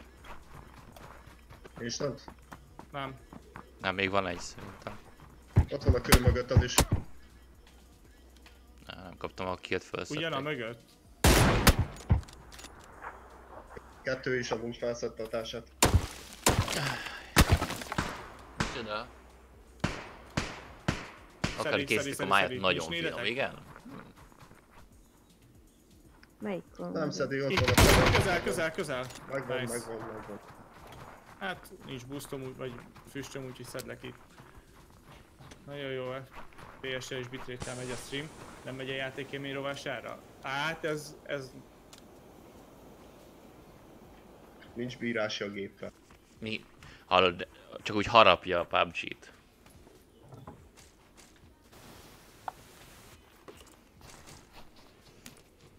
Instant.
Nem.
Nem, még van egy szerintem.
Ott van a kő mögötted is.
Nem, nem kaptam a killt
Ugyan a
felszették.
mögött.
Kettő is a társát.
Csoda. Akár készítik a máját, nagyon finom, igen?
Melyik
Nem szedi, ott van a
közel, közel, közel.
Megvan,
Nice.
megvan, megvan.
Hát nincs boostom, vagy füstöm, úgyhogy szedlek itt. Nagyon jó, PS-sel és bitrate megy a stream. Nem megy a játékémény rovására? Hát ez, ez
Nincs bírási a géppel.
Mi? Hallod, csak úgy harapja a PUBG-t.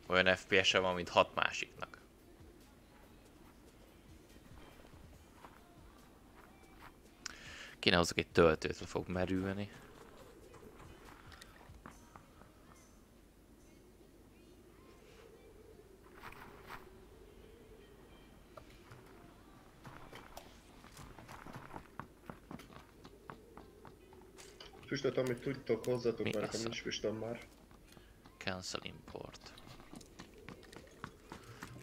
Olyan FPS-e van, mint hat másiknak. Kéne hozzak egy töltőt, le fog merülni.
Füstöt, amit tudtok, hozzatok,
Mi
mert nekem
a-
nincs füstöm már.
Cancel import.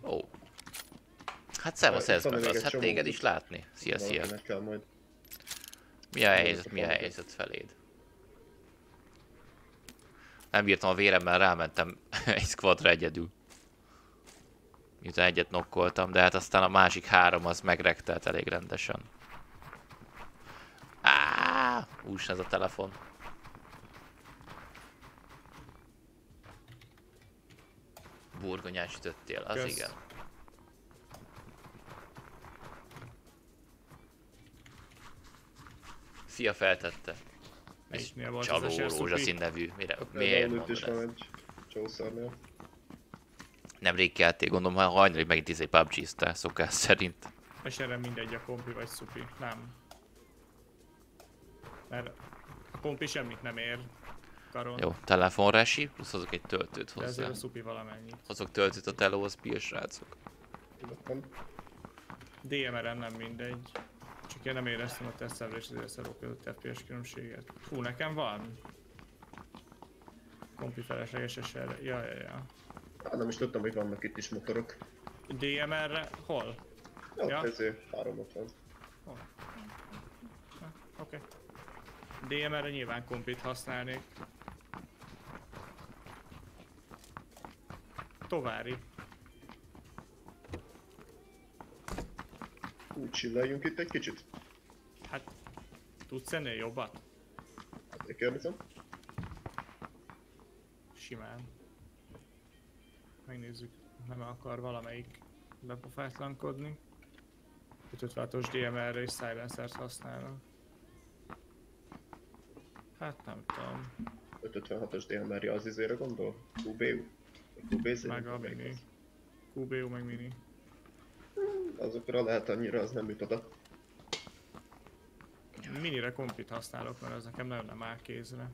Ó. Oh. Hát szevasz ez
egy
hát téged is látni. Szia, szia. Mi a helyzet, mi a helyzet feléd? Nem bírtam a véremmel, rámentem egy squadra egyedül. Miután egyet nokkoltam, de hát aztán a másik három az megrektelt elég rendesen. Áááá! Ús ez a telefon. Burgonyát sütöttél, az
Kösz.
igen. Szia feltette.
És milyen volt
Csaló
az
rózsaszín nevű. Mire, miért
is
mondod
van
ezt?
egy csószarnél.
Nemrég keltél, gondolom, ha hajnalig megint izé pubg szokás szerint.
És erre mindegy a kompi vagy szupi. Nem. Mert a kompi semmit nem ér. Karon.
Jó, telefonra esi, plusz hozok egy töltőt
De ezért
hozzá.
a szupi valamennyit.
Hozok töltőt a telóhoz, pia srácok.
DMR-en nem mindegy. Én nem éreztem a tesztelő és az SRO között FPS különbséget. Fú, nekem van. Kompi felesleges eser. Ja, ja, ja.
Hát nem is tudtam, hogy vannak itt is motorok.
DMR-re hol?
Jó,
Ja.
ezért 350.
Hol? Oké. Okay. DMR-re nyilván kompit használnék. Továri.
Úgy chilleljünk itt egy kicsit.
Hát, tudsz ennél jobbat?
Én kérdezem.
Simán. Megnézzük, nem akar valamelyik bepofátlankodni. 556-os DMR-re és silencert használnak. Hát nem tudom.
556-os DMR az izére gondol? QBU? QBZ?
Meg a mini. QBU meg mini.
Azokra lehet annyira, az nem jut oda.
Minire kompit használok, mert ez nekem nagyon nem áll kézre.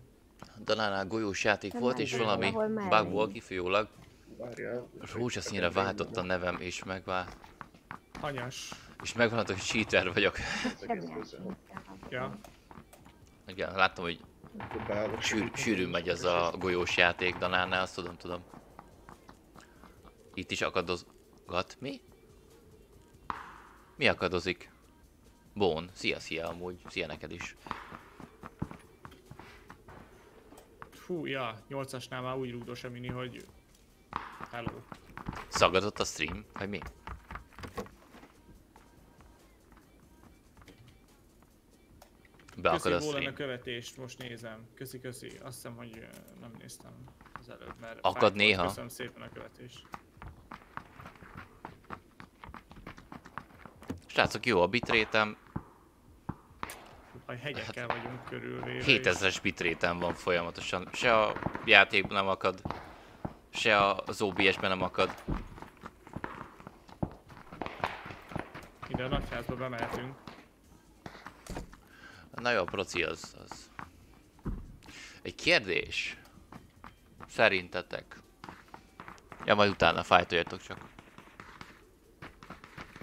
Danánál golyós játék
Nem
volt, és valami
ahol menni.
bug volt kifolyólag. Rózsaszínre váltott a nevem, és megvál...
Hanyas.
És megvan, hogy cheater vagyok.
Az.
Ja.
Igen, láttam, hogy sűr, sűrűn megy ez a golyós játék Danánál, azt tudom, tudom. Itt is akadozgat. Mi? Mi akadozik? Bón, szia, szia amúgy, szia neked is.
Fú, ja, 8-asnál már úgy rúgdos a mini, hogy... Hello.
Szagadott a stream, vagy mi? Beakad a
volna a
stream.
követést, most nézem. Köszi, köszi. Azt hiszem, hogy nem néztem az előbb, mert...
Akad néha.
Köszönöm szépen a követést.
Srácok, jó a bitrétem,
Ha hegyekkel vagyunk körülvéve. és
7000-es bitrétem van folyamatosan. Se a játékban nem akad, se az OBS-ben nem akad.
Ide a nagyházba bemehetünk.
Na jó, a proci az, az. Egy kérdés. Szerintetek. Ja, majd utána fájtoljatok csak.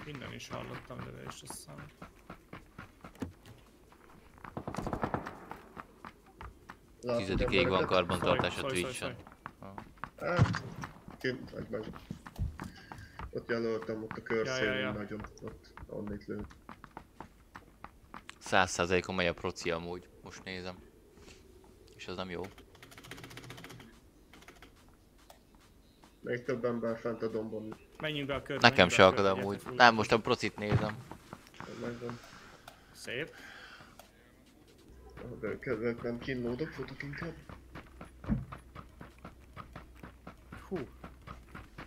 Innen is hallottam, de is azt hiszem.
Tizedikig van karbantartás a Twitch-en.
Ah. Hát, meg. Ott jelöltem, ott a körszélén
ja, ja, ja.
nagyon, ott onnit lő.
Száz százalékon megy a proci amúgy, most nézem. És az nem jó.
Még több ember fent a dombon
Menjünk be a körbe.
Nekem se akad amúgy. Nem, most a procit nézem.
Szép.
Kedvek nem kínlódok, futok inkább.
Hú,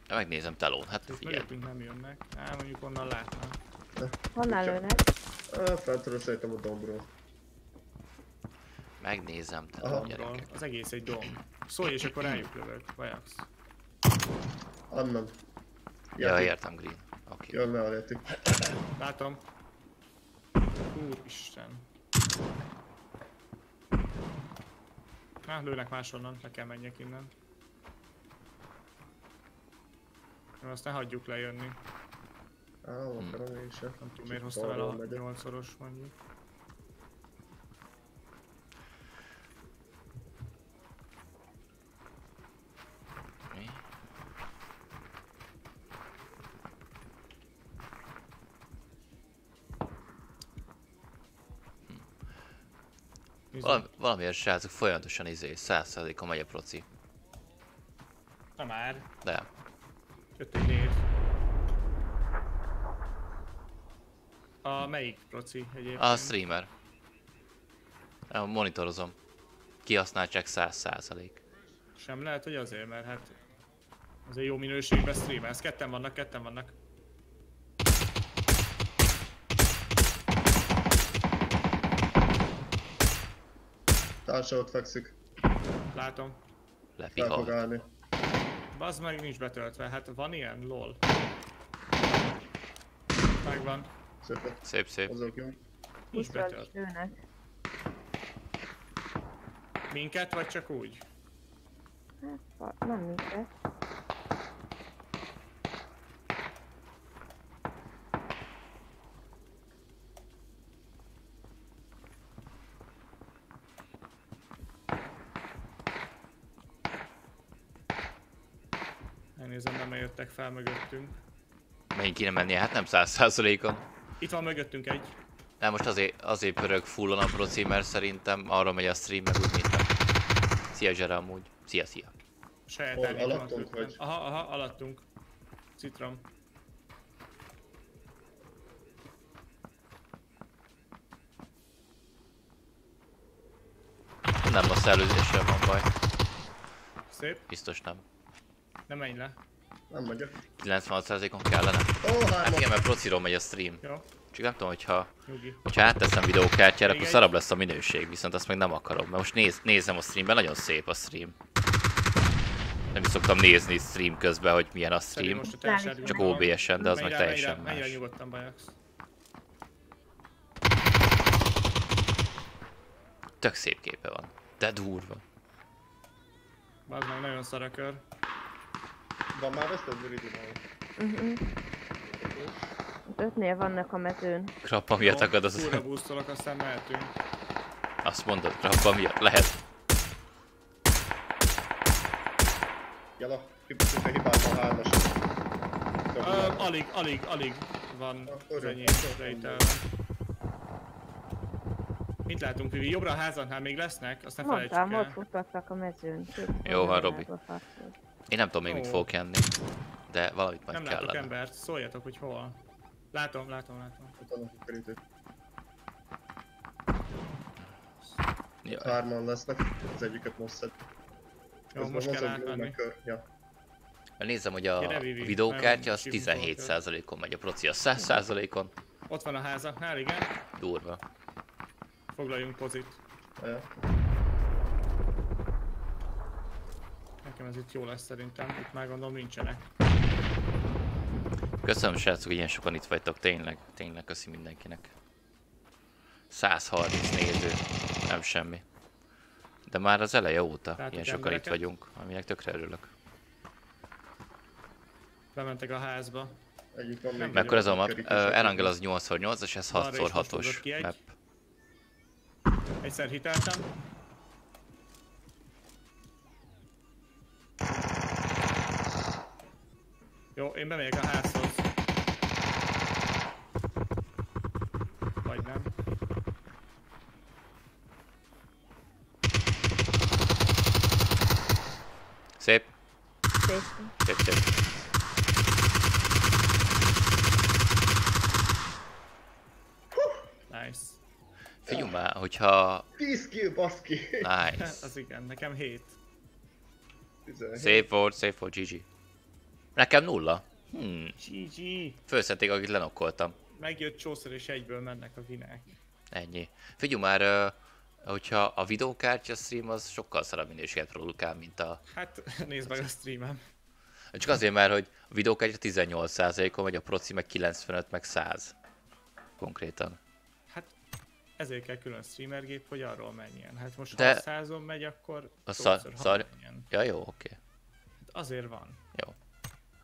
Ja, Megnézem telón, hát figyelj.
nem jönnek. Á, mondjuk onnan látnám.
Honnan lőnek?
Á, fentről szerintem a dombról.
Megnézem telón, gyerekek.
Az egész egy domb. Szólj és akkor rájuk lövök. Vajax.
Annan.
Ja, értem, Green. Oké.
Jön le a Jati.
Látom. Úristen. Na, lőnek máshonnan, le kell menjek innen. Jó, azt ne hagyjuk lejönni.
Á, akarom én sem.
Nem tudom miért hoztam el a 8-szoros mondjuk.
Valami, valamiért srácok folyamatosan izé, 100%-on megy a proci.
Na már,
De,
jött egy név. A melyik proci egyébként?
a streamer. A monitorozom. Kihasználtság 100%.
Sem lehet, hogy azért, mert hát azért jó minőségben streamelsz. Ketten vannak, ketten vannak.
Társa ott fekszik.
Látom.
Fel fog
Lepihalt.
állni.
Bazd meg nincs betöltve, hát van ilyen? LOL. Megvan.
Szépen.
Szép, szép.
Azok jó.
Nincs
Buszról is
betölt.
lőnek.
Minket vagy csak úgy?
Hát, nem minket.
Elnézem, nem jöttek fel mögöttünk.
Megint kéne mennie, hát nem 100%-on.
Itt van mögöttünk egy.
Nem, most azért, azért pörög fullon a proci, mert szerintem arra megy a stream, meg úgy mint nem. Szia Zsere amúgy. Szia, szia.
A saját
Hol, alattunk vagy?
Aha, aha, alattunk. Citrom.
Nem a szellőzéssel van baj.
Szép.
Biztos nem.
Nem menj le.
Nem megyek.
96%-on kellene.
Ó,
Hát igen, mert prociról megy a stream.
Jó,
Csak nem tudom, hogyha,
nyugi.
hogyha átteszem videókártyára, akkor szarabb lesz a minőség, viszont azt meg nem akarom. Mert most néz, nézem a streamben, nagyon szép a stream. Nem is szoktam nézni stream közben, hogy milyen a stream. Csak OBS-en, de az meg teljesen más.
nyugodtan, Bajax.
Tök szép képe van. De durva.
Az meg nagyon szar a kör.
Van már ezt a Viridimal?
Uh-huh. Ötnél vannak a mezőn.
Krappa miatt akad az...
Fúra boostolok, aztán mehetünk.
Azt mondod, krappa miatt. Lehet.
Jala, szinte a hármas.
Alig, alig, alig van az enyém rejtelve. Mit látunk, Vivi? Jobbra a házannál még lesznek? Azt ne felejtsük
Mondtam, ott
el.
futottak a mezőn.
Jó van, Robi.
farkol.
Én nem tudom még mit
Ó.
fogok enni. De valamit majd
Nem látok
kellene.
embert, szóljatok, hogy hol. Látom, látom, látom.
Utána a kerítőt.
Ja,
Hárman lesznek, az egyiket most szed.
Jó,
Közben
most kell átmenni.
Ja.
mert nézzem, hogy a
Gyere, Vivi,
videókártya az
nagyon sivult
17%-on megy, a proci az 100%-on.
Ott van a házaknál, igen.
Durva.
Foglaljunk pozit.
Ja.
Nekem ez itt jó lesz szerintem, itt már gondolom nincsenek.
Köszönöm srácok, hogy ilyen sokan itt vagytok, tényleg, tényleg köszi mindenkinek. 130 néző, nem semmi. De már az eleje óta
Látok
ilyen sokan itt
embereket?
vagyunk, aminek tökre örülök.
Bementek a házba.
Egyik
Mekkora ez a map? Uh, Erangel az 8x8-as, ez
Balra is most
6x6-os
ugrott ki egy.
map.
Egyszer hiteltem. Jó, én bemegyek a házhoz. Vagy nem.
Szép,
Szép.
szép, szép.
Nice.
Figyelj már, hogyha...
10 kill, baszki!
Nice.
Az igen, nekem 7.
17.
Szép volt, szép volt, GG. Nekem nulla. Hmm,
GG.
főszették, akit lenokkoltam.
Megjött csószor és egyből mennek a vinek.
Ennyi. Figyelj már, hogyha a videókártya stream az sokkal szarabb minőséget produkál, mint a...
Hát nézd meg a streamem.
Csak azért, mert hogy a videókártya 18%-on, vagy a proci meg 95, meg 100. Konkrétan.
Hát ezért kell külön streamergép, hogy arról menjen. Hát most
De-
ha 100 megy, akkor
A szar- szar-
menjen.
Ja, jó, oké.
Hát Azért van.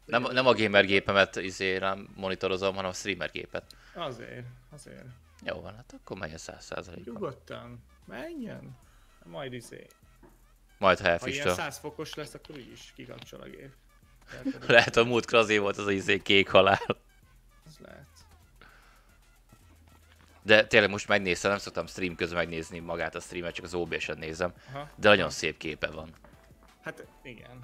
Nem, nem a gamer gépemet izé monitorozom, hanem a streamer gépet.
Azért, azért.
Jó van, hát akkor menjen 100%-ban.
Nyugodtan. Menjen. Majd izé.
Majd ha
Ha ilyen
elfüstöl.
100 fokos lesz, akkor úgyis kikapcsol a gép. Lehet,
Lehet, a múltkor azért volt az a izé kék halál.
Az lehet.
De tényleg most megnéztem, nem szoktam stream közben megnézni magát a streamet, csak az OBS-en nézem.
Aha.
De nagyon szép képe van.
Hát igen.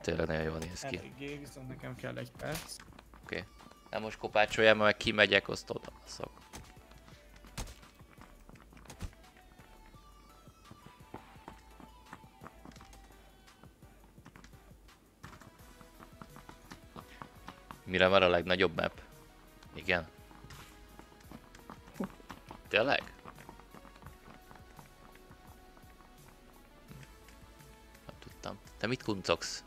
Tényleg nagyon jól néz ki.
Eléggé, viszont nekem kell egy perc.
Oké. Okay. Nem most kopácsoljam, meg kimegyek, azt oda baszok. Mire van a legnagyobb map? Igen. Tényleg? Nem tudtam. Te mit kuncogsz?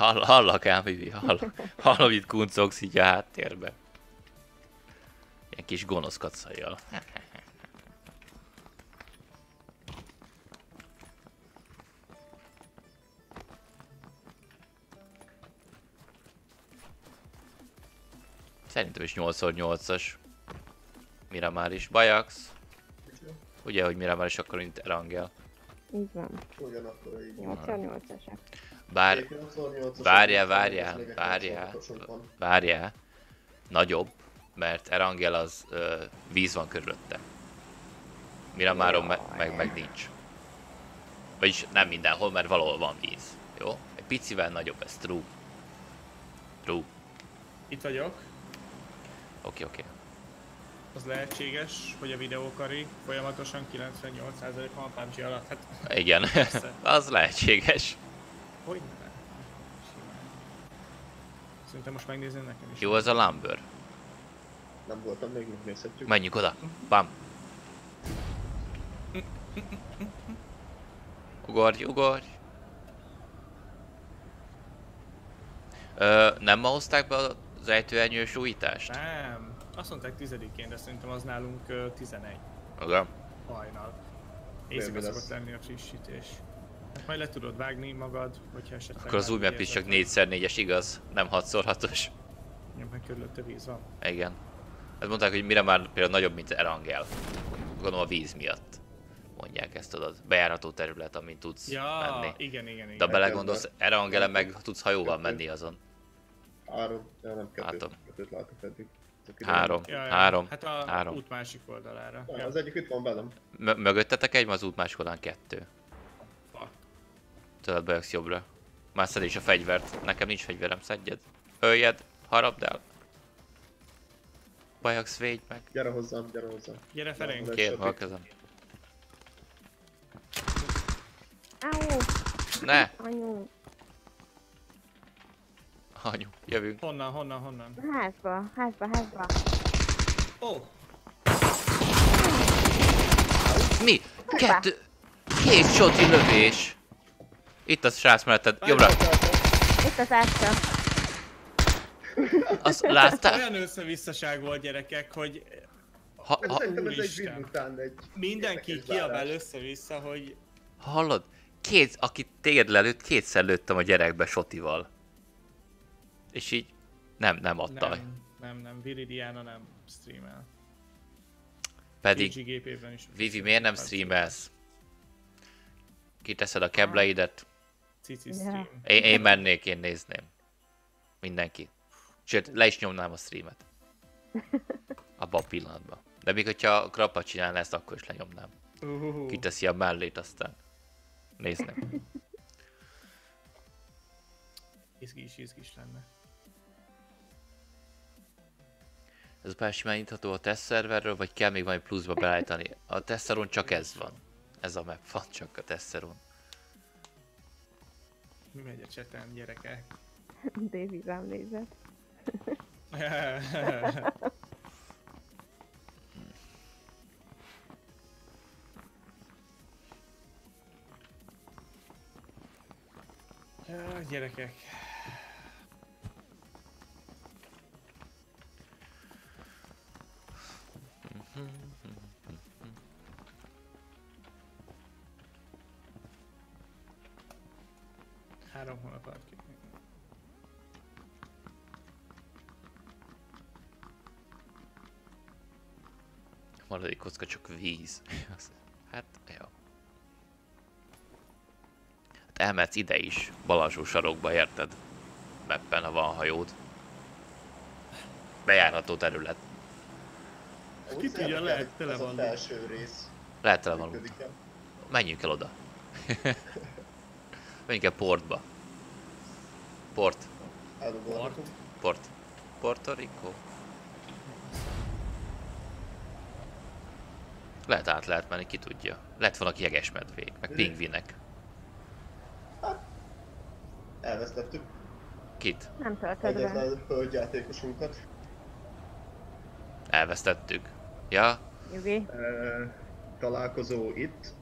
Hall, hallak ám, Vivi, hall, hallom itt kuncogsz így a háttérbe. Ilyen kis gonosz kacajjal. Szerintem is 8x8-as. Mire már is. Bajax. Ugye, hogy mire már is akkor, mint Erangel.
Így van.
Ugyanakkor így.
8x8-esek.
Bár,
88-as,
Várjál,
88-as,
várjál, várjál.
86-osunk van.
várjál, nagyobb, mert Erangel az ö, víz van körülötte. Miramáron me- meg, meg nincs. Vagyis nem mindenhol, mert valahol van víz. Jó? Egy picivel nagyobb, ez true. True.
Itt vagyok.
Oké, oké.
Az lehetséges, hogy a videókari folyamatosan 98% van a PUBG alatt. Hát,
Igen, az lehetséges.
Hogy ne? Szerintem most megnézném nekem is.
Jó, ez a Lumber.
Nem voltam, még megnézhetjük.
Menjünk oda. Bam. Ugorj, ugorj. Ö, nem ma hozták be az ejtőernyős újítást?
Nem. Azt mondták tizedikén, de szerintem az nálunk ö, 11
Igen.
hajnal. Éjszaka szokott lenni a frissítés. Hát majd le tudod vágni magad, hogyha esetleg...
Akkor az új map is csak 4x4-es igaz, nem 6x6-os.
Ja, meg körülötte víz van.
Igen. Hát mondták, hogy mire már például nagyobb, mint Erangel. Gondolom a víz miatt. Mondják ezt, tudod. Bejárható terület, amin tudsz
Ja,
menni.
igen, igen, igen.
De ha belegondolsz, Erangelen meg tudsz hajóval menni azon.
Három, ja nem kettőt,
Látom.
kettőt látok eddig.
Három.
Ja, ja.
Három.
Hát a
Három.
út másik oldalára. Ja.
Az egyik itt van velem.
M- mögöttetek egy, az út másik oldalán kettő. Tudod, bejössz jobbra. Már szed is a fegyvert. Nekem nincs fegyverem, szedjed. Öljed, harapd el. Bajax, védj meg.
Gyere hozzám, gyere hozzám.
Gyere.
Oké.
Kér, hol kezem.
Áú,
Ne!
anyu.
Anyu, jövünk.
Honnan, honnan, honnan?
Házba, házba, házba.
Ó! Oh,
Mi? Kettő... Két soti lövés. Itt a srác melletted. Jobbra.
Itt az átka.
Azt láttál?
Olyan összevisszaság volt gyerekek, hogy
Ha,
Ez
ha,
szerintem ez egy egy...
mindenki kiabál össze-vissza, hogy
hallod? Két, aki téged lelőtt, kétszer lőttem a gyerekbe sotival. És így nem, nem adta.
nem, nem, nem, Viridiana nem streamel.
Pedig. Vivi, miért nem streamelsz? Kiteszed a kebleidet,
cici
Ja.
stream.
Én, én mennék, én nézném. Mindenki. Sőt, le is nyomnám a streamet. Abba a pillanatban. De még hogyha Krappa csinálna ezt, akkor is lenyomnám.
Uhuhu.
Kiteszi a mellét, aztán néznek.
Izgis, izgis lenne.
Ez a pár simán nyitható a test szerverről, vagy kell még valami pluszba beállítani? A teszteron csak ez van. Ez a map van csak a teszteron.
Mi megy a cseten, gyerekek?
David rám nézett.
Ja, gyerekek. Három hónap alatt ki.
Maradék kocka csak víz. hát, jó. Hát elmehetsz ide is, bal alsó sarokba, érted? Meppen, ha van hajód. Bejárható terület.
Ki tudja, lehet tele van.
felső rész.
Lehet tele van. Menjünk el oda. Menjünk el portba. Port.
Elugorhatunk.
Port. Puerto Rico. Lehet át lehet menni, ki tudja. Lehet vannak jegesmedvék, meg pingvinek.
Elvesztettük
Kit?
Nem töltöd be.
egyetlen hölgyjátékosunkat.
Elvesztettük. Ja?
Nyugi.
E, találkozó itt.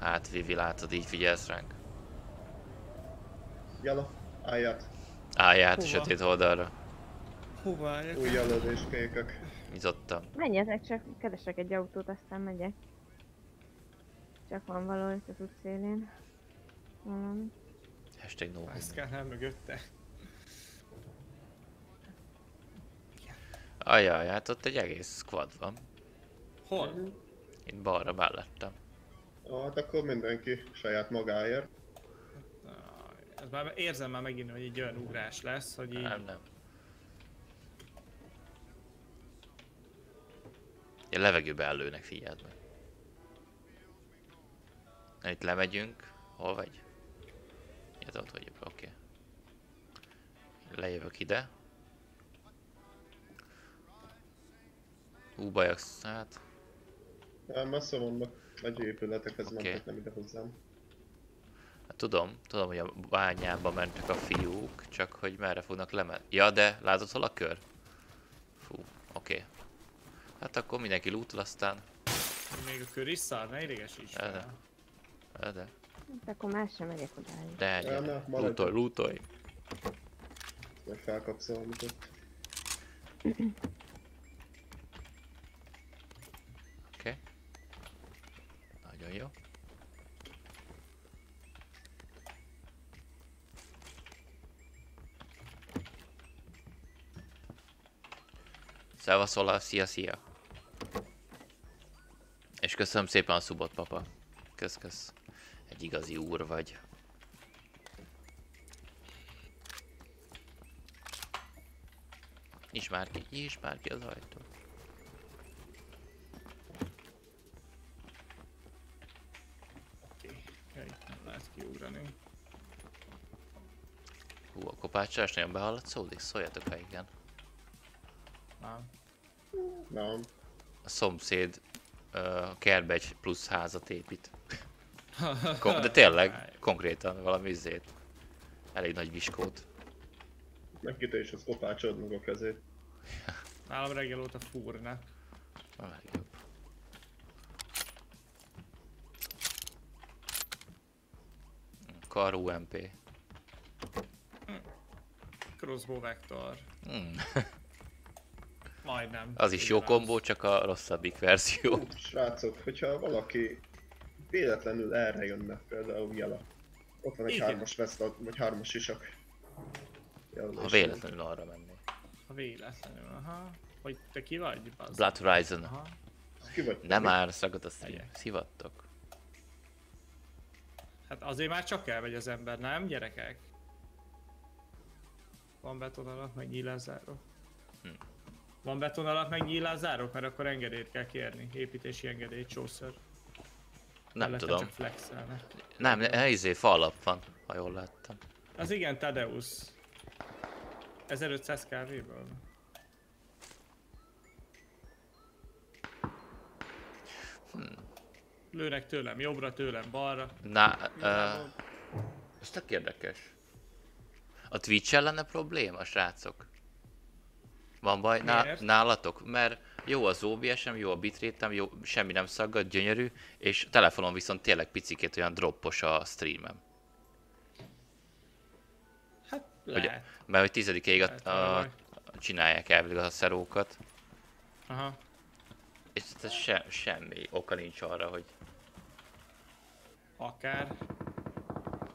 Hát Vivi látod, így figyelsz ránk.
Jala, állját.
Állj át a
Hova?
sötét oldalra.
Hova álljak?
Új jelöléskékek.
Nyitottam.
Menjetek csak, keresek egy autót, aztán megyek. Csak van valahol itt az útszélén. Valami.
Hashtag no
Ezt kell el mögötte.
Ajaj, hát ott egy egész squad van.
Hol?
Itt balra mellettem.
Hát akkor mindenki saját magáért.
Ez már érzem már megint, hogy egy olyan ugrás lesz, hogy így...
Nem, nem. Én levegőbe ellőnek, figyeld meg. Na, Itt lemegyünk. Hol vagy? Te ott vagy, oké. Okay. Lejövök ide. Hú, bajak, hát...
Nem, messze vannak nagy épületekhez
Oké.
okay. mentek, nem ide hozzám.
Hát tudom, tudom, hogy a bányába mentek a fiúk, csak hogy merre fognak lemenni. Ja, de látod hol a kör? Fú, oké. Okay. Hát akkor mindenki lootol, aztán...
Még a kör is szar, ne idegesíts
De, de.
fel.
De, de,
Hát akkor más sem megyek odáig.
de,
na, maradj.
lootolj, lootolj.
Majd felkapsz valamit ott.
Oké. Okay. Nagyon jó. Szevasz Ola, szia, szia. És köszönöm szépen a szubot, papa. Kösz, kösz. Egy igazi úr vagy. Nyisd már ki, nyisd már ki az ajtót.
Oké. Itt nem lehet kiugrani.
Hú, a kopácsás nagyon behallatszódik? Szóljatok, ha igen.
Nem.
Nem.
A szomszéd a kertbe egy plusz házat épít. Kon- de tényleg, konkrétan valami izét. Elég nagy viskót.
Neki te is az kopácsod meg a kezét.
Nálam reggel óta fúrna.
A legjobb. Kar UMP.
Crossbow Vector.
Hmm.
Majdnem.
Az is jó kombó, csak a rosszabbik verzió.
Srácok, hogyha valaki véletlenül erre jönne, például Jala. Ott van egy
Igen.
hármas vesztad, vagy hármas isak.
Ha véletlenül arra mennék.
Ha véletlenül, aha. Hogy te ki vagy? Bazd.
Blood Horizon.
Aha.
Ki vagy?
Nem már, szagad a stream. Szivattok.
Hát azért már csak elmegy az ember, nem gyerekek? Van beton alatt, meg nyílászárok.
Hm.
Van beton alatt, meg nyílászárok, mert akkor engedélyt kell kérni. Építési engedélyt, csószor.
Nem
Mellette
tudom.
Csak flexelnek.
Nem, ne, izé, fa alap van, ha jól láttam.
Az igen, Tadeusz. 1500 kv-ből. Lőnek tőlem jobbra, tőlem balra.
Na, uh, ez tök érdekes. A twitch lenne probléma, srácok? Van baj
Miért?
nálatok? Mert jó az OBS-em, jó a bitrate jó, semmi nem szaggat, gyönyörű, és telefonon viszont tényleg picikét olyan droppos a streamem.
Hát
Ugye,
lehet.
mert hogy tizedikéig a, a, csinálják elvileg a szerókat,
Aha.
és ez se, semmi oka nincs arra, hogy
Akár.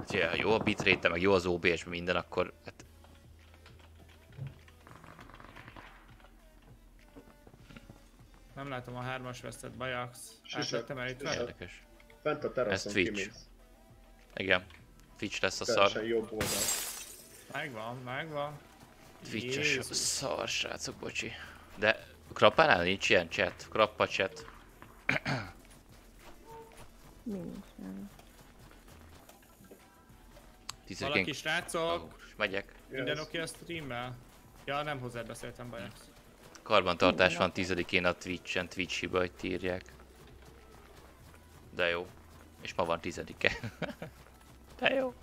ha jó a bitrate meg jó az OBS minden, akkor hát
Nem látom a hármas vesztett Bajax. Átlettem el itt
érdekes.
Fent a teraszon
Twitch.
kimész.
Igen, Twitch lesz a
Teljesen
szar.
jobb oldal.
Megvan, megvan.
Twitches
Jézus.
szar, srácok, bocsi. De Krappánál nincs ilyen chat, Krappa chat.
Nincs, nem.
Valaki srácok,
Megyek.
minden oké a streammel? Ja, nem hozzád beszéltem Bajax.
Karbantartás van tizedikén a Twitch-en, Twitch hiba, hogy írják. De jó. És ma van tizedike. De jó.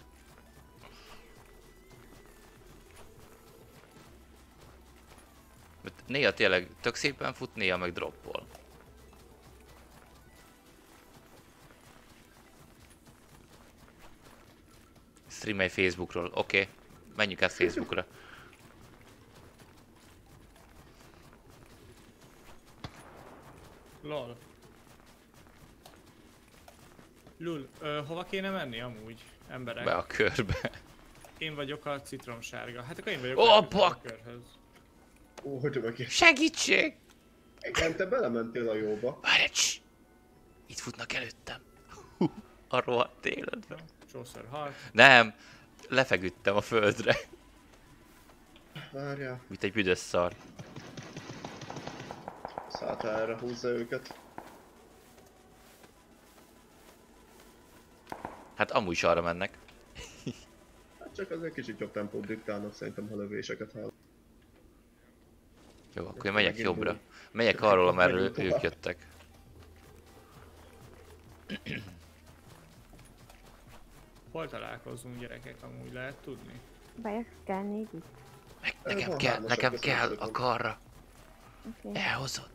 Mert Néha tényleg tök szépen fut, néha meg droppol. Streamelj Facebookról, oké. Okay. Menjünk át Facebookra.
Lol. Lul, ö, hova kéne menni amúgy, emberek?
Be a körbe.
Én vagyok a citromsárga. Hát akkor én vagyok
Ó,
a a körhöz.
Ó, hogy is.
Segítség!
Igen, te belementél a jóba.
Várj, cs! Itt futnak előttem. Hú, a rohadt életben.
Csószor halt.
Nem, lefeküdtem a földre,
Várjál,
mint egy büdös szar.
Szátára húzza őket.
Hát amúgy is arra mennek.
Hát csak azért kicsit jobb tempót diktálnak szerintem, ha lövéseket hall.
Jó, akkor én megyek jobbra. Megyek arról, amerről ők jöttek.
Hol találkozunk gyerekek amúgy lehet tudni?
Bajax kell négy itt.
Nekem kell, nekem kell a karra.
Oké.
Elhozod?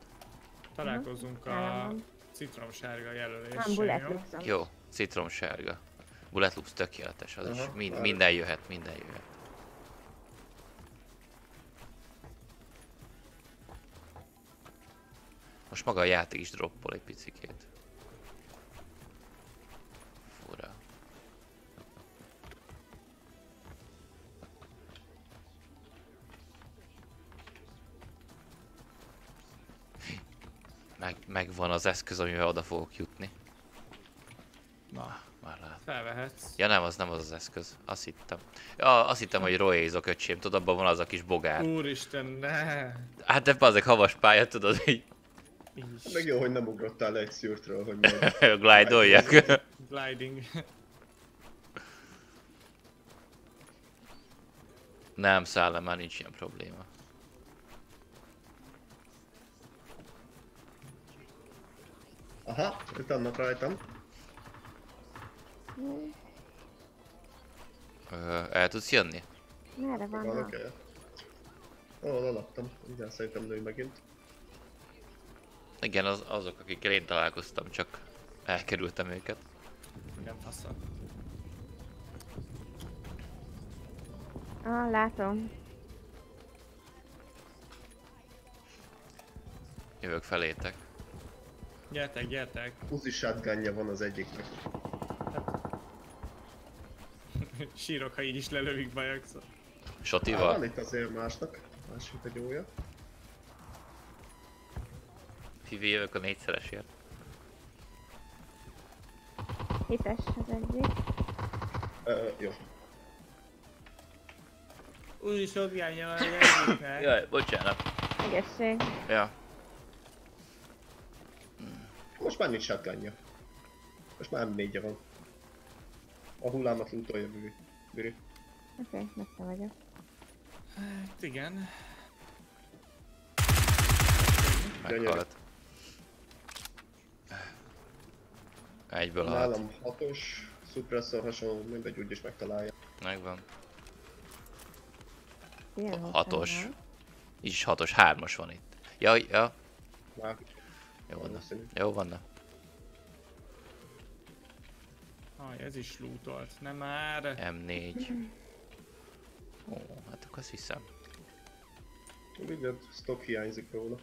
Találkozunk
nálam
a citromsárga
bullet
jó?
Jó, citromsárga. Bullet Loops tökéletes, az is.
Aha,
Mind,
várj.
minden jöhet, minden jöhet. Most maga a játék is droppol egy picikét. Meg, megvan az eszköz, amivel oda fogok jutni.
Na,
Már lát.
felvehetsz.
Ja nem, az nem az az eszköz. Azt hittem. Ja, azt hittem, hogy roézok öcsém. Tudod, abban van az a kis bogár.
Úristen, ne!
Hát de bazeg havas pálya, tudod, hogy
Így.
Meg jó, hogy nem ugrottál le egy szűrtről, hogy majd...
glidoljak.
Gliding.
nem, szállám, már nincs ilyen probléma.
Aha, itt annak rajtam.
Ö, el tudsz jönni?
Merre van?
Van, oké. Ó, lelattam. Igen, szerintem nő megint.
Igen, az, azok, akikkel én találkoztam, csak elkerültem őket.
Igen, faszal.
Ah, látom.
Jövök felétek.
Gyertek, gyertek.
Uzi shotgunja van az egyiknek.
Sírok, ha így is lelövik Bajaxot.
Hát, van
Sotival?
itt azért másnak. Másik egy ója.
Fivi, jövök a négyszeresért.
Hites az egyik.
Ö, jó.
Új sodgánya van egyiknek.
Jaj, bocsánat.
Egészség.
Ja.
Most már nincs shotgunja. Most már négyje van. A hullámat lootolja Biri. Biri.
Oké, okay, messze vagyok.
Hát igen.
Meghalt. Egyből halt.
Nálam hatos, suppressor hasonló, mindegy, úgyis megtalálja.
Megvan.
Ilyen hosszan
Hatos. Így is hatos, hármas van itt. Ja, ja.
Már
Jó van. Jó van.
Aj, ez is lootolt. Nem már.
M4. Ó, hát akkor azt hiszem.
Ugye, stock hiányzik róla.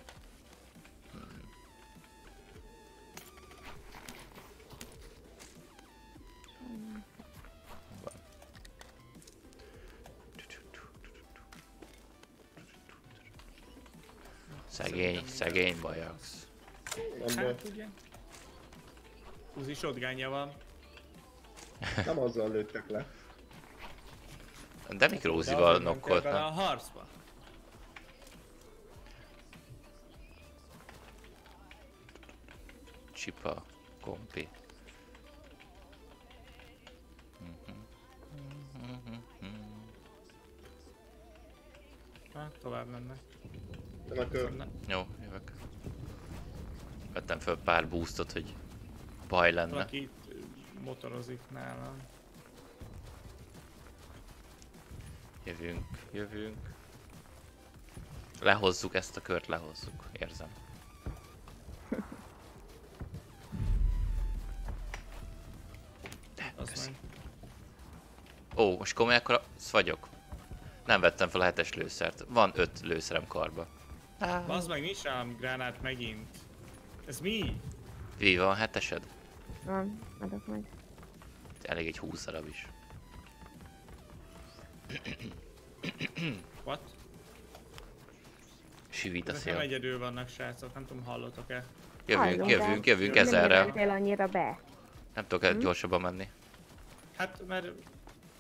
Szegény, szegény bajax.
Nem.
Hát ugye. Uzi shotgunja van.
nem azzal lőttek le.
De mikrózival nokkolt,
bele a
nem?
harcba.
Csipa, kompi.
Hát, tovább mennek.
Nem.
Nem.
Jó, jövök. Vettem föl pár boostot, hogy baj lenne.
Valaki motorozik nálam.
Jövünk, jövünk. Lehozzuk ezt a kört, lehozzuk, érzem. De, köszi. Ó, most komoly akkor az vagyok. Nem vettem fel a hetes lőszert. Van öt lőszerem karba.
Az meg nincs rám gránát megint. Ez mi?
Vi, van hetesed?
Van, adok meg.
Elég egy 20 darab is.
What?
Süvít a
Ezek nem
szél.
egyedül vannak srácok, nem tudom hallottok-e.
Jövünk, jövünk, jövünk ezerrel.
Nem annyira be.
Nem tudok
Hm?
gyorsabban menni.
Hát, mert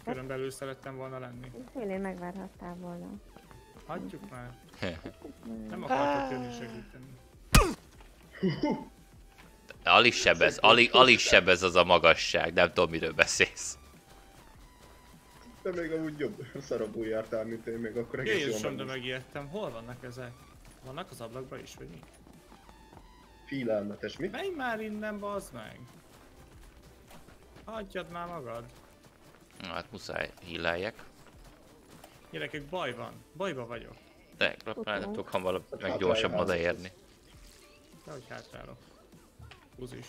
körön belül szerettem volna lenni.
Szélén megvárhattál volna.
Hagyjuk már. Nem akartok jönni segíteni.
Alig sebez, alig, alig sebez az a magasság, nem tudom miről beszélsz.
De még amúgy jobb, szarabbul jártál, mint én, még akkor egész jól
Jézusom, de
meg.
megijedtem. Hol vannak ezek? Vannak az ablakban is, vagy mi?
Félelmetes, mi?
Menj már innen, bazd meg! Hagyjad már magad.
Na, hát muszáj híleljek.
Gyerekek, baj van. Bajba vagyok.
De nem tudok hamarabb
Hát
meg gyorsabban odaérni.
De hogy hátrálok. Húz is.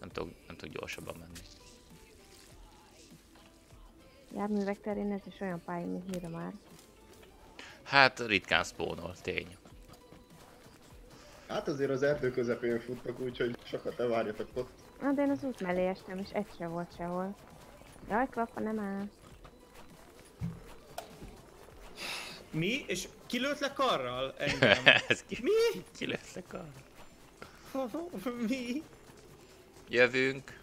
Nem tudok, nem tudok gyorsabban menni.
Járművek terén ez is olyan pálya, mint mire már.
Hát ritkán spawnol, tény.
Hát azért az erdő közepén futnak, úgyhogy sokat ne várjatok ott.
Na, de én az út mellé estem, és egy se volt sehol. Jaj, klappa, nem áll.
Mi? És kilőtt le karral engem? Mi?
ki leszek arra?
Mi?
Jövünk,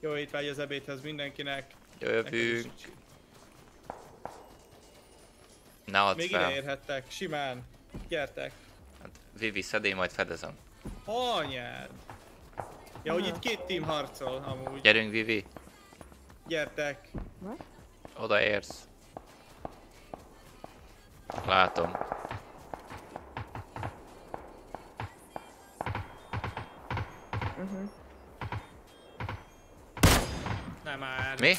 Jó étvágy az ebédhez mindenkinek.
jövünk. Ne add
Még
fel.
ide érhettek, simán. Gyertek.
Hát, Vivi, szed, én majd fedezem.
Anyád! Ja, hogy itt két team harcol amúgy.
Gyerünk, Vivi,
Gyertek.
odaérsz. Látom.
Uh-huh.
Nem már.
Mi?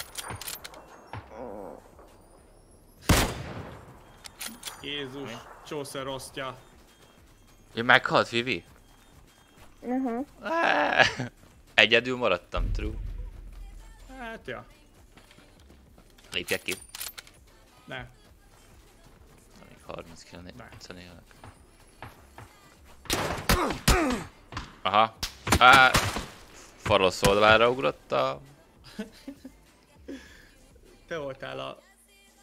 Jézus. Csószer rostja.
Ja, meghalt, Vivi?
Uh-huh.
Egyedül maradtam, true.
Hát ja.
Lépjek ki.
Ne.
Még 30 kilométer élek. Aha. Á, farosz oldalára ugrottam.
Te voltál a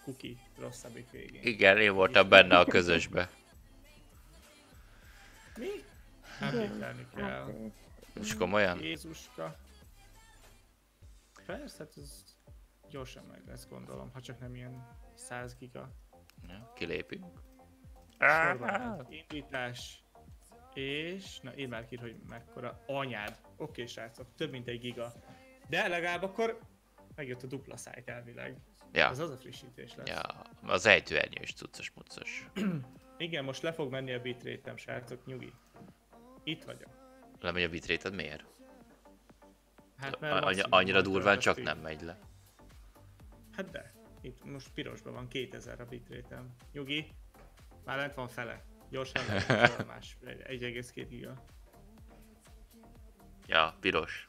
kuki rosszabbik végén.
Igen, én voltam benne a közösbe.
Mi? Emlékelni kell.
Hát,
És komolyan?
Jézuska. Persze, hát ez Gyorsan meg lesz gondolom, ha csak nem ilyen 100 giga.
Ja, kilépünk.
Indítás. És, na én már ki, hogy mekkora anyád. Oké srácok, több mint egy giga. De legalább akkor megjött a dupla szájt elvileg.
Ja,
Ez az a frissítés lesz.
ja, az ejtőernyős cuccos muccos.
Igen, most le fog menni a bitrate-em, srácok, nyugi. Itt vagyok.
Lemegy a bitrate miért?
Hát
A-
mert maximum
annyira durván csak nem megy le.
Hát de. Itt most pirosban van 2000 a bitrate-em. Nyugi. Már lent van fele. Gyorsan más. 1,2 giga.
Ja, piros.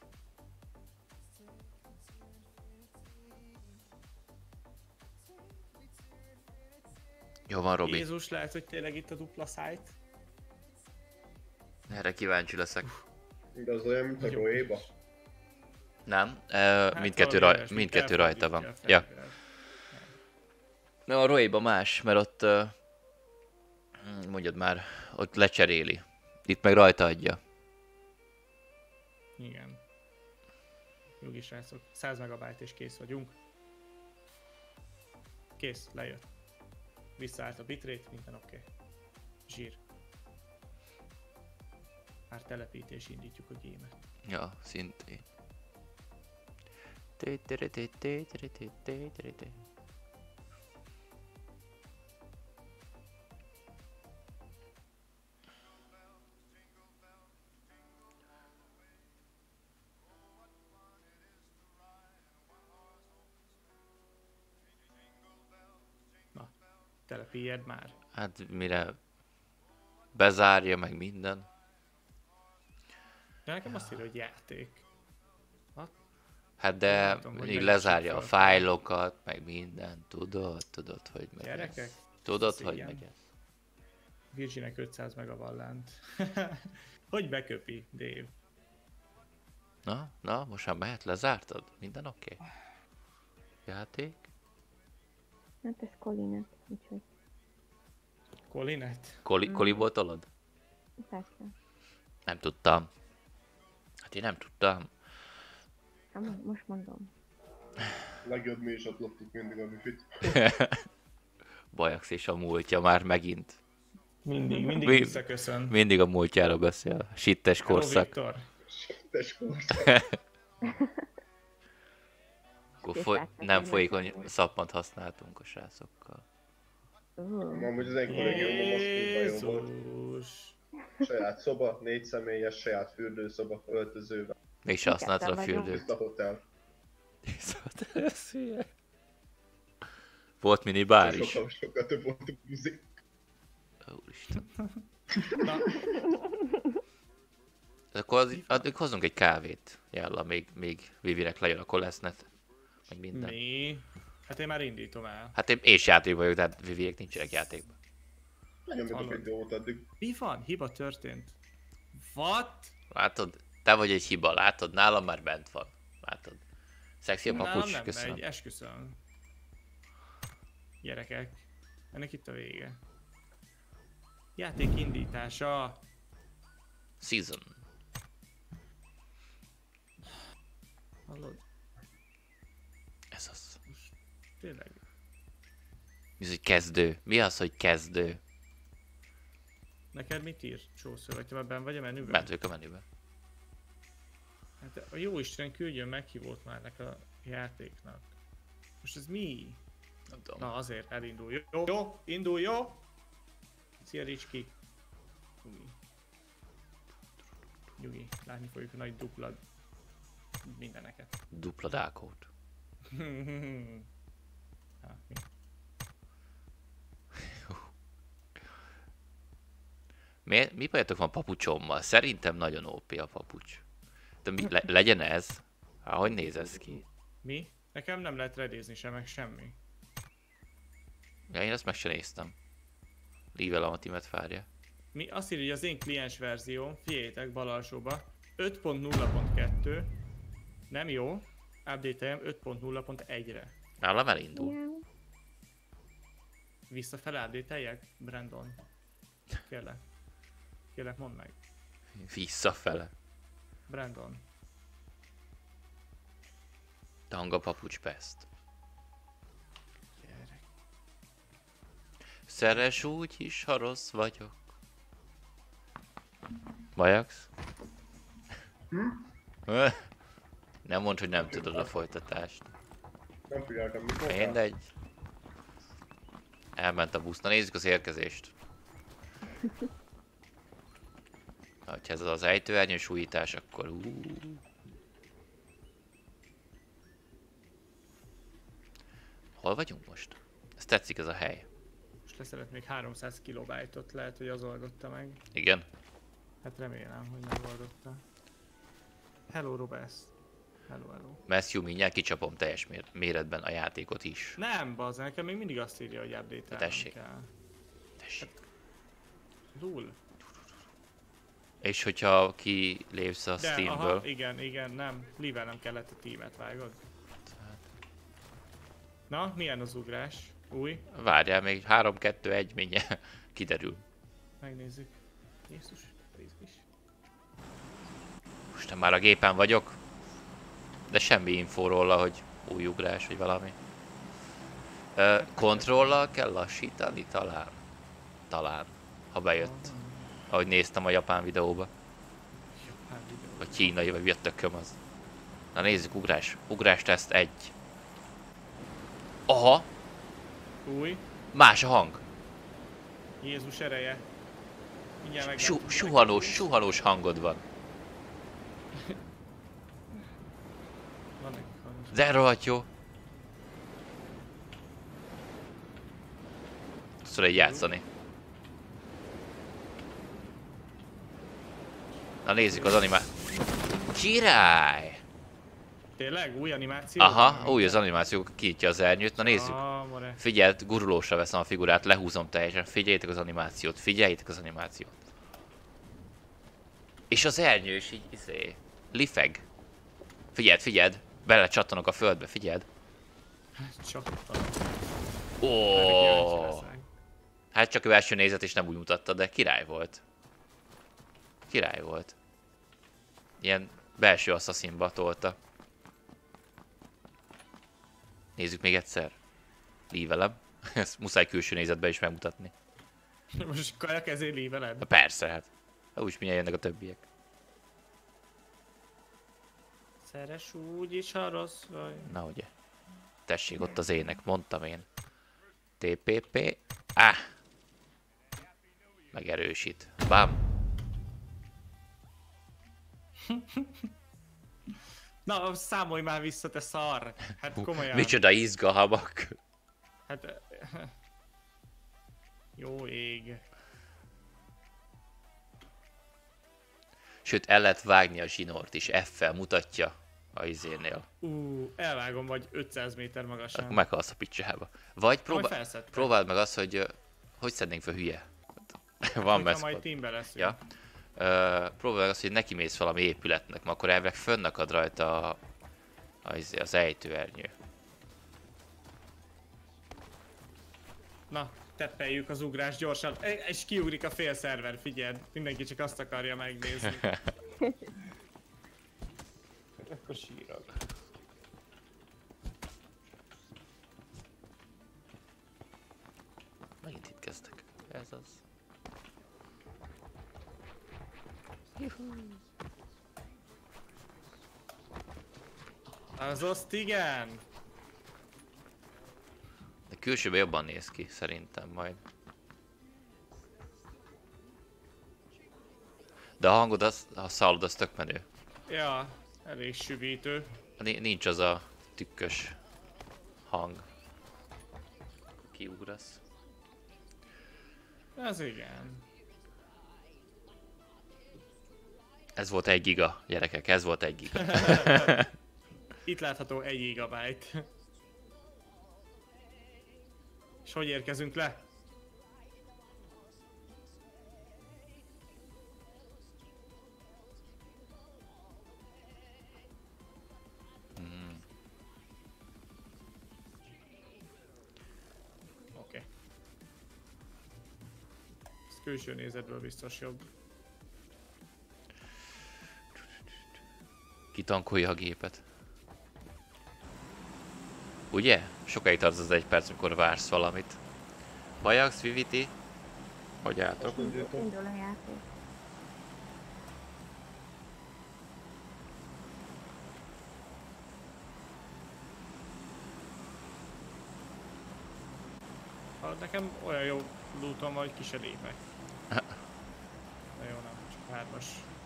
Jó van, Robi.
Jézus, lehet, hogy tényleg itt a dupla szájt.
Erre kíváncsi leszek.
De az olyan, mint a. Roéba.
Nem? E,
Hát
mindkettő, raj, mindkettő rajta van. Ja. No, a Roéba más, mert ott... Uh, mondjad már, ott lecseréli. Itt meg rajta adja.
Igen. Nyugi srácok. 100 megabyte és kész vagyunk. Kész, lejött. Visszaállt a bitrate, minden oké. Okay. Zsír. Már telepítés indítjuk a gémet.
Ja, szintén.
Telepíjed már.
Hát mire bezárja meg minden.
De nekem azt írja, hogy játék.
Hát de
Látom, hogy
még
meg
lezárja a fájlokat, meg minden. Tudod, tudod, hogy meg
Gyerekek?
ez. Tudod, hogy
Szégyen.
meg ez.
Virginek 500 mega van lent. hogy beköpi, Dave?
Na, na, most már mehet, lezártad? Minden oké? Okay? Játék?
Hát ez Colinet, úgyhogy
Colinet?
Koli,
Mm.
Koliból tolod?
persze.
Nem tudtam. Hát én nem tudtam.
Mo- most mondom.
Legjobb mi is ott loptuk mindig a wifi-t.
Bajax és a múltja már megint.
Mindig, mindig
Mi-
visszaköszön.
Mindig a múltjára beszél. Sittes
Hello,
korszak.
Viktor.
Teskor.
Akkor
És
foly- nem folyékony szappant használtunk a srácokkal.
Amúgy az én kollégiumom az kurva jó volt.
Jézus.
Saját szoba, négy személyes, saját fürdőszoba, öltözővel.
Mégse használtad a fürdőt.
A hotel.
Szóval ez hülye. Volt mini bár is.
Sokkal, sokkal több volt a buzi.
Úristen.
Na,
Akkor az, addig hozunk egy kávét. Jalla, még, még Vivinek lejön a kolesznet. Meg minden.
mi? Hát én már indítom el.
Hát én, és játékban vagyok, de hát Viviek nincsenek játékban.
Addig.
Mi van? Hiba történt. What?
Látod? Te vagy egy hiba, látod? Nálam már bent van. Látod? Szexi a papucs,
nem
köszönöm.
megy, esküszöm. Gyerekek, ennek itt a vége. Játék indítása.
Season.
Hallod?
Ez az.
Tényleg.
Mi az, hogy kezdő? Mi az, hogy kezdő?
Neked mit ír, Csószor? Vagy te benn vagy a menüben?
Bent vagyok a menüben.
Hát a jó Isten küldjön meghívót már ennek a játéknak. Most ez mi?
Nem tudom.
Na azért elindul. Jó, jó, indul, jó? Szia Ricski. Nyugi. Nyugi, látni fogjuk a nagy dupla mindeneket.
Dupla dákót.
Ha, mi?
Mi, mi bajotok van papucsommal? Szerintem nagyon OP a papucs. De mi, le, legyen ez? Há, hogy néz ez ki?
mi? Nekem nem lehet redézni sem, meg semmi.
Ja, én ezt meg sem néztem. Lível a Matimet fárja.
Mi azt írja, hogy az én kliens verzió, figyeljétek bal alsóba, 5.0.2, nem jó, update 5.0.1-re.
Nálam elindul.
Miau
visszafele update Brandon? Kérlek. Kérlek, mondd meg.
Visszafele.
Brandon.
Tanga papucs pest. Szeres úgy is, ha rossz vagyok. Vajax? Hm? nem mondd, hogy nem tudod a folytatást.
Nem figyeltem, mikor?
Mindegy. Elment a busz. Na nézzük az érkezést. Ha ez az ejtőernyős újítás, akkor ú. Hol vagyunk most? Ez tetszik ez a hely.
Most leszeret még 300 kilobájtot, lehet, hogy az oldotta meg.
Igen.
Hát remélem, hogy nem oldotta. Hello Robesz. Hello, hello.
Matthew, mindjárt kicsapom teljes mér- méretben a játékot is.
Nem, bazd, nekem még mindig azt írja, hogy update
Tessék.
kell.
Tessék.
Lul.
És hogyha kilépsz a Steamből,
igen, igen, nem. Livel nem kellett a tímet, vágod? Na, milyen az ugrás? Új?
várjál még 3-2-1 mindjárt kiderül.
Megnézzük. Jézus, Krisztus.
Most már a gépen vagyok, de semmi info róla, hogy új ugrás vagy valami. Ö, kontrollal kell lassítani talán? Talán, ha bejött. Ahogy néztem a japán videóba. Vagy kínai, vagy mi a tököm az. Na nézzük, ugrás. Ugrás teszt egy. Aha,
Új?
más a hang.
Jézus ereje. Mindjárt meg
Su- suhanós, suhanós hangod. Van
nekik hangos.
De rohadt jó. Tudod egy játszani. Na nézzük az animá... Király!
Tényleg? Új animáció?
Aha, új az animáció, kinyitja az ernyőt. Na nézzük. Figyeld, gurulósra veszem a figurát, lehúzom teljesen. Figyeljétek az animációt, figyeljétek az animációt. És az ernyő is így, izé, lifeg. Figyeld, figyeld, bele csattanok a földbe, figyeld. Ó,
oh.
hát csak ő első nézet és nem úgy mutatta, de király volt. Király volt. Ilyen belső asszaszínba tolta. Nézzük még egyszer. Lívelem. Ezt muszáj külső nézetbe is megmutatni.
Most kajak ezért líveled?
Na persze, hát. Úgyis mindjárt jönnek a többiek.
Szeres úgy is, ha rossz vagy.
Na ugye. Tessék, ott az ének, mondtam én. TPP. Ah! Megerősít. Bam!
Na, számolj már vissza, te szar! Hát komolyan.
Micsoda izgalmak.
Hát... Jó ég.
Sőt, el lehet vágni a zsinort is. F-fel mutatja a izénél.
Ú, elvágom vagy 500 méter magasan.
Akkor meghalsz a picsába. Vagy próbál, próbáld meg azt, hogy hogy szednénk fel hülye. Van besz.
majd teambe leszünk.
Ja. Ö, próbáld meg azt, hogy neki mész valami épületnek, mert akkor elvileg fönnakad rajta a, a, izé- az ejtőernyő.
Na, teppeljük az ugrás gyorsan. E- És kiugrik a fél szerver, figyeld. Mindenki csak azt akarja megnézni. Akkor sírok.
Megint itt kezdtek. Ez az.
Az azt igen.
De külsőben jobban néz ki, szerintem majd. De a hangod, az, ha szállod, az tök menő.
Ja, elég süvítő.
Ni- Nincs az a tükkös hang. Kiugrasz.
Ez igen.
Ez volt egy giga, gyerekek, ez volt egy giga.
Itt látható egy gigabyte. És hogy érkezünk le? Külső nézetből biztos jobb.
Kitankolja a gépet. Ugye? Sokáig tart az egy perc, amikor vársz valamit. Bajax, Viviti? Hogy álltok?
Indul a játék.
Nekem olyan jó lootom van, hogy ki se lépek. Na jó, nem, csak hármas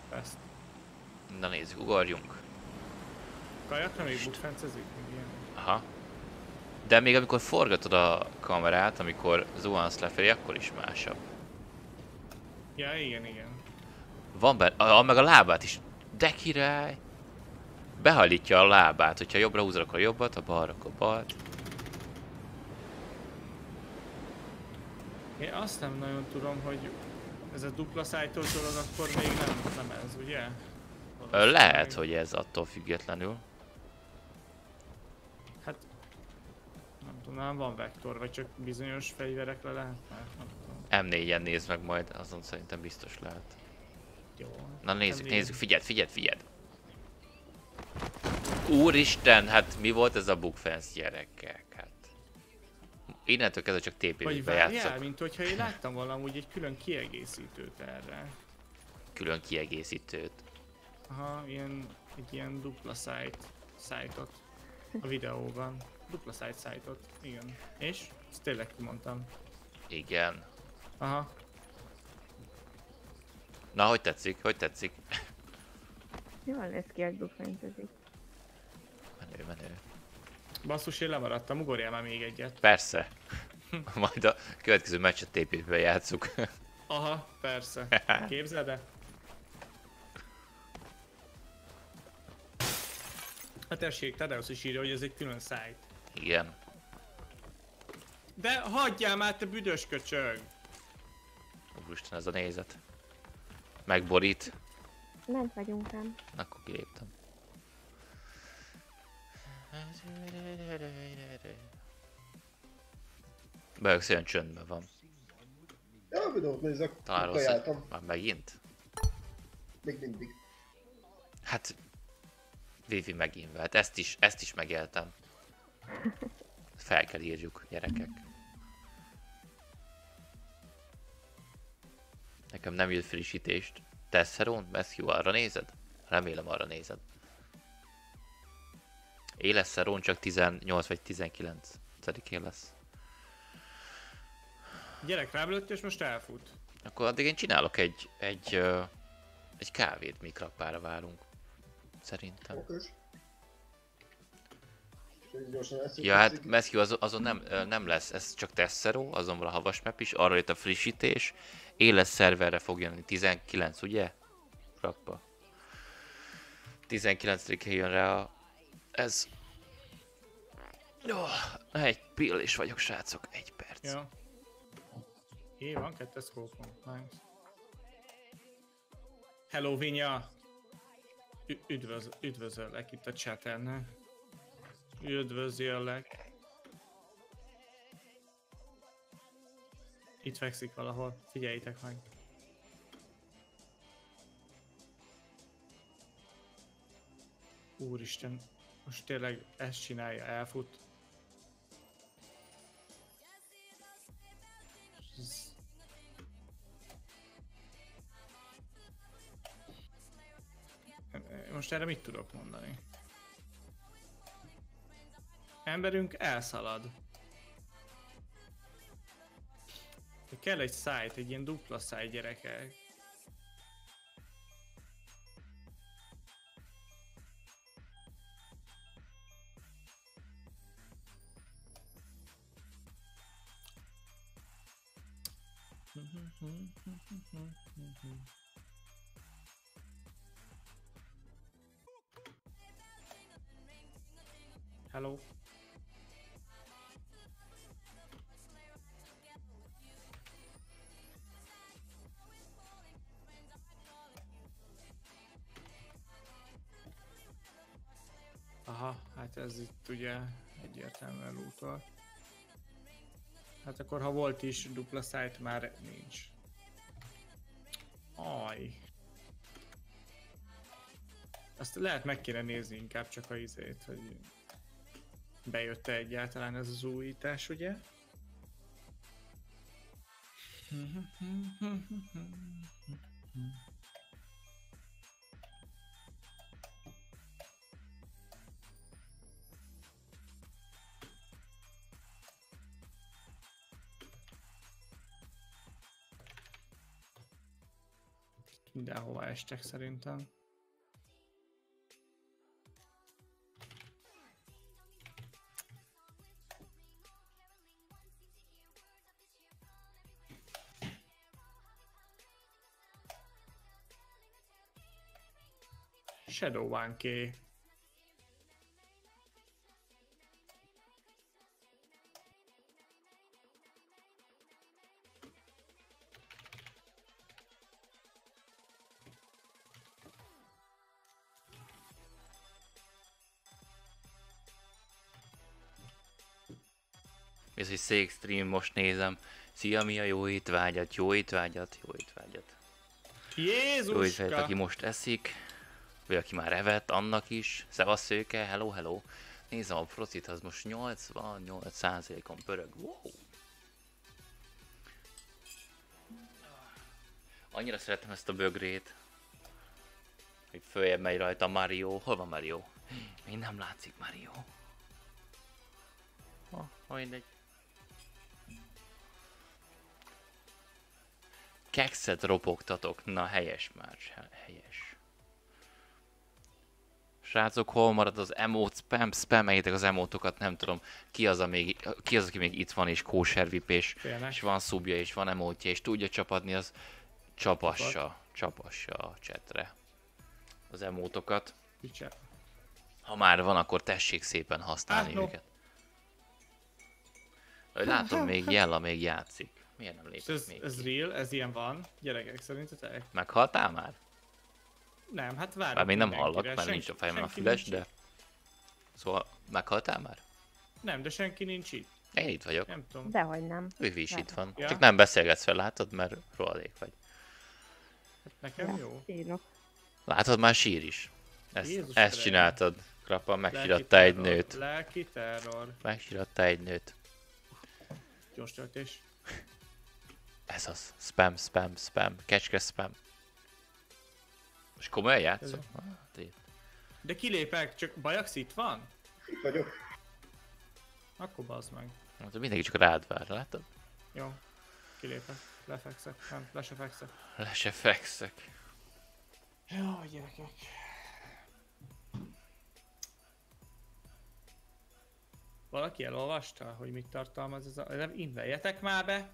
ezt.
Na nézzük, ugorjunk.
Kajakra még ilyen?
Aha. De még amikor forgatod a kamerát, amikor zuhansz lefelé, akkor is másabb.
Ja, igen, igen.
Van benne, a, a, meg a lábát is. De király! Behajlítja a lábát, hogyha jobbra húzod, akkor jobbat, a balra, akkor balt.
Én azt nem nagyon tudom, hogy ez a dupla szájtós dolog akkor még nem, nem ez, ugye?
Ö, Lehet, hogy ez attól függetlenül.
Hát... Nem tudom, van vektor, vagy csak bizonyos fegyverekre lehet? Tudom.
M4-en nézd meg majd, azon szerintem biztos lehet.
Jó.
Na nézzük,
Nem
nézzük, figyeld, figyeld, figyeld! Úristen, hát mi volt ez a bugfence gyerekek? Innentől kezdve csak
Vagy
TP-be
várjál,
játszok.
mint hogyha én láttam valamúgy egy külön kiegészítőt erre.
Külön kiegészítőt.
Aha, ilyen, egy ilyen dupla site, szájtot a videóban. Dupla site szájtot, igen. És? Ezt tényleg kimondtam.
Igen.
Aha.
Na, hogy tetszik? Hogy tetszik?
Jól néz ki, hogy bukfencezik.
Menő, menő.
Basszus, én lemaradtam, ugorjál már még egyet.
Persze. Majd a következő meccset TP-be játszuk.
Aha, persze. Képzeld el? A tessék, Tadeusz is írja, hogy ez egy külön szájt.
Igen.
De hagyjál már, te büdös köcsög!
Úristen, ez a nézet. Megborít.
Lent vagyunk ám.
Akkor kiléptem. Bajok olyan csöndben van.
Ja, videót nézek.
Talán rossz. Már megint?
Még mindig.
Hát... Vivi megint vett. Ezt is, ezt is megéltem. Fel kell írjuk, gyerekek. Nekem nem jött frissítést. Tesseron? Matthew, arra nézed? Remélem arra nézed. Éles Szerón csak 18 vagy 19 én lesz.
Gyerek rám lőtt, és most elfut.
Akkor addig én csinálok egy, egy, egy kávét, míg rappára várunk. Szerintem.
Okos.
Ja, hát Matthew azon, azon nem, nem lesz, ez csak Tessero, azon van a havas map is, arra jött a frissítés. Éles szerverre fog jönni, 19, ugye? Rappa. 19 jön rá a... Ez... Oh, egy pill is vagyok, srácok, egy perc.
Ja. Jé, van kettes szkópom. Nice. Hello, Vinya! Üdvöz, üdvözöllek itt a chaten. Üdvözöllek. Itt fekszik valahol, figyeljétek meg. Úristen, most tényleg ezt csinálja, elfut. Most erre mit tudok mondani? Emberünk elszalad. De kell egy szájt, egy ilyen dupla száj gyerekek. Hello. Aha, hát ez itt ugye egyértelműen útol. Hát akkor ha volt is dupla szájt, már nincs. Aj. Azt lehet meg kéne nézni inkább csak a izét, hogy bejött-e egyáltalán ez az újítás, ugye? Mindenhova estek szerintem. Shadow
szék stream, most nézem. Szia, mi a jó étvágyat, jó étvágyat, jó étvágyat. Jó étvágyat,
Jézuska!
aki most eszik, vagy aki már evett, annak is. Szevasz szőke, hello, hello. Nézem a procit, az most 88%-on pörög. Wow. Annyira szeretem ezt a bögrét, hogy följebb megy rajta Mario. Hol van Mario? Még nem látszik Mario. Ha, ha mindegy. Kekszet ropogtatok. Na, helyes már, he- helyes. Srácok, hol marad az emót? Spam, spameljétek az emótokat, nem tudom. Ki az, a még, ki az, aki még itt van, és kóservip, és, van szubja, és van emótja, és tudja csapadni, az csapassa, csapassa a csetre az emótokat.
Picsa.
Ha már van, akkor tessék szépen használni
Hát, no.
őket. Látom, még Jella még játszik. Miért nem
És
lépett
ez,
még
ez
ki?
real, ez ilyen van, gyerekek szerintetek?
Meghaltál már?
Nem, hát várjuk
Bár még nem hallak, mert nincs a fejemben a füles,
nincs
de... Szóval meghaltál már?
Nem, de senki nincs itt.
Én itt vagyok.
Nem tudom.
Dehogy nem.
Ő is itt van.
Ja.
Csak nem beszélgetsz fel, látod, mert rohadék vagy.
Hát nekem jó.
Írok.
Látod, már sír is. Ezt,
Jézus
ezt csináltad, Krapa, megsiratta egy nőt.
Lelki terror.
Megsiratta egy nőt.
Gyors töltés.
Ez az. Spam, spam, spam. Kecske spam. Most komolyan játszol? Hát, így.
De kilépek, csak Bajax itt van?
Itt vagyok.
Akkor bazd meg.
Hát mindenki csak rád vár, látod?
Jó. Kilépek. Lefekszek. Nem, le se fekszek.
Le se fekszek.
Jó, gyerekek. Valaki elolvasta, hogy mit tartalmaz ez a... Nem, inveljetek már be!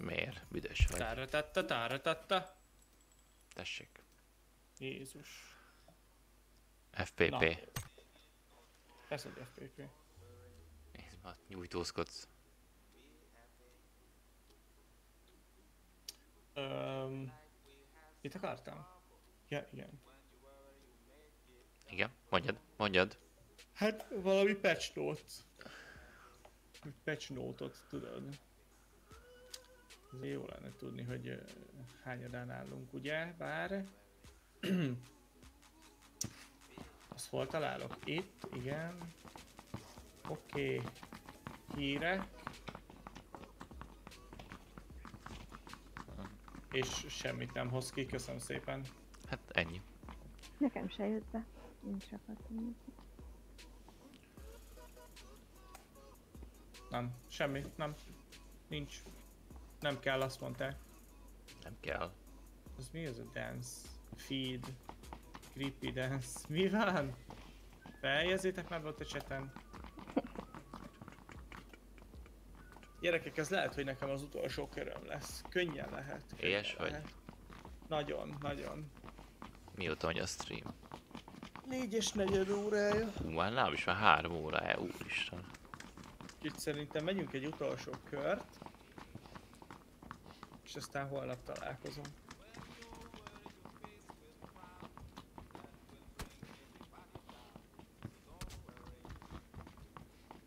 Miért? Büdös vagy.
Tára tatta, tára tatta.
Tessék.
Jézus.
FPP.
Na. Ez egy FPP.
Nézd már, nyújtózkodsz.
Öm, mit akartam? Ja, igen.
Igen? Mondjad, mondjad.
Hát valami patch note. Patch note-ot, tudod. Ez jó lenne tudni, hogy hányadán állunk, ugye? Bár... Azt hol találok? Itt, igen. Oké. Okay. Hírek. És semmit nem hoz ki, köszönöm szépen.
Hát ennyi.
Nekem se jött be. Nincs akartam.
Nem, semmi, nem. Nincs. Nem kell, azt mondták.
Nem kell.
Az mi az a dance? Feed. Creepy dance. Mi van? Feljegyzzétek már ott a chaten. Gyerekek, ez lehet, hogy nekem az utolsó köröm lesz. Könnyen lehet. könnyen
Éhes vagy?
lehet. Nagyon, nagyon.
Mióta hogy a stream?
Négy és negyed órája.
Hú, már nálam is már három órája, úristen.
Úgyhogy szerintem megyünk egy utolsó kört. És aztán holnap találkozunk.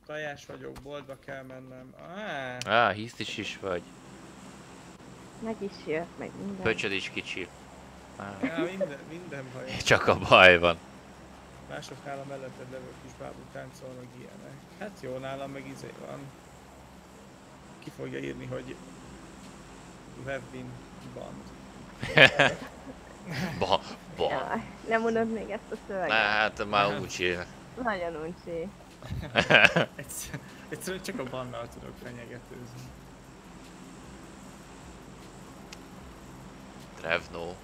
Tajás vagyok, boltba kell mennem. Ah,
Á, hisztis is vagy.
Meg is jött, meg minden.
Pöcsöd is kicsi. Á,
ja, minden, minden baj.
csak a baj van.
Mások nálam melletted levő kis bábú táncolnak ilyenek. Hát jó, nálam meg izé van. Ki fogja írni, hogy Webwin band.
Ba, ba.
Jaj, nem unod még ezt a szöveget?
hát már csinál.
Nagyon uncsi.
Egyszer, egyszerűen csak a bannal tudok fenyegetőzni.
Trevno. Uh,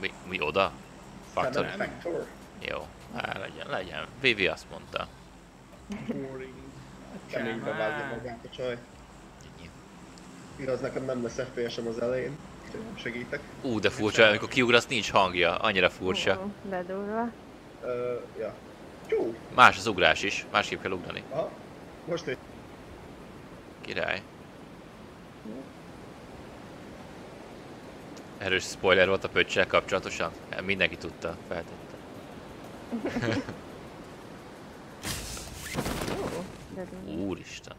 mi, mi oda? Factory?
Femen Factor.
Jó, hát legyen, legyen. Vivi azt mondta.
Boring.
Keménybe vágja magát a csaj. Igaz, nekem nem lesz FPS-em az elején. segítek.
Ú, de furcsa, amikor kiugrasz nincs hangja, annyira furcsa.
Ó, De durva.
Uh, ja. Jó.
Más az ugrás is, másképp kell ugrani.
Aha. Most egy
Király. Erős spoiler volt a pöccsel kapcsolatosan? Hát Mindenki tudta, feltette. Úristen.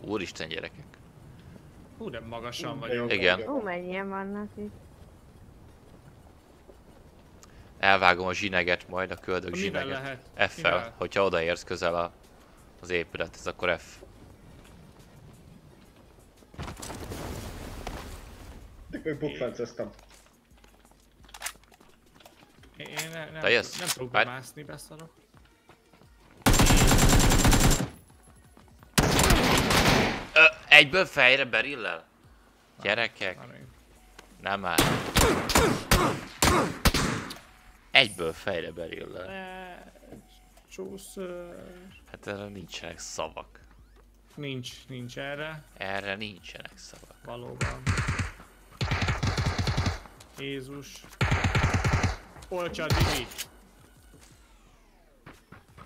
Úristen gyerekek.
Hú, de magasan vagyok.
Igen.
Ó, mennyien vannak itt.
Elvágom a zsineget majd, a köldök
Mivel
zsineget. F-fel, hogyha odaérsz közel a, az épülethez, akkor F.
De még bukfenceztem.
Én én ne, nem,
jössz?
nem tudok bemászni, beszarok.
Ö, egyből fejre berillel? Gyerekek, nem már. Egyből fejre berillel.
Ne, Csúször.
Hát erre nincsenek szavak.
Nincs, nincs erre.
Erre nincsenek szavak.
Valóban. Jézus. Olcsad, Didi.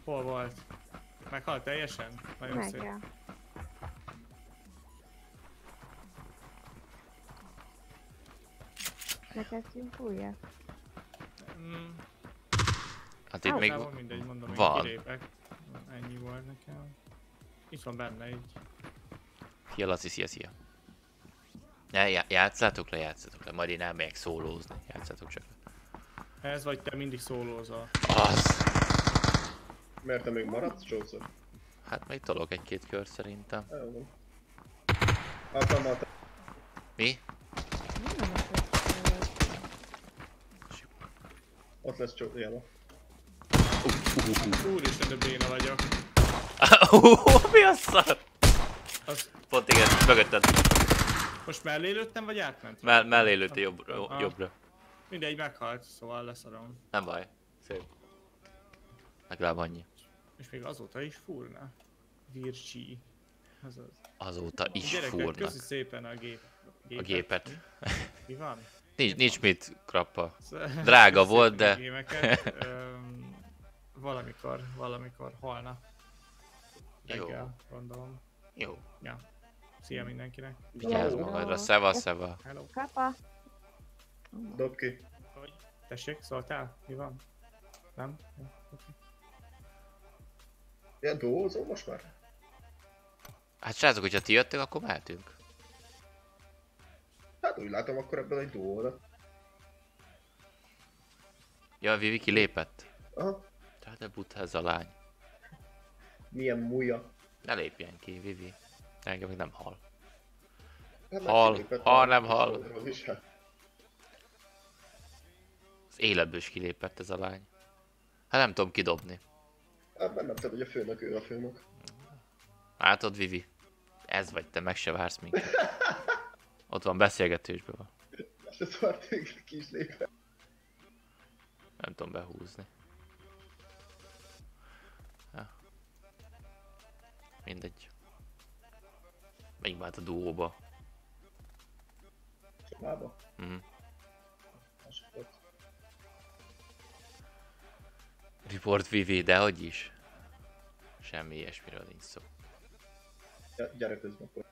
Hol volt? Meghalt teljesen? Nagyon szép.
Lekezdjünk újat?
Mm,
Hát itt
Á,
még
mindegy, mondom, én
van.
kilépek. Ennyi volt nekem. Itt van benne így.
Szia Laci, szia, szia. Ne, já- játszátok le, játszátok le, majd én elmegyek szólózni. Játszátok csak le.
Ez vagy te mindig szólózol.
Az.
Mert te még maradsz, József?
Hát még tolok egy-két kör szerintem.
Van. Alkalmat.
Mi?
Ott lesz Jó Jella.
Úristen, de béna vagyok.
Mi a szar?
Az,
Pont igen, mögötted.
most mellé lőttem, vagy átment?
Mell mellé lőtte jobbra,
Ah.
jobbra.
Mindegy, meghalt, szóval leszarom.
Nem baj. Szép. Legalább annyi.
És még azóta is fúrna. Vircsi. Azaz.
Azóta is
Gyerekek,
fúrnak.
köszi szépen a gép.
A gépet.
Mi van?
Nincs, nincs mit, krappa.
Sz-
Drága volt, de-
Gémeket. Valamikor, valamikor holnap.
Jó.
Reggel, gondolom.
Jó.
Ja. Szia mindenkinek.
Vigyázz
Jó.
magadra. Szeva, szeva.
Hello.
Kapa.
Dob ki.
Hogy? Tessék, szóltál? Mi van? Nem? Jó, oké.
Ilyen dolgozó most már?
Hát srácok, hogyha ti jöttök, akkor mehetünk.
Hát úgy látom, akkor ebből egy duó lett.
Ja, Vivi kilépett.
Aha.
Tehát de buta ez a lány.
Milyen múja.
Ne lépjen ki, Vivi. Engem még nem hal.
Hát
Hal,
kilépett
hal,
a
nem hal. Az életből is kilépett ez a lány. Hát nem tudom kidobni.
Hát nem, nem tudom, hogy a főnök ő a főnök.
Látod, Vivi? Ez vagy te, meg se vársz minket. Ott van, beszélgetésben van.
Ezt a szart ki is lépve.
Nem tudom behúzni. Ja. Mindegy. Menjünk már a duóba.
Szobába.
Mhm. Report Vivi, de hogy is? Semmi ilyesmiről nincs szó.
Ja, gyere közben akkor.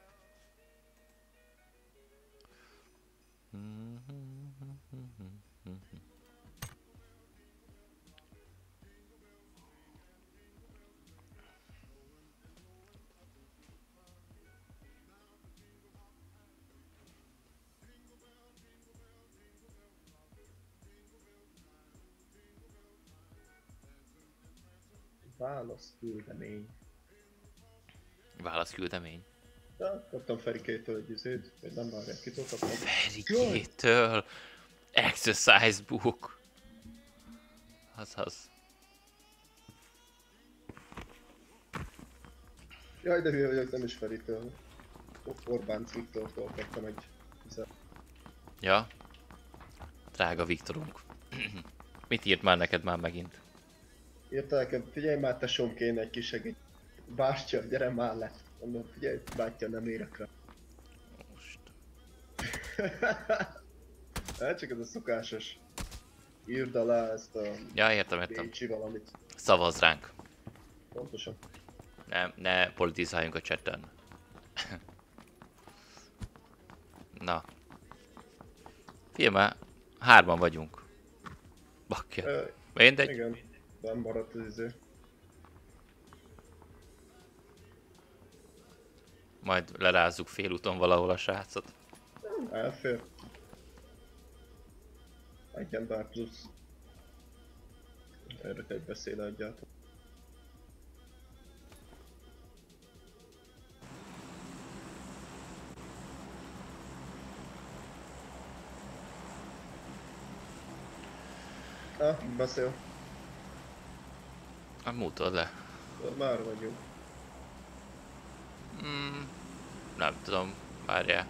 Valascure também.
Valascure também.
Ja, kaptam Ferikétől egy izét, vagy nem várják, kitől kaptam.
Ferikétől. Exercise book. Azaz.
Jaj, de hülye vagyok, nem is Feritől. Orbán Viktortól kaptam egy izet.
Ja. Drága Viktorunk. Mit írt már neked már megint?
Írta nekem, figyelj már tesóm kéne egy kis segít. Bástya, gyere már le. Mondom, figyelj, bátyja, nem érek rá.
Most.
Hát csak ez a szokásos. Írd alá ezt a
Ja, értem, értem.
Bécsi valamit.
Szavazz ránk.
Pontosan.
Ne, ne politizáljunk a chatten. Na. Figyelj hárman vagyunk. Bakker.
Ö,
Mindegy.
igen, nem maradt az izé.
Majd lerázzuk félúton valahol a srácot.
Elfér. Egy ember plusz. Erre egy beszél egyáltalán. Ah, beszél.
Hát mutad le.
Már vagyunk.
Mm, nem tudom, várjál.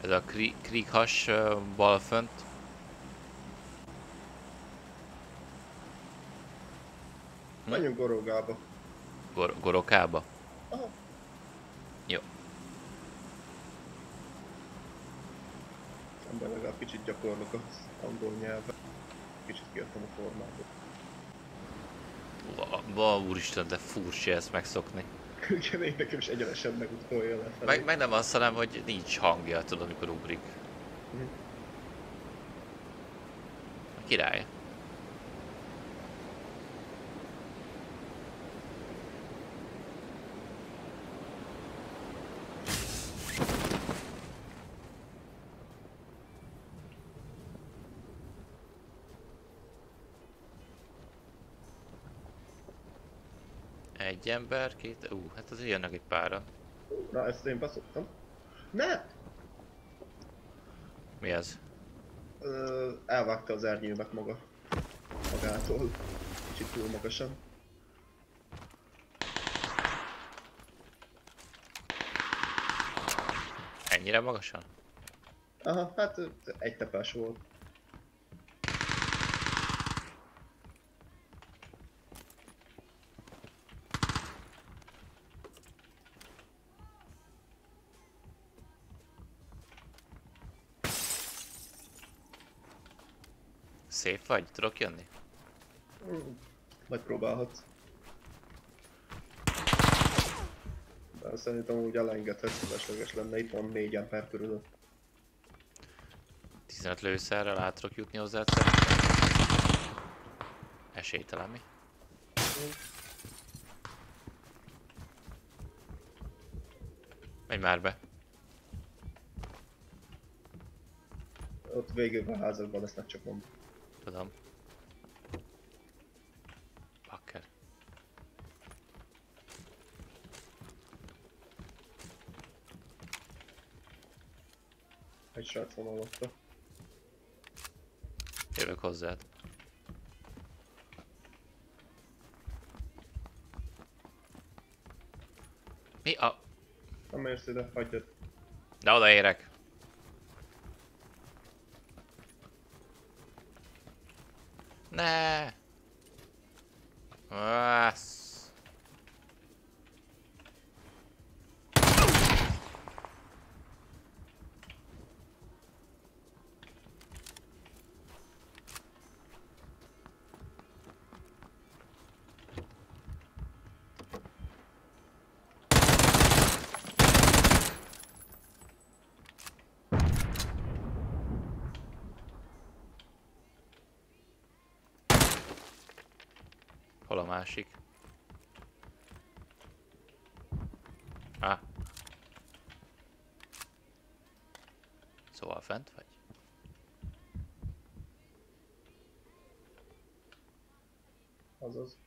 Ez a Kri- Krieghash ö, bal fönt.
Menjünk Gorogába.
Gor- Gorokába.
Aha.
Jó.
Ember legalább kicsit gyakorlok az angol nyelven. Kicsit kiadtam a formából.
Va, va úristen, de furcsa ezt megszokni.
Ugye én nekem is egyenesen megutolja le.
Meg, meg nem azt hanem, hogy nincs hangja, tudod, amikor ugrik.
Mhm.
A király. Egy ember, két... Ú, hát az jönnek egy páran.
Na, ezt én beszoktam. Ne!
Mi ez?
Ö, elvágta az ernyőmet maga. Magától. Kicsit túl magasan.
Ennyire magasan?
Aha, hát egy tepás volt.
Vagy? Tudok jönni?
Megpróbálhatsz. De szerintem úgy elengedhetsz, felesleges lenne. Itt van négy ember körül.
15 lőszerrel át tudok jutni hozzá. Esélytelen mi? Menj már be.
Ott végül a házakban lesznek csak mondom.
Tudom. Bakker.
Egy srác van alatta.
Jövök hozzád. Mi a...
Nem érsz ide, hagyjad.
De odaérek. Ne. Ász. Hol a másik? Á. Szóval fent vagy?
Azaz.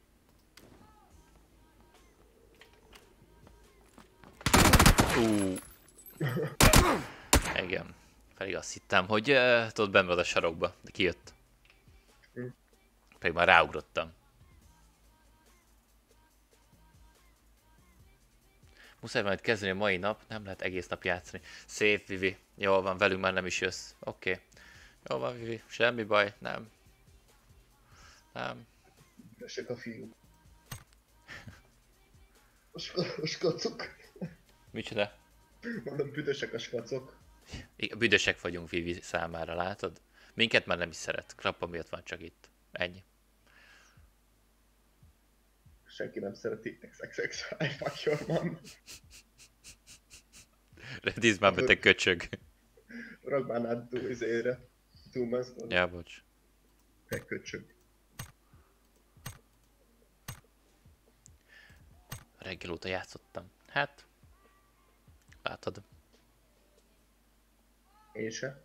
Ú, Igen. Pedig azt hittem, hogy uh, tudod, benn vagy a sarokba, de kijött.
Hm.
Pedig már ráugrottam. Muszáj majd kezdeni a mai nap, nem lehet egész nap játszani. Szép, Vivi. Jól van, velünk már nem is jössz. Oké. Okay. Jól van, Vivi. Semmi baj, nem. Nem.
Esek a fiúk. A sk- a skacok.
Micsoda?
Mondom, büdösek a skacok.
Büdösek vagyunk Vivi számára, látod? Minket már nem is szeret. Krappa miatt van csak itt. Ennyi.
Senki nem szereti XXX, I fuck your mom.
Redíz már be, te köcsög.
Rakd már át túl izére. Túl
Ja, bocs.
Egy köcsög.
Reggel óta játszottam. Hát... Látod. Én se.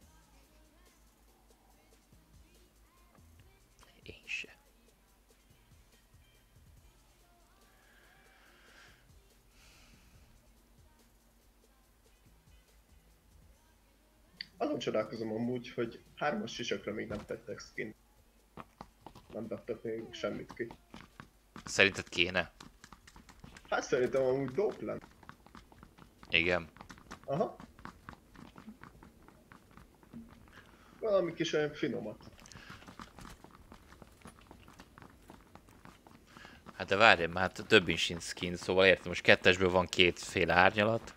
Azon csodálkozom amúgy, hogy hármas sisakra még nem tettek skin. Nem tettek még semmit ki.
Szerinted kéne?
Hát szerintem amúgy dope lenne.
Igen.
Aha. Valami kis olyan finomat.
Hát de várj, már hát több is sincs skin, szóval értem, most kettesből van kétféle árnyalat.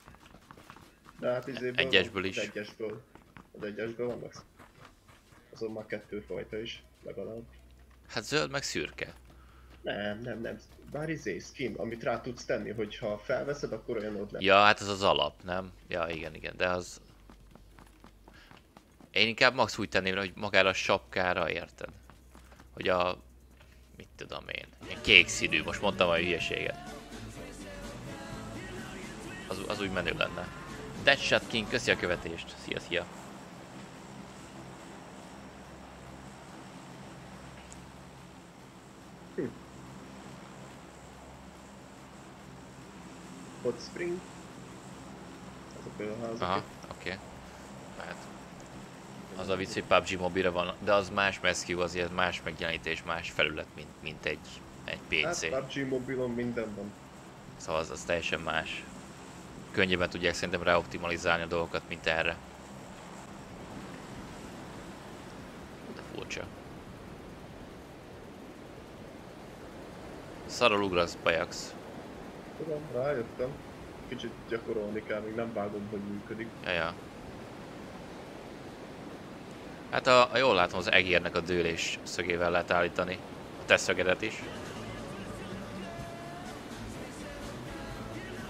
De hát izéből
Egyesből is.
Egyesből. Az egyesből vannak. Azon már kettő fajta is, legalább.
Hát zöld meg szürke.
Nem, nem, nem. Bár izé, skin, amit rá tudsz tenni, hogyha felveszed, akkor olyan ott lesz.
Ja, hát ez az alap, nem? Ja, igen, igen, de az... Én inkább max úgy tenném, hogy magára a sapkára, érted? Hogy a... Mit tudom én? Ilyen kék színű, most mondtam a hülyeséget. Az, az úgy menő lenne. Deadshot King, köszi a követést. Szia, szia.
Hot Spring. Azok olyan házak.
Aha, oké. Okay. Hát. Az a vicc, hogy PUBG mobile van, de az más meszkiú, azért más megjelenítés, más felület, mint, mint egy, egy PC.
Hát PUBG mobilon minden van.
Szóval az, az teljesen más. Könnyebben tudják szerintem ráoptimalizálni a dolgokat, mint erre. De furcsa. Szarul ugrasz, Bajax.
Tudom, rájöttem. Kicsit gyakorolni kell, még nem vágom, hogy működik.
Ja, ja. Hát a, a jól látom, az egérnek a dőlés szögével lehet állítani. A te szögedet is.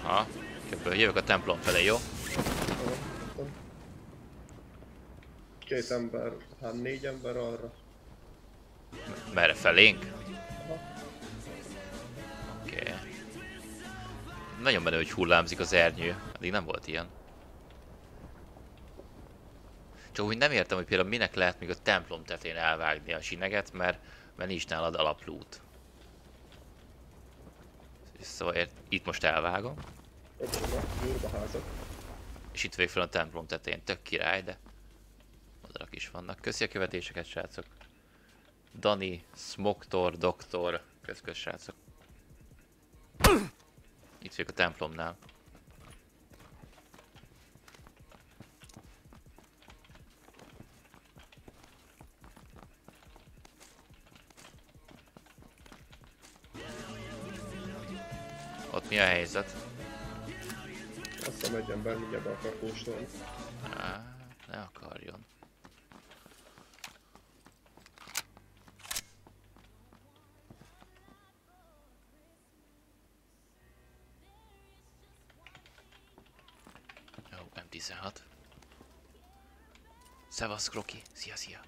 Ha, köbből jövök a templom felé, jó?
Két ember, hát négy ember arra.
Merre felénk? Nagyon menő, hogy hullámzik az ernyő. Addig nem volt ilyen. Csak úgy nem értem, hogy például minek lehet még a templom tetén elvágni a sineget, mert, mert nincs nálad alaplút. Szóval ért, itt most elvágom, és itt végig fel a templom tetén. Tök király, de madarak is vannak. Köszi a követéseket, srácok. Dani, Smoktor, Doktor, kösz, kösz srácok. Itt vagyok a templomnál. Ott mi a helyzet?
Azt hiszem egy ember mindjárt be akar kóstolni.
Ne akarjon. Jó, M16. Szevasz, Kroki. Szia, szia.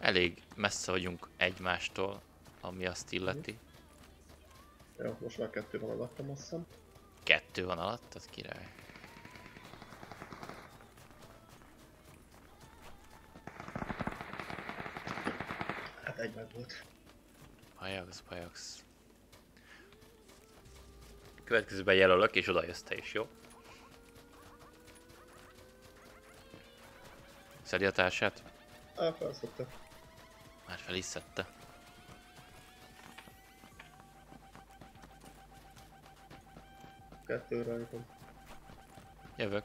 Elég messze vagyunk egymástól, ami azt illeti.
Jó, most már kettő van alattam, azt hiszem.
Kettő van alatt, az király.
Hát egy meg volt.
Bajax, bajax. Következőben jelölök, és oda jössz te is, jó? Szedi a társát?
Á, felszokta.
Már fel is szedte.
Kettő rajtam.
Jövök.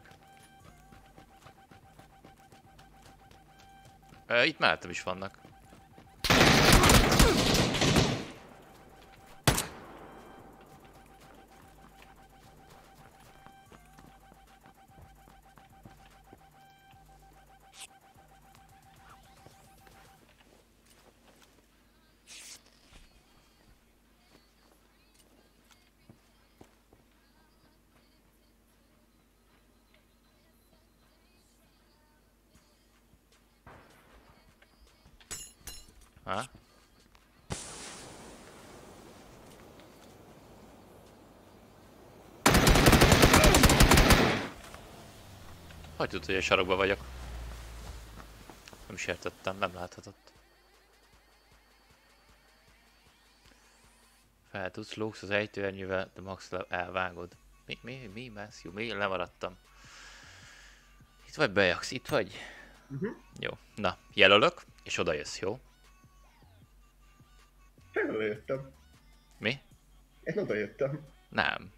Ö, itt mellettem is vannak. Tudod, hogy a sarokba vagyok? Nem is értettem, nem láthatott. Fel tudsz lóksz az ejtőernyővel, de max elvágod. Mi, mi, mi, Matthew, mi? Lemaradtam. Itt vagy bejaksz, itt vagy?
Mhm.
Jó, na, jelölök, és oda jössz, jó?
Én oda jöttem.
Mi?
Én oda jöttem.
Nem.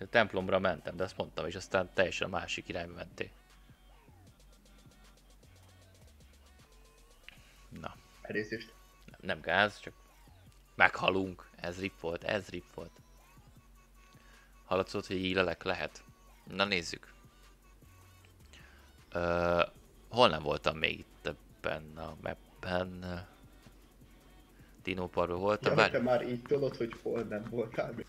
Te templomra mentem, de azt mondtam, és aztán teljesen a másik irányba mentél. Na,
Elnézést.
nem, nem gáz, csak meghalunk. Ez rip volt, ez rip volt. Hallatszott, hogy így lelek lehet. Na nézzük. Ö, hol nem voltam még itt ebben a mapben? Dino Parkban voltam,
Ja,
bár...
te már így tudod, hogy hol nem voltál még.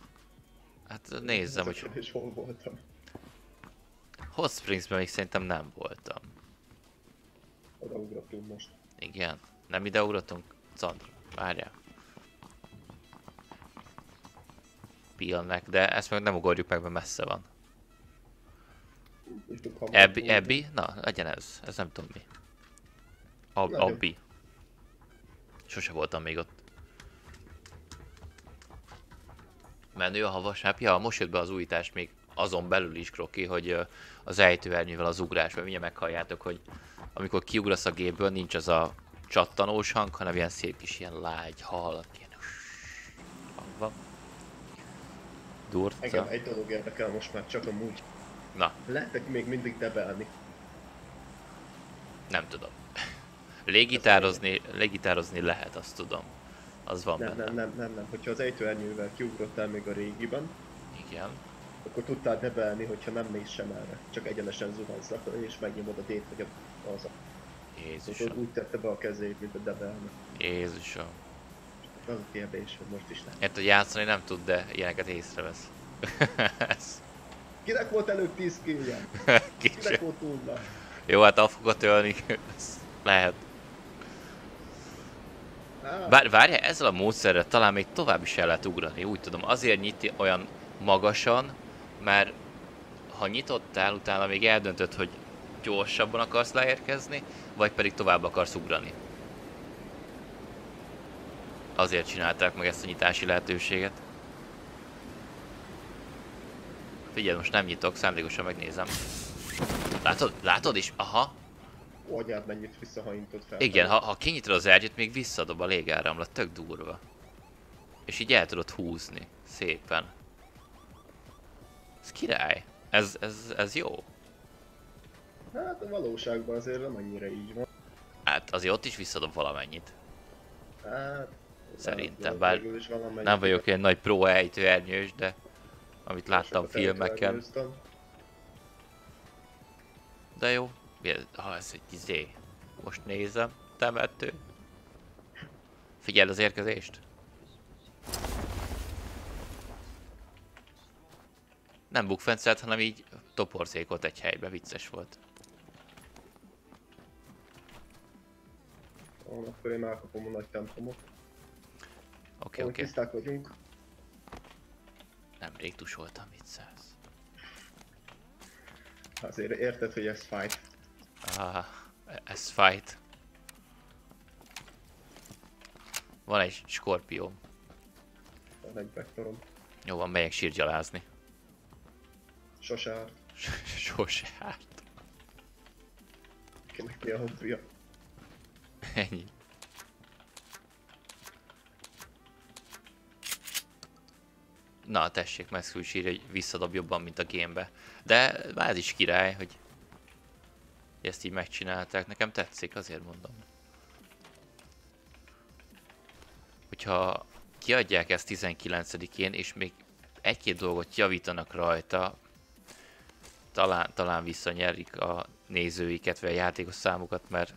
Hát nézzem, hogy
És hol voltam.
Hot Springsben még szerintem nem voltam.
Odaugrottunk most.
Igen. Nem ide ugratunk? Candra, várjál. Pilnek, de ezt meg nem ugorjuk meg, mert messze van. Ebbi, Ebbi? Na, legyen ez. Ez nem tudom mi. Ab. Abbi. Sose voltam még ott. Menő a havasnáp? Ja, most jött be az újítás még azon belül is, Kroki, hogy az ejtőernyővel az ugrás, mert mindjárt meghalljátok, hogy amikor kiugrasz a gépből, nincs az a csattanós hang, hanem ilyen szép kis ilyen lágy, halk, ilyen hang van.
Engem
Durca.
egy dolog érdekel most már, csak amúgy.
Na,
Lehetek még mindig debelni.
nem tudom. Légitározni, légitározni lehet, azt tudom. Az van
Nem,
benne.
nem, nem, nem, nem. Hogyha az ejtőernyővel kiugrottál még a régiben,
Igen.
akkor tudtál debelni, hogyha nem mész sem erre. Csak egyenesen zuhansz és megnyomod a D-t, vagy az a.
Jézusom.
Szóval úgy tette be a kezét, mint a debelni.
Jézusom.
Az a kérdés, hogy most is nem.
Hogy játszani nem tud, de ilyeneket észrevesz. Ez
Kinek volt előbb 10 killje? Kinek volt nulla?
Jó, hát el fogod ölni. Lehet. Bár várja, ezzel a módszerrel talán még tovább is el lehet ugrani, úgy tudom. Azért nyiti olyan magasan, mert ha nyitottál, utána még eldöntöd, hogy gyorsabban akarsz leérkezni, vagy pedig tovább akarsz ugrani. Azért csinálták meg ezt a nyitási lehetőséget. Figyelj, most nem nyitok, szándékosan megnézem. Látod? Látod is? Aha.
Agyád mennyit visszahajintod fel.
Igen, ha, ha kinyitod az ergyőt, még visszadob a légáramlat, tök durva. És így el tudod húzni. Szépen. Ez király. Ez, ez, ez jó.
Hát a valóságban azért nem annyira így van.
Hát azért ott is visszadob valamennyit.
Hát...
Szerintem, bár Nem vagyok ilyen nagy pro ejtőernyős, de amit láttam filmeken. De jó. Ha ez egy izé. Most nézem. Temető. Figyeld az érkezést. Nem bukfencelt, hanem így toporzékolt egy helybe. Vicces volt.
Akkor én elkapom a nagy templomot.
Oké,
Ahogy
oké.
tiszták vagyunk.
Nemrég tusoltam, viccelsz.
Azért érted, hogy ez fájt.
Ez fight. Van egy skorpió.
Van egy vektorom.
Jó van, megyek sírgyalázni.
Sose árt.
Sose árt.
Kinek mi a hobbija.
Ennyi. Na, tessék, Meszkül sír, hogy visszadob jobban, mint a gémbe. De már ez is király, hogy ezt így megcsinálták. Nekem tetszik, azért mondom. Hogyha kiadják ezt 19-én, és még egy-két dolgot javítanak rajta, talán, talán visszanyerik a nézőiket, vagy a játékos számukat, mert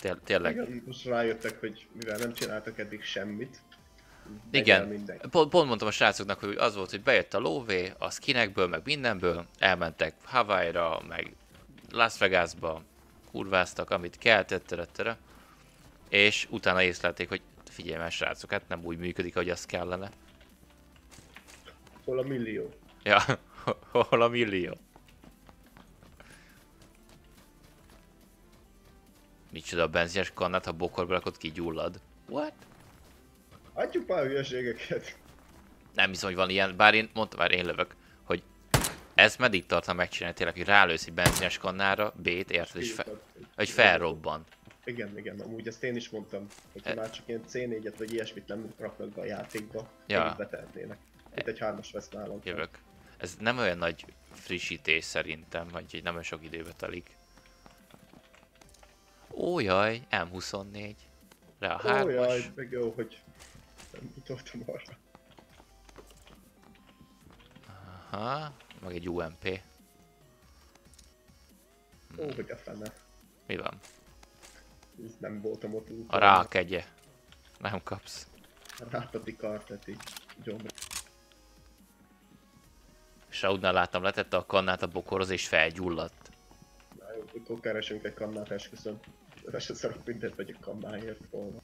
té- tényleg
most rájöttek, hogy mivel nem csináltak eddig semmit.
Igen. Pont, pont mondtam a srácoknak, hogy az volt, hogy bejött a lóvé, a skinekből, meg mindenből, elmentek Hawaii-ra, meg Las Vegasba, kurváztak, amit kell, tettere, és utána észlelték, hogy figyelj már srácok, hát nem úgy működik, ahogy az kellene.
Hol a millió?
Ja, hol a millió? Micsoda a benzines kannát, ha bokorba rakod ki gyullad. What?
Adjuk már hülyeségeket.
Nem hiszem, hogy van ilyen, bár én mondtam, bár én lövök, ez meddig tartna megcsinálni tényleg, hogy rálősz egy benzines kannára, B-t, érted, és fe, hogy felrobban.
Igen, igen, amúgy ezt én is mondtam, hogy
E-
már csak ilyen C4-et vagy ilyesmit nem raknak be a játékba,
Ja.
betehetnének. Itt egy hármas vesz nálam.
Jövök. Ez nem olyan nagy frissítés szerintem, vagy hogy nem olyan sok időbe telik. Ó jaj, M24. Rá a hármas.
jaj, meg jó, hogy nem jutottam arra.
Aha, meg egy UMP.
Ó, hogy a fene.
Mi van?
Ez nem voltam ott.
A rákegye. Nem kapsz.
Rátati kartet így gyomra.
Saudnál láttam, letette a kannát a bokorhoz és felgyulladt.
Na jó, akkor keresünk egy kannát, esküszöm. Se szarok mindent vegyek kannáért volna.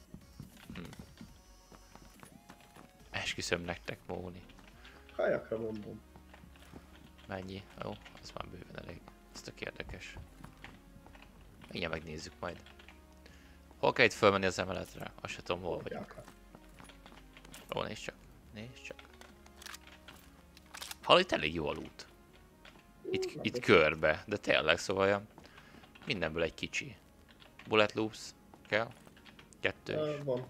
Esküszöm nektek, Móni.
Kajakra mondom.
Mennyi? Jó, az már bőven elég. Ez tök érdekes. Mindjárt megnézzük majd. Hol kell itt fölmenni az emeletre? Azt se tudom hol vagyok. Ó, nézd csak. Nézd csak. Hall, itt elég jó a loot. Itt,
Nem
itt körbe, de tényleg szóval mindenből egy kicsi. Bullet loops kell. Kettő is.
Van.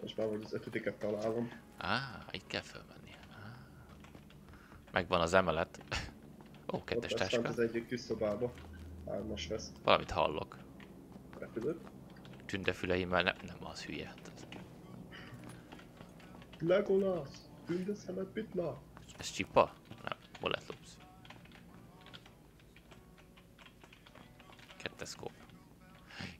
Most már vagy az ötödiket találom.
Á, itt kell fölmenni. Megvan az emelet. Ó, kettes
lesz
táska.
az egyik kis szobába. Hármas vesz.
Valamit hallok.
Repülőt.
Tündefüleimmel nem, nem az hülye.
Legolas! Tündeszemet pitla!
Ez csipa? Nem, bullet loops. Kettes szkóp.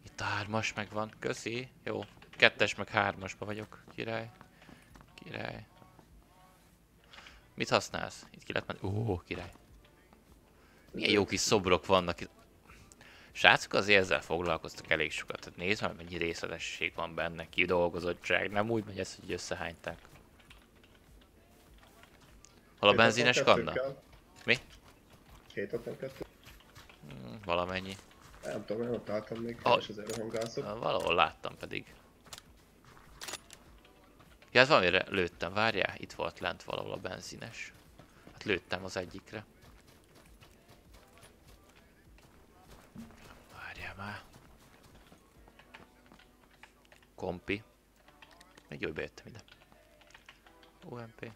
Itt a hármas megvan, köszi. Jó, kettes meg hármasba vagyok, király. Király. Mit használsz? Itt ki lehet menni. Ó, király. Milyen jó kis szobrok vannak itt. Srácok azért ezzel foglalkoztak elég sokat. Tehát nézd már, mennyi részletesség van benne, kidolgozottság. Nem úgy megy ez, hogy összehányták. Hol a benzines kanna? Mi?
762.
Mm, valamennyi.
Nem tudom, nem ott álltam még,
Ah.
és azért rohangászok.
Ah, Valahol láttam pedig. Ja, hát valamire lőttem, várjál, itt volt lent valahol a benzines. Hát lőttem az egyikre. Várjál már. Kompi. Még jó, bejöttem ide. UMP.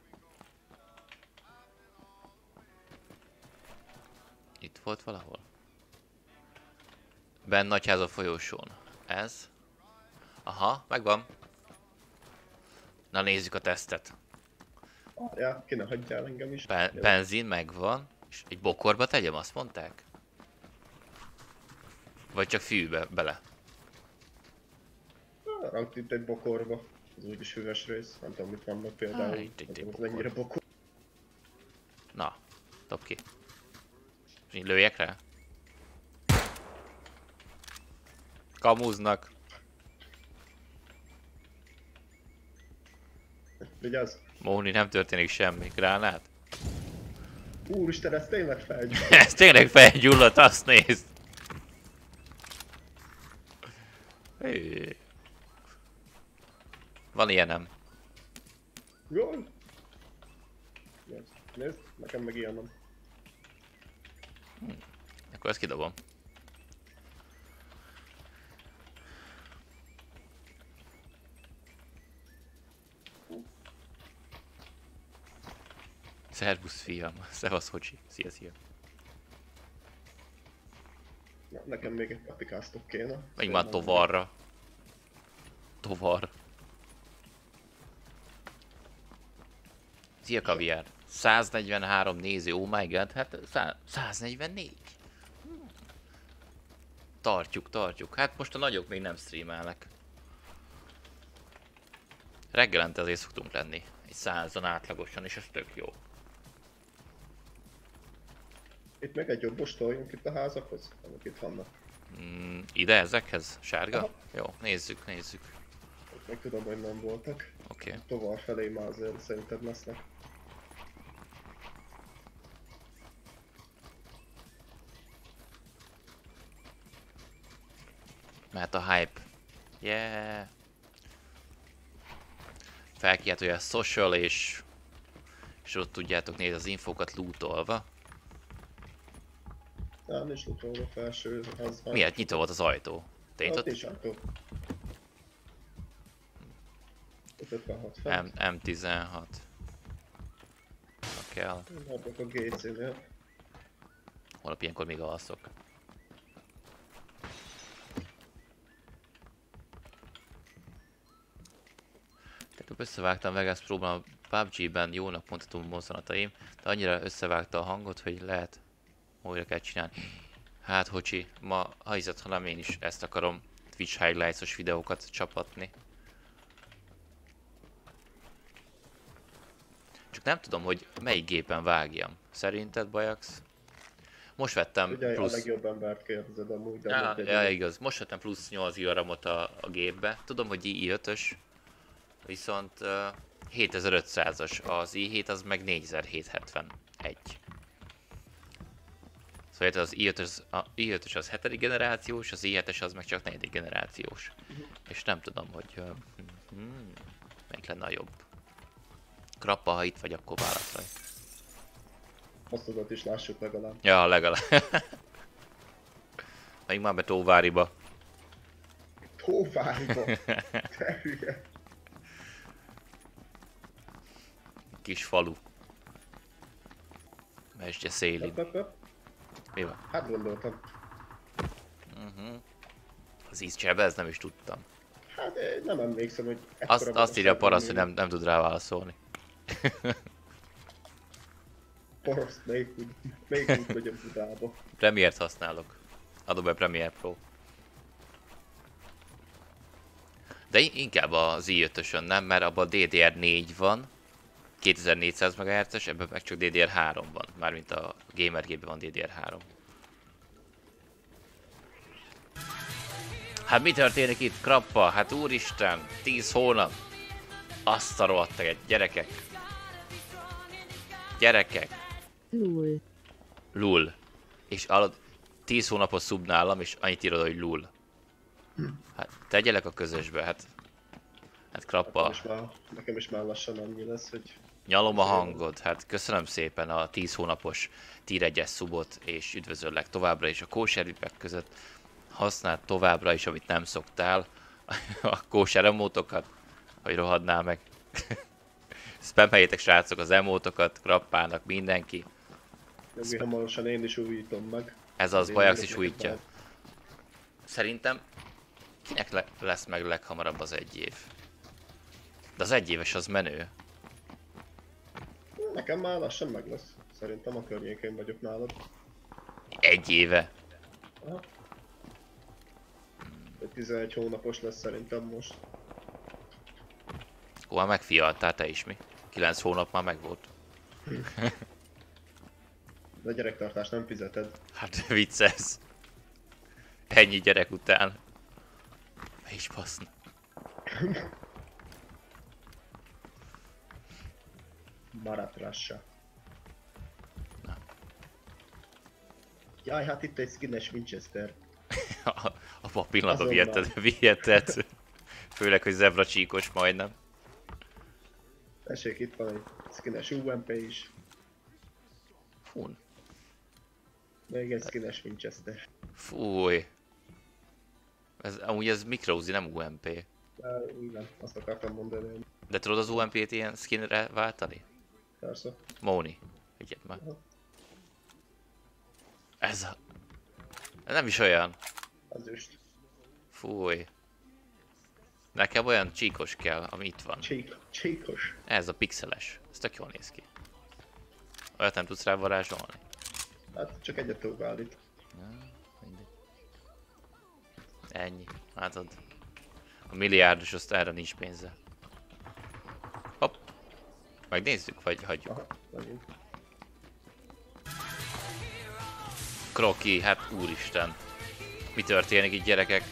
Itt volt valahol? Ben Nagyház a folyósón. Ez. Aha, megvan. Na nézzük a tesztet.
Ja, ki ne hagyjál engem is. Jó.
benzin megvan. És egy bokorba tegyem, azt mondták? Vagy csak fűbe bele?
Rakd itt egy bokorba. Ez úgyis hűvös rész. Nem tudom, mit vannak például.
Ah, itt
ez
bokor.
mennyire bokor.
Na, dob ki. És így lőjek rá? Kamuznak.
Vigyázz!
Móni, nem történik semmi. Gránát?
Úristen, ez tényleg felgyújt.
Ez tényleg felgyulladt, azt nézd. Hé. Van ilyenem.
Jól. Nézd, nézd, nekem meg ilyen nem.
Akkor ezt kidobom. Szervusz fiam, szevasz Hocsi, szia szia.
Na, nekem még egy patikáztok kéne.
Menj már tovarra. Tovar. Szia kaviár. 143 néző, oh my god, hát szá- 144. Hmm. Tartjuk, tartjuk. Hát most a nagyok még nem streamelnek. Reggelente azért szoktunk lenni. Egy százan átlagosan, és ez tök jó.
Itt meg egy jobbos toljunk itt a házakhoz, amik itt vannak.
Mm, ide ezekhez? Sárga?
Aha.
Jó, nézzük, nézzük.
Meg tudom, hogy nem voltak.
Oké. Okay.
Tovar felé már azért szerinted lesznek.
Mehet a hype. Yeah. Felkiáltója a social és és ott tudjátok nézni az infókat lootolva.
Nem is utolva a felső, az van.
Miért nyitva volt az ajtó? Nyitott?
is ajtó. Ott 56 fent.
M M16. Ha kell.
Maradok a GC-nél.
Holnap ilyenkor még alszok. Tehát összevágtam Vegas próbán a PUBG-ben jónak mondhatom mozzanataim, de annyira összevágta a hangot, hogy lehet újra kell csinálni. Hát, Hocsi, ma ha hiszed, hanem én is ezt akarom Twitch highlights-os videókat csapatni. Csak nem tudom, hogy melyik gépen vágjam. Szerinted, Bajax? Most vettem
Ugye a
plusz...
legjobb embert kérdezed amúgy, de
Ja,
mindegy.
ja, igaz. Most vettem plusz 8 gigaramot a, a gépbe. Tudom, hogy i5-ös, viszont uh, 7500-as az i7, az meg 4771. Szóval az i5-ös, a i5-ös az 7. generációs, az i7-es az meg csak 4. generációs. És nem tudom, hogy uh, hmm, melyik lenne a jobb. Krappa, ha itt vagy, akkor válaszolj.
Hosszodat is lássuk legalább.
Ja, legalább. Még már be Tóváriba.
Te hülye!
Kis falu. Mesdje szélén.
Öp, öp, öp.
Mi van?
Hát gondoltam.
Uh-huh. Az ízcsebe, ez nem is tudtam.
Hát én nem emlékszem, hogy
Azt, azt írja a paraszt, hogy nem, nem tud rá válaszolni.
Paraszt, melyik úgy, melyik úgy vagy a Budába.
Premiere-t használok. Adobe Premiere Pro. De in- inkább az i5-ösön nem, mert abban DDR4 van, 2400 MHz-es, ebben meg csak DDR3 van. Mármint a gamer gépben van DDR3. Hát mi történik itt, Krappa? Hát úristen, 10 hónap. Azt a rohadt egy gyerekek. Gyerekek.
Lul.
Lul. És hallod, 10 hónapos szub nálam, és annyit írod, hogy lul. Hát tegyelek a közösbe, hát... Hát
Nekem
krappa,
is, már, nekem is már lassan annyi lesz, hogy
nyalom a hangod, hát köszönöm szépen a 10 hónapos tier 1 szubot, és üdvözöllek továbbra is a kóservipek között. Használd továbbra is, amit nem szoktál, a kóser emótokat, hogy rohadnál meg. Spameljétek srácok az emótokat, krappának mindenki.
jogi hamarosan én is újítom meg.
Ez az,
Én
Bajax is újítja. Szerintem kinek le- lesz meg leghamarabb az egy év? De az egy éves az menő.
Nekem már lassan meg lesz. Szerintem a környékén vagyok nálad.
Egy éve.
Aha. Egy 11 hónapos lesz szerintem most.
Ó, már megfialtál te is mi? 9 hónap már megvolt.
De gyerektartást nem fizeted.
Hát vicces. Ennyi gyerek után. Me is baszna.
Maratrassa.
Na.
Jaj, hát itt egy skines Winchester.
A, a pillanatban viheted, viheted. Főleg, hogy zebra csíkos majdnem.
Tessék, itt van egy skines UMP is.
Fun.
Még egy skines Winchester.
Fúj. Ez, amúgy ez Microzi, nem UMP.
De igen, azt akartam mondani,
De tudod az UMP-t ilyen skinre váltani?
Persze.
Móni. Már.
Aha.
Ez a... Ez nem is olyan.
Az üst.
Fúj. Nekem olyan csíkos kell, ami itt van.
Csík, csíkos.
Ez a pixeles. Ez tök jól néz ki. Olyat nem tudsz rá varázsolni.
Hát csak egyet tudok állít.
Mindegy. Ennyi. Látod? A milliárdos azt erre nincs pénze. Megnézzük, vagy hagyjuk.
Aha.
Kroki, hát úristen. Mi történik itt gyerekek?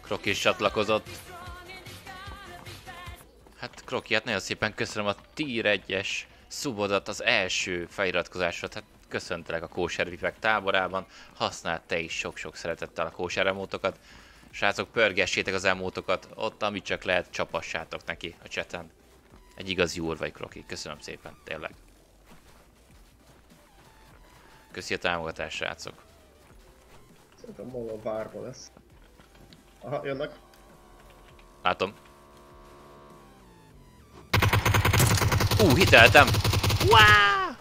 Kroki is csatlakozott. Hát Kroki, hát nagyon szépen köszönöm a Tier 1-es szubodat, az első feliratkozásod. Hát köszöntelek a kóservipek táborában. Használd te is sok-sok szeretettel a kóser emótokat. Srácok, pörgessétek az emótokat, ott amit csak lehet, csapassátok neki a cseten. Egy igazi úr vagy Kroki, köszönöm szépen, tényleg. Köszi a támogatást, srácok.
Szerintem valahol várva lesz. Aha, jönnek.
Látom. Ú, hiteltem! Wow!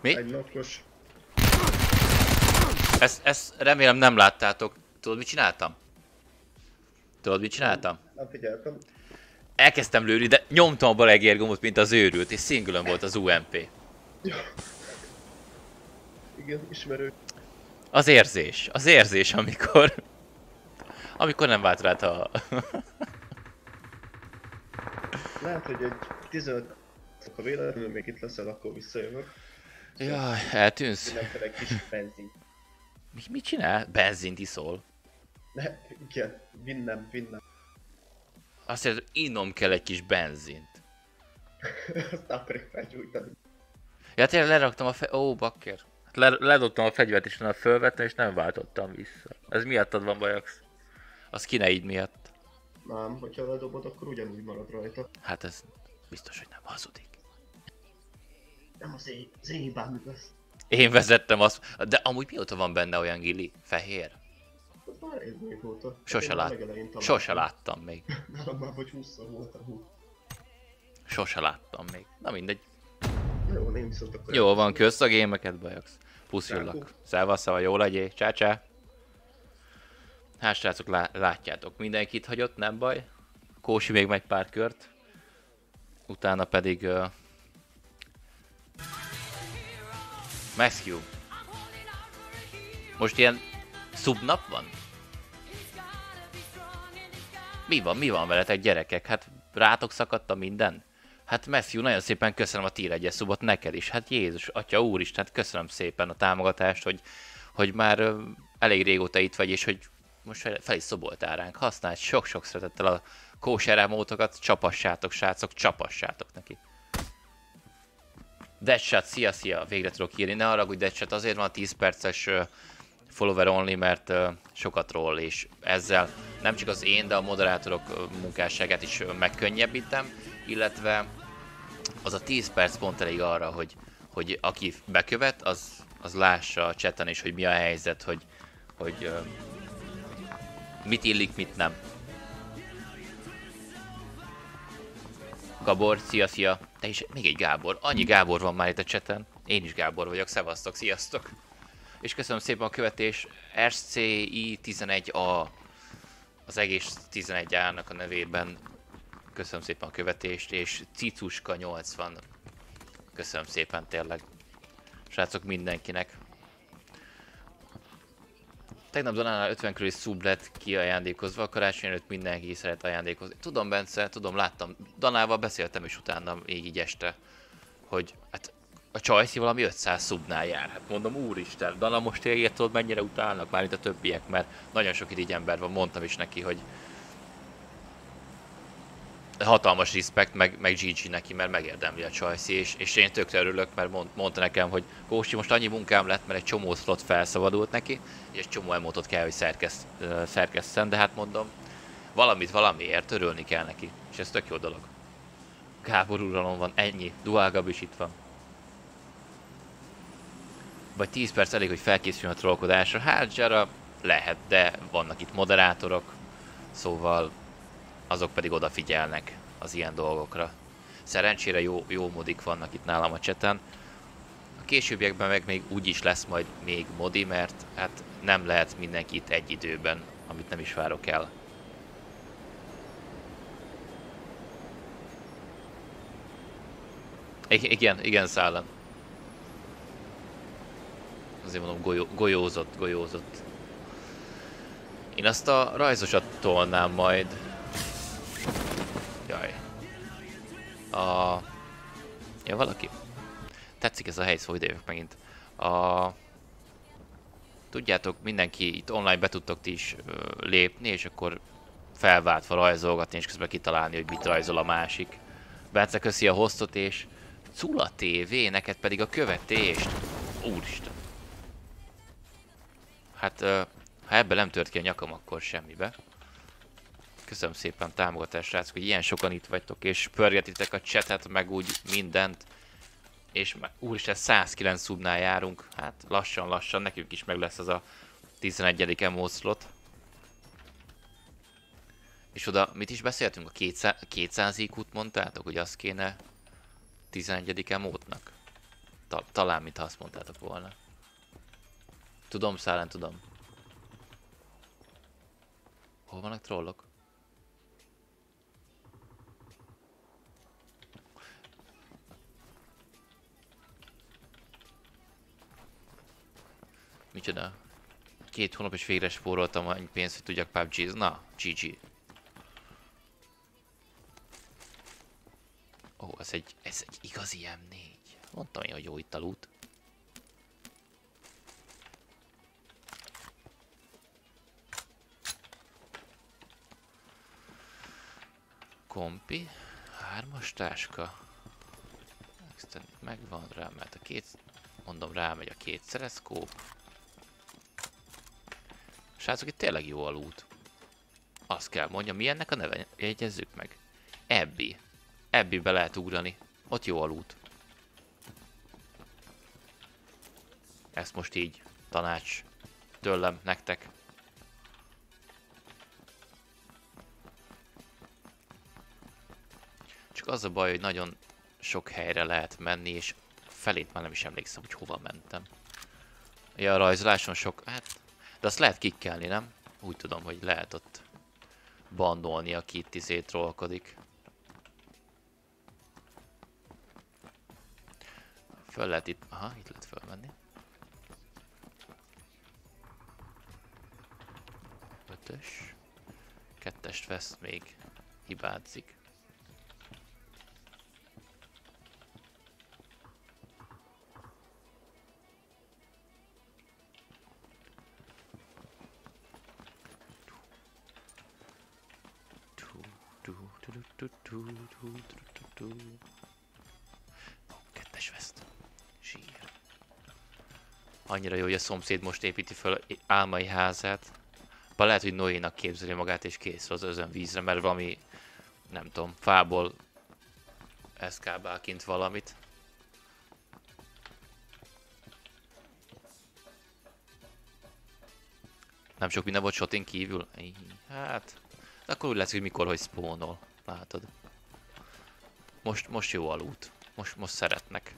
Mi?
Egy napos.
Ezt, ezt remélem nem láttátok. Tudod, mit csináltam? Tudod, mit csináltam?
Nem figyeltem.
Elkezdtem lőni, de nyomtam a balegérgomot, mint az őrült, és szingülön volt az UMP.
Igen, ismerő.
Az érzés, az érzés, amikor... Amikor nem vált rá a...
Lehet, hogy egy 15 ha véletlenül még itt leszel, akkor visszajövök.
Jaj, eltűnsz?
Egy kis benzin.
Mi, mit csinál? Benzint iszol.
Ne, igen, vinnem, vinnem.
Azt mondja, innom kell egy kis benzint.
Azt akarok felgyújtani.
Ja tényleg leraktam a fe... Ó, bakker. Le, ledobtam a fegyvert és nem fölvettem és nem váltottam vissza. Ez miattad van bajax? Az kineid miatt.
Nem, hogyha ledobod, akkor ugyanúgy marad rajta.
Hát ez biztos, hogy nem hazudik.
Nem az én, az én hibám igaz.
Én vezettem azt, de amúgy mióta van benne olyan gili? Fehér?
Az már egy régóta.
Sose, lát... Sose láttam még.
Nálam már vagy 20 voltam. hú.
Sose láttam még. Na mindegy.
Jó, én viszont akkor...
Jó van, kösz a gémeket. Puszillak.
Rákó.
Szevasz, szava, jó legyél. Csá, csá. Hát srácok, lá- látjátok, mindenkit hagyott, nem baj. Kósi még megy pár kört. Utána pedig... Uh... Rescue. Most ilyen szubnap van? Mi van, mi van veletek gyerekek? Hát rátok szakadt a minden? Hát Matthew, nagyon szépen köszönöm a tier 1 szubot neked is. Hát Jézus, Atya Úristen, hát köszönöm szépen a támogatást, hogy, hogy már elég régóta itt vagy, és hogy most fel, is szoboltál ránk. Használd sok-sok szeretettel a kóser emótokat, csapassátok, srácok, csapassátok neki. Deadshot, szia, szia, végre tudok írni. Ne hogy Deadshot azért van a 10 perces follower only, mert sokat roll, és ezzel nem csak az én, de a moderátorok munkásságát is megkönnyebbítem, illetve az a 10 perc pont elég arra, hogy, hogy aki bekövet, az, az lássa a chaten is, hogy mi a helyzet, hogy, hogy mit illik, mit nem. Gabor, szia, szia. Te is, még egy Gábor. Annyi Gábor van már itt a chaten. Én is Gábor vagyok, szevasztok, sziasztok. És köszönöm szépen a követés. RCI 11A. Az egész 11A-nak a nevében köszönöm szépen a követést, és Cicuska 80. Köszönöm szépen tényleg. Srácok mindenkinek. Tegnap Donánál 50 körül szub lett kiajándékozva, a karácsony előtt mindenki szeret ajándékozni. Tudom Bence, tudom, láttam. Danával beszéltem is utána, így, így este, hogy hát a Csajci valami 500 szubnál jár. Hát mondom, úristen, Dana most tényleg tudod mennyire utálnak már itt a többiek, mert nagyon sok irigy ember van, mondtam is neki, hogy hatalmas respekt, meg, meg GG neki, mert megérdemli a Csajci, és, és én tökre örülök, mert mond, mondta nekem, hogy Kósi, most annyi munkám lett, mert egy csomó slot felszabadult neki, és egy csomó emotot kell, hogy szerkeszt, ö, szerkeszten, de hát mondom, valamit valamiért törölni kell neki. És ez tök jó dolog. Gábor uralom van, ennyi. Gab is itt van. Vagy 10 perc elég, hogy felkészüljön a trollkodásra. Hát Jara lehet, de vannak itt moderátorok, szóval azok pedig odafigyelnek az ilyen dolgokra. Szerencsére jó, jó modik vannak itt nálam a cseten. A későbbiekben meg még úgy is lesz majd még modi, mert hát nem lehet mindenki itt egy időben, amit nem is várok el. I- igen, igen, szállam. Azért mondom, golyó, golyózott, golyózott. Én azt a rajzosat tolnám majd. Jaj. A... Ja, valaki? Tetszik ez a hely, szóval idejövök megint. A... Tudjátok, mindenki itt online be tudtok ti is ö, lépni, és akkor felváltva rajzolgatni, és közben kitalálni, hogy mit rajzol a másik. Bence, köszi a hostot, és Cula TV, neked pedig a követést. Úristen. Hát, ha ebben nem tört ki a nyakam, akkor semmibe. Köszönöm szépen támogatást, srácok, hogy ilyen sokan itt vagytok, és pörgetitek a chatet, meg úgy mindent. És úristen, 109 subnál járunk, hát lassan-lassan nekünk is meg lesz az a 11. emoslot. És oda mit is beszéltünk? A 200, 200 IQ-t mondtátok, hogy az kéne 11. emótnak? Ta, talán, mintha azt mondtátok volna. Tudom, Szállán, tudom. Hol vannak trollok? Micsoda? Két hónap és végre spóroltam annyi pénzt, hogy tudjak pubg Na, GG. Ó, ez egy, ez egy igazi M4. Mondtam én, hogy jó itt a loot. Kompi, hármas táska. Extend megvan rá, mert a két, mondom rámegy a két szereszkóp. Srácok, itt tényleg jó a loot. Azt kell mondjam, mi ennek a neve? Jegyezzük meg. Ebbi. Ebbibe lehet ugrani. Ott jó a loot. Ezt most így tanács tőlem, nektek. Csak az a baj, hogy nagyon sok helyre lehet menni, és felét már nem is emlékszem, hogy hova mentem. Ja, a rajzoláson sok, hát, de azt lehet kikkelni, nem? Úgy tudom, hogy lehet ott bandolni, aki itt izé trollkodik. Föl lehet itt, aha, itt lehet fölmenni. Ötös. Kettest vesz még hibázik. Kettes veszt. Sír. Annyira jó, hogy a szomszéd most építi fel álmai házát. Bár lehet, hogy Noénak képzeli magát és kész az özön vízre, mert valami, nem tudom, fából eszkábál kint valamit. Nem sok minden volt shotin kívül? Hát, akkor úgy lesz, hogy mikor, hogy spawnol. Látod. Most, most jó a loot. Most, most szeretnek.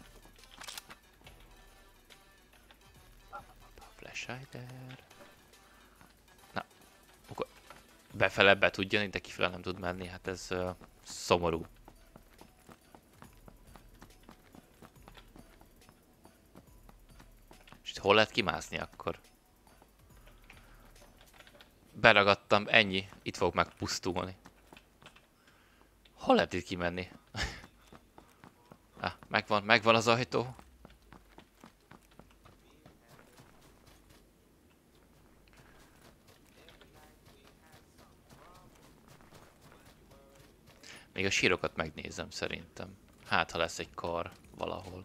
Flash Hider. Na, akkor befele be tud jönni, de kifele nem tud menni, hát ez uh, szomorú. És itt hol lehet kimászni akkor? Beragadtam, ennyi. Itt fogok megpusztulni. Hol lehet itt kimenni? ah, megvan, megvan az ajtó. Még a sírokat megnézem szerintem. Hát, ha lesz egy kar valahol.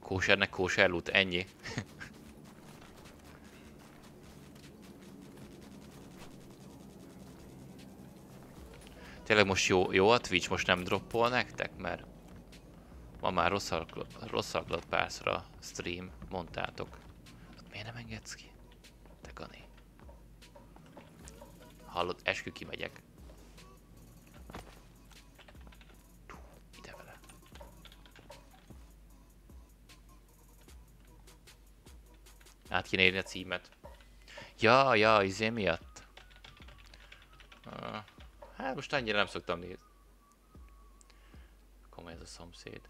Kósernek kóser ennyi. Tényleg most jó, jó a Twitch, most nem droppol nektek, mert ma már rosszaklott pászra stream, mondtátok. Miért nem engedsz ki? Te Gani. Hallod, eskü kimegyek. Ide vele. Át kéne írni a címet. Ja, ja, izé miatt. Ah, Hát most annyira nem szoktam nézni. Komoly ez a szomszéd.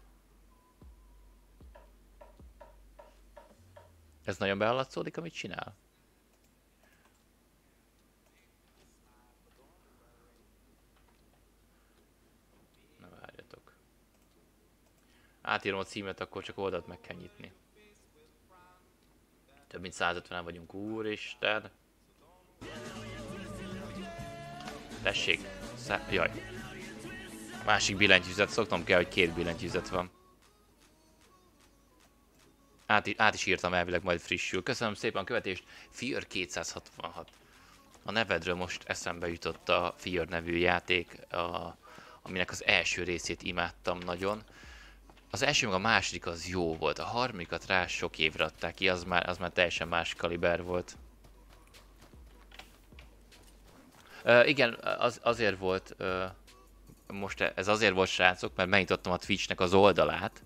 Ez nagyon behallatszódik, amit csinál? Na várjatok. Átírom a címet, akkor csak oldalt meg kell nyitni. Több mint 150 vagyunk, úristen. Tessék. Szá Jaj. Másik billentyűzet, szoktam kell, hogy két billentyűzet van. Át, át is írtam elvileg, majd frissül. Köszönöm szépen a követést. Fear 266. A nevedről most eszembe jutott a Fear nevű játék, a, aminek az első részét imádtam nagyon. Az első meg a második az jó volt, a harmadikat rá sok évre adták ki, az már, az már teljesen más kaliber volt. Uh, igen, az, azért volt, uh, most ez azért volt srácok, mert megnyitottam a Twitchnek az oldalát,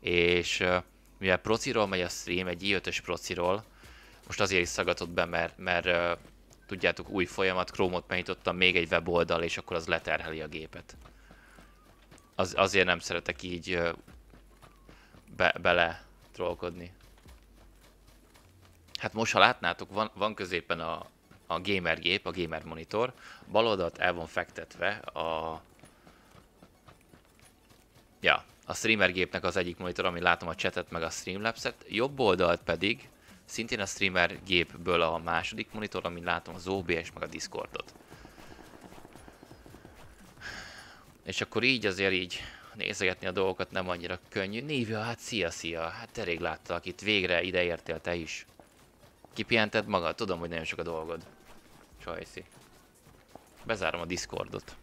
és uh, mivel prociról megy a stream, egy i5-ös prociról, most azért is szagatott be, mert, mert uh, tudjátok, új folyamat, Chrome-ot megnyitottam, még egy weboldal, és akkor az leterheli a gépet. Az, azért nem szeretek így uh, be, bele trollkodni. Hát most, ha látnátok, van, van középen a, a gamer gép, a gamer monitor, bal oldalt el van fektetve a ja, a streamer gépnek az egyik monitor, ami látom a chatet meg a Streamlabs-et, jobb oldalt pedig szintén a streamer gépből a második monitor, amin látom az OBS meg a Discordot. És akkor így azért így nézegetni a dolgokat nem annyira könnyű. Nívja, hát szia, szia, hát elég láttalak itt, végre ideértél te is. Kipihented magad? Tudom, hogy nagyon sok a dolgod. Csajszi. Bezárom a Discordot.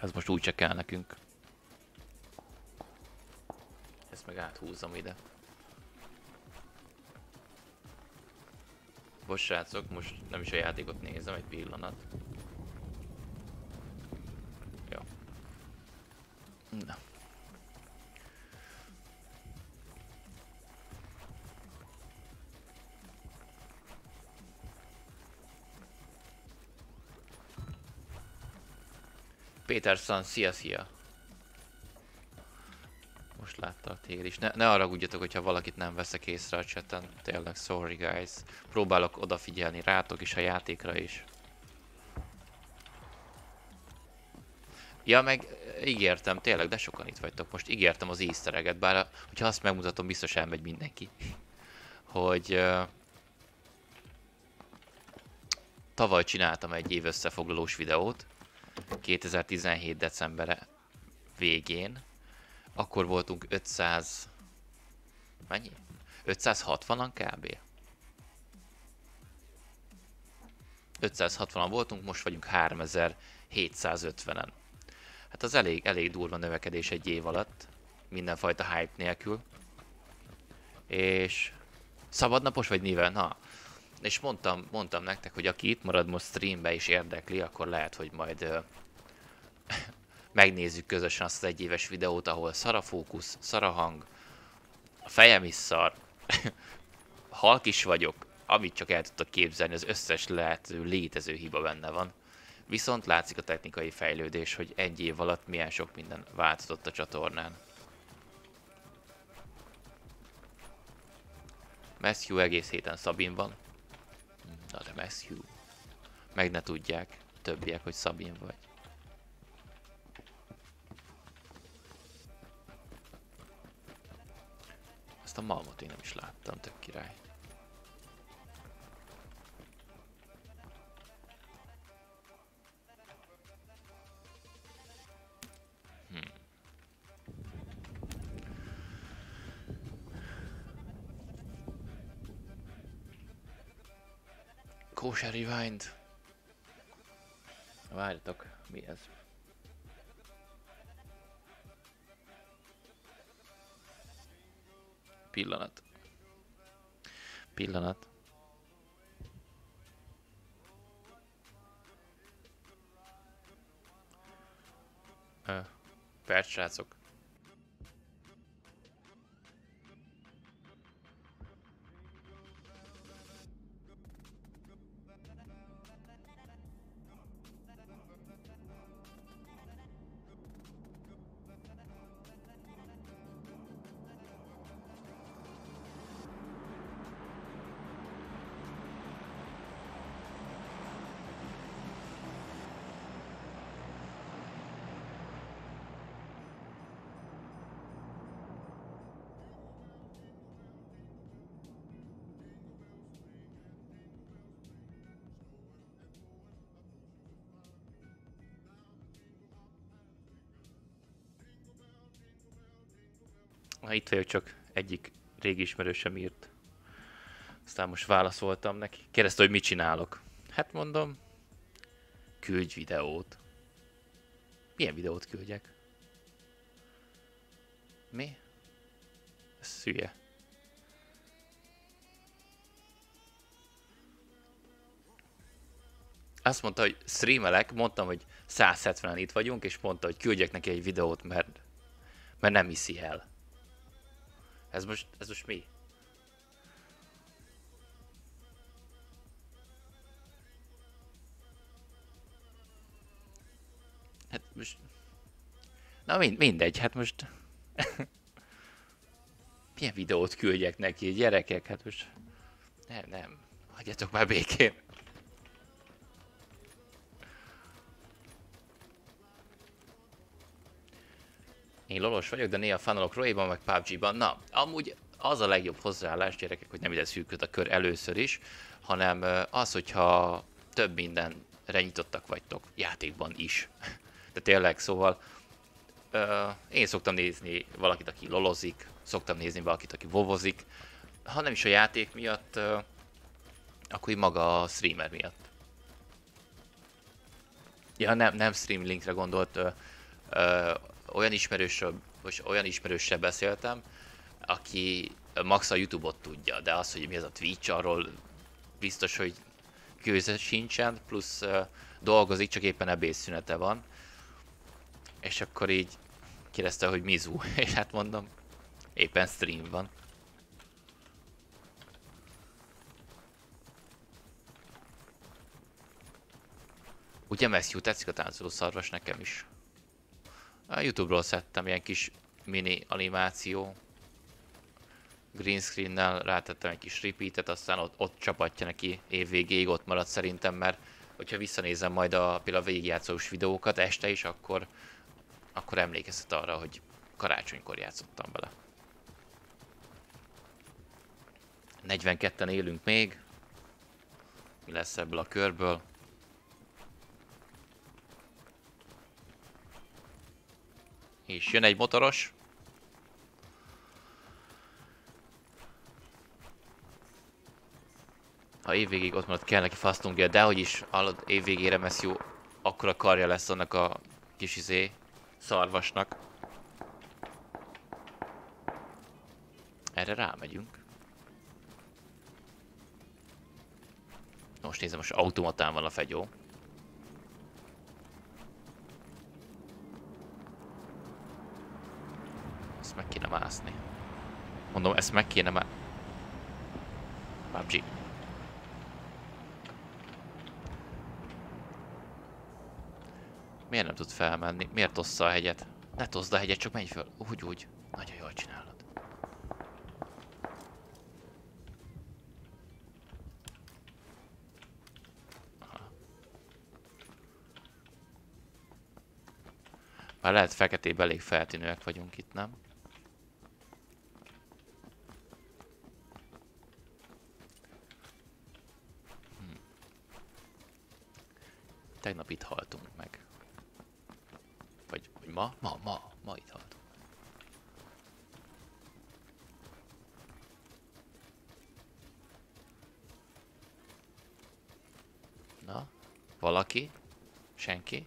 Ez most úgy csak kell nekünk. Ezt meg áthúzom ide. Bocs srácok, most nem is a játékot nézem, egy pillanat. Jó. Na. Peterson, szia, szia! Most láttalak téged is. Ne, ne arra gudjatok, hogyha valakit nem veszek észre a chaten. Tényleg, sorry guys. Próbálok odafigyelni rátok is, a játékra is. Ja, meg ígértem, tényleg, de sokan itt vagytok. Most ígértem az easter bár hogyha azt megmutatom, biztos elmegy mindenki. Hogy... Uh, tavaly csináltam egy év összefoglalós videót, 2017 decembere végén, akkor voltunk 500... Mennyi? 560-an kb. 560-an voltunk, most vagyunk 3750-en. Hát az elég, elég durva növekedés egy év alatt, mindenfajta hype nélkül. És szabadnapos vagy mivel? Na, és mondtam, mondtam nektek, hogy aki itt marad most streambe és érdekli, akkor lehet, hogy majd ö, megnézzük közösen azt az egyéves videót, ahol szara fókusz, szara hang, a fejem is szar, halk is vagyok, amit csak el tudtak képzelni, az összes lehető létező hiba benne van. Viszont látszik a technikai fejlődés, hogy egy év alatt milyen sok minden változott a csatornán. Matthew egész héten Szabin van. Na de Matthew. Meg ne tudják többiek, hogy Szabin vagy. Ezt a malmot én nem is láttam, tök király. Kosher Rewind. Várjatok, mi ez? Pillanat. Pillanat. Ö, perc. Itt vagyok, csak egyik régi ismerősem írt. Aztán most válaszoltam neki. Kérdezte, hogy mit csinálok. Hát mondom, küldj videót. Milyen videót küldjek? Mi? Ez szülye. Azt mondta, hogy streamelek, mondtam, hogy 170-en itt vagyunk, és mondta, hogy küldjek neki egy videót, mert, mert nem hiszi el. Ez most, ez most mi? Hát most... Na mind, mindegy, hát most... Milyen videót küldjek neki, gyerekek? Hát most... Nem, nem. Hagyjatok már békén. Én lolos vagyok, de néha fanolok Royban, meg PUBG-ban. Na, amúgy az a legjobb hozzáállás, gyerekek, hogy nem ide szűköd a kör először is, hanem az, hogyha több mindenre nyitottak vagytok, játékban is. De tényleg, szóval ö, én szoktam nézni valakit, aki lolozik, szoktam nézni valakit, aki vovozik, ha nem is a játék miatt, ö, akkor így maga a streamer miatt. Ja, nem, nem stream linkre gondolt, ö, ö, olyan ismerősről, most olyan ismerőssel beszéltem, aki max a Youtube-ot tudja, de az, hogy mi ez a Twitch, arról biztos, hogy gőze sincsen, plusz dolgozik, csak éppen ebédszünete van. És akkor így kérdezte, hogy Mizu, és hát mondom, éppen stream van. Ugye Matthew, tetszik a táncoló szarvas nekem is. A Youtube-ról szedtem ilyen kis mini animáció. Green screen-nel rátettem egy kis repeatet, aztán ott, ott csapatja neki év végéig, ott marad szerintem, mert hogyha visszanézem majd a például a végigjátszós videókat este is, akkor, akkor emlékeztet arra, hogy karácsonykor játszottam vele. 42-en élünk még. Mi lesz ebből a körből? És jön egy motoros. Ha évvégig ott marad, kell neki fasztungja, de hogy is hallod, évvégére akkor a karja lesz annak a kis izé szarvasnak. Erre rámegyünk. Most nézem, most automatán van a fegyó. Ezt meg kéne mászni. Mondom, ezt meg kéne már... PUBG. Miért nem tud felmenni? Miért tossza a hegyet? Ne toszd a hegyet, csak menj föl. Úgy, úgy. Nagyon jól csinálod. Aha. Már lehet feketében elég feltűnőek vagyunk itt, nem? Tegnap itt haltunk meg. Vagy, vagy ma? Ma, ma, ma itt haltunk. Na, valaki? Senki?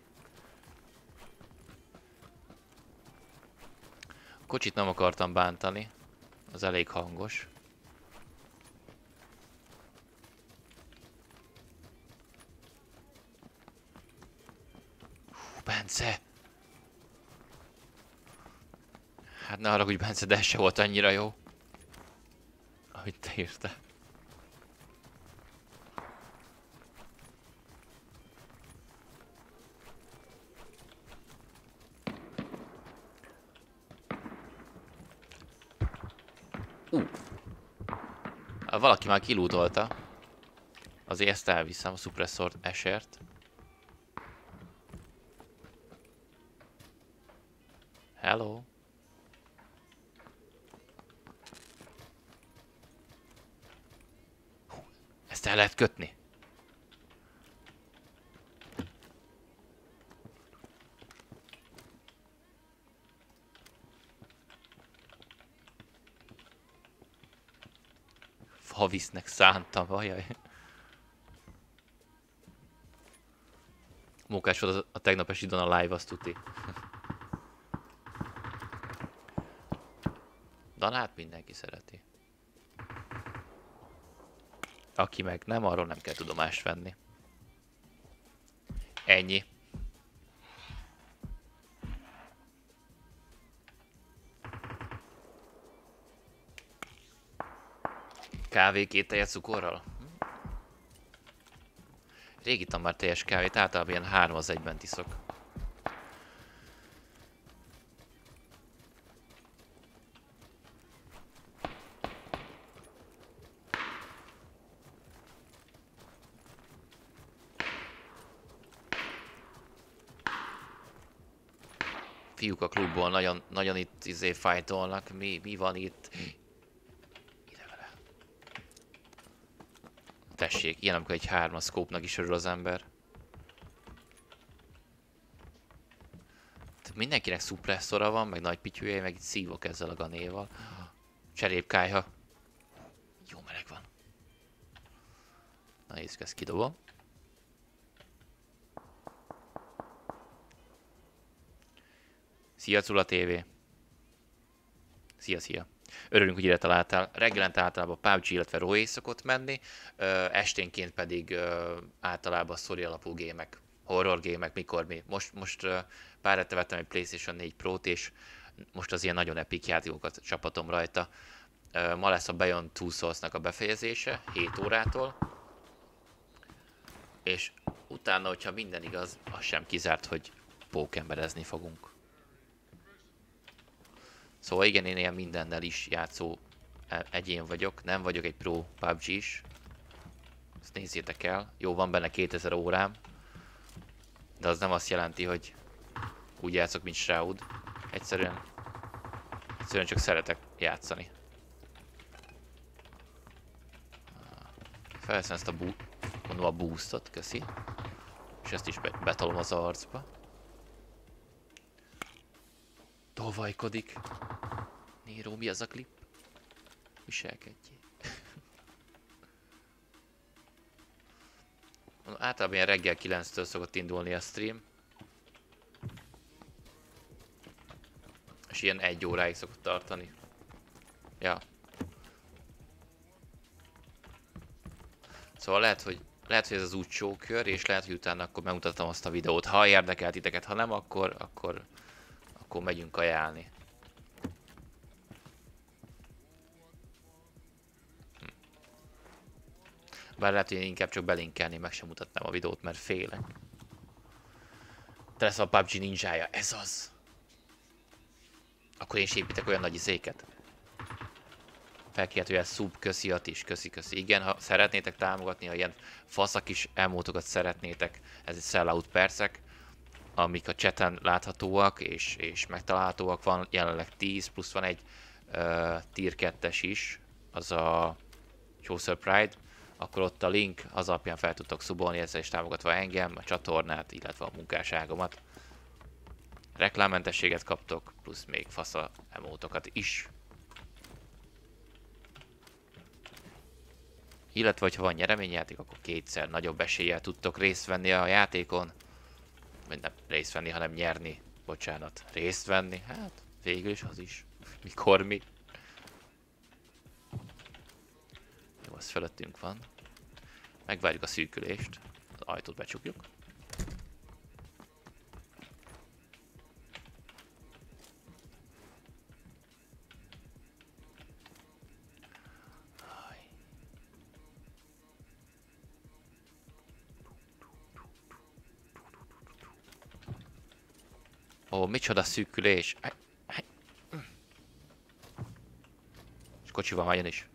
A kocsit nem akartam bántani. Az elég hangos. Hú, Bence! Hát ne hogy Bence, de se volt annyira jó. Ahogy te írtál. Uh. Valaki már kilútolta. Azért ezt elviszem, a suppressort esert. Hello. Hú, Ezt el lehet kötni. Havisznek szántam, ajaj. Mókás volt a, a tegnap esidon a live, azt tuti. Danát mindenki szereti. Aki meg nem, arról nem kell tudomást venni. Ennyi. Kávé két tejet cukorral? Rég ittam már teljes kávét, általában ilyen három az egyben iszok. Fiúk a klubból nagyon, nagyon itt izé fájtolnak. Mi, mi van itt? Ide vele. Tessék, ilyen amikor egy hármas szkópnak is örül az ember. Tehát mindenkinek szupresszora van, meg nagy pityűje, meg itt szívok ezzel a ganéval. Cserépkájha. Jó meleg van. Na nézzük, ezt kidobom. Szia Cula TV! Szia, szia! Örülünk, hogy ide találtál. Reggelente általában PUBG, illetve Roé szokott menni, esténként pedig általában sztori alapú gémek, horror gémek, mikor mi. Most, most pár hete vettem egy PlayStation 4 Pro-t, és most az ilyen nagyon epic játékokat csapatom rajta. Ma lesz a Beyond Two Souls-nak a befejezése, 7 órától. És utána, hogyha minden igaz, az sem kizárt, hogy pókemberezni fogunk. Szóval igen, én ilyen mindennel is játszó e- egyén vagyok, nem vagyok egy pro PUBG is. Ezt nézzétek el, jó, van benne 2000 órám. De az nem azt jelenti, hogy úgy játszok, mint Shroud. Egyszerűen, egyszerűen csak szeretek játszani. Felveszem ezt a, bu mondom a boostot, köszi. És ezt is be betolom az arcba. Tolvajkodik. Néró, mi az a klip? Viselkedjél. Általában ilyen reggel 9-től szokott indulni a stream. És ilyen egy óráig szokott tartani. Ja. Szóval lehet, hogy lehet, hogy ez az úgy kör, és lehet, hogy utána akkor megmutatom azt a videót. Ha érdekel titeket, ha nem, akkor, akkor, akkor megyünk kajálni. Hm. Bár lehet, hogy én inkább csak belinkelni, meg sem mutatnám a videót, mert félek. Te a PUBG ninjája, ez az! Akkor én is építek olyan nagy izéket. Felkérhető, hogy ez sub, köszi is, köszi, köszi. Igen, ha szeretnétek támogatni, ha ilyen faszak is elmótokat szeretnétek, ez egy sellout percek, amik a chaten láthatóak és, és megtalálhatóak, van jelenleg 10, plusz van egy uh, tier 2-es is, az a Chaucer Pride, akkor ott a link, az alapján fel tudtok szubolni, ezzel is támogatva engem, a csatornát, illetve a munkásságomat. Reklámmentességet kaptok, plusz még fasza emótokat is. Illetve, hogyha van nyereményjáték, akkor kétszer nagyobb eséllyel tudtok részt venni a játékon. Vagy nem részt venni, hanem nyerni. Bocsánat. Részt venni? Hát, végül is az is. Mikor mi? Jó, az fölöttünk van. Megvárjuk a szűkülést. Az ajtót becsukjuk. Ó, micsoda szűkülés. És kocsival már jön is.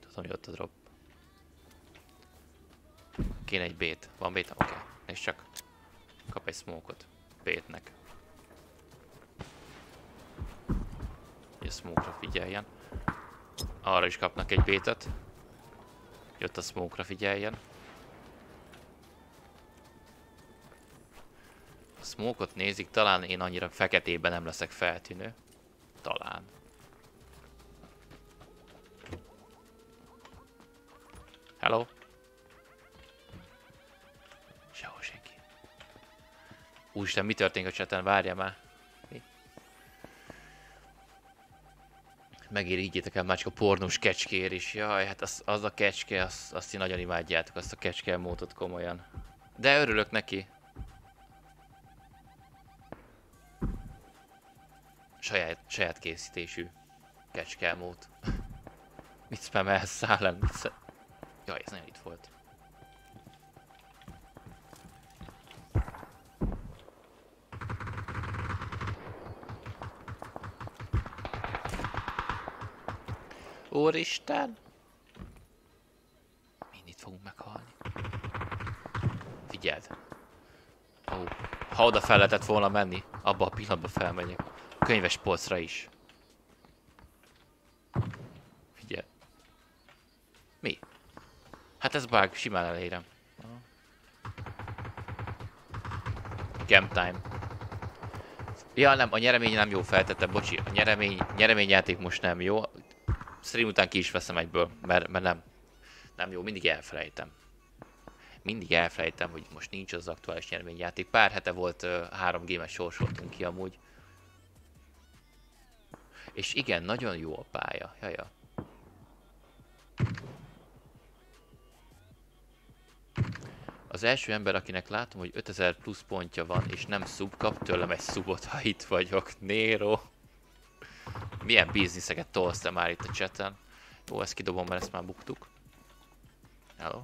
Tudom, hogy ott a drop. Kéne egy bét. Van bét? Oké. Okay. Nézd csak. Kap egy smoke-ot. Bétnek. Hogy a smoke-ra figyeljen. Arra is kapnak egy bétet. Jött a smoke-ra figyeljen. A smoke-ot nézik, talán én annyira feketében nem leszek feltűnő. Talán. Hello? Sehol senki. Úristen, mi történik a chaten? Várja már. Megéri, higgyétek el, már csak a pornós kecskér is. Jaj, hát az, az a kecske, azt, azt ti nagyon imádjátok, azt a kecske módot komolyan. De örülök neki. Saját, saját készítésű kecskelmót. Mit spamelsz, Szálem? Mit sz... Jaj, ez nagyon itt volt. Úristen! Mind itt fogunk meghalni. Figyeld! Ó, ha oda fel lehetett volna menni, abba a pillanatban felmegyek. A könyves polcra is. Figyeld. Mi? Hát ez bug, simán elérem. Game time. Ja nem, a nyeremény nem jó feltette, bocsi. A nyeremény, nyereményjáték most nem jó. Stream után ki is veszem egyből, mert, mert nem. Nem jó, mindig elfelejtem. Mindig elfelejtem, hogy most nincs az aktuális nyereményjáték. Pár hete volt uh, három gémes sorsoltunk ki amúgy. És igen, nagyon jó a pálya. Jaja. Az első ember, akinek látom, hogy 5000 plusz pontja van, és nem sub, kap tőlem egy subot, ha itt vagyok. Nero. Milyen bizniszeket tolsz te már itt a chaten? Jó, ezt kidobom, mert ezt már buktuk. Hello?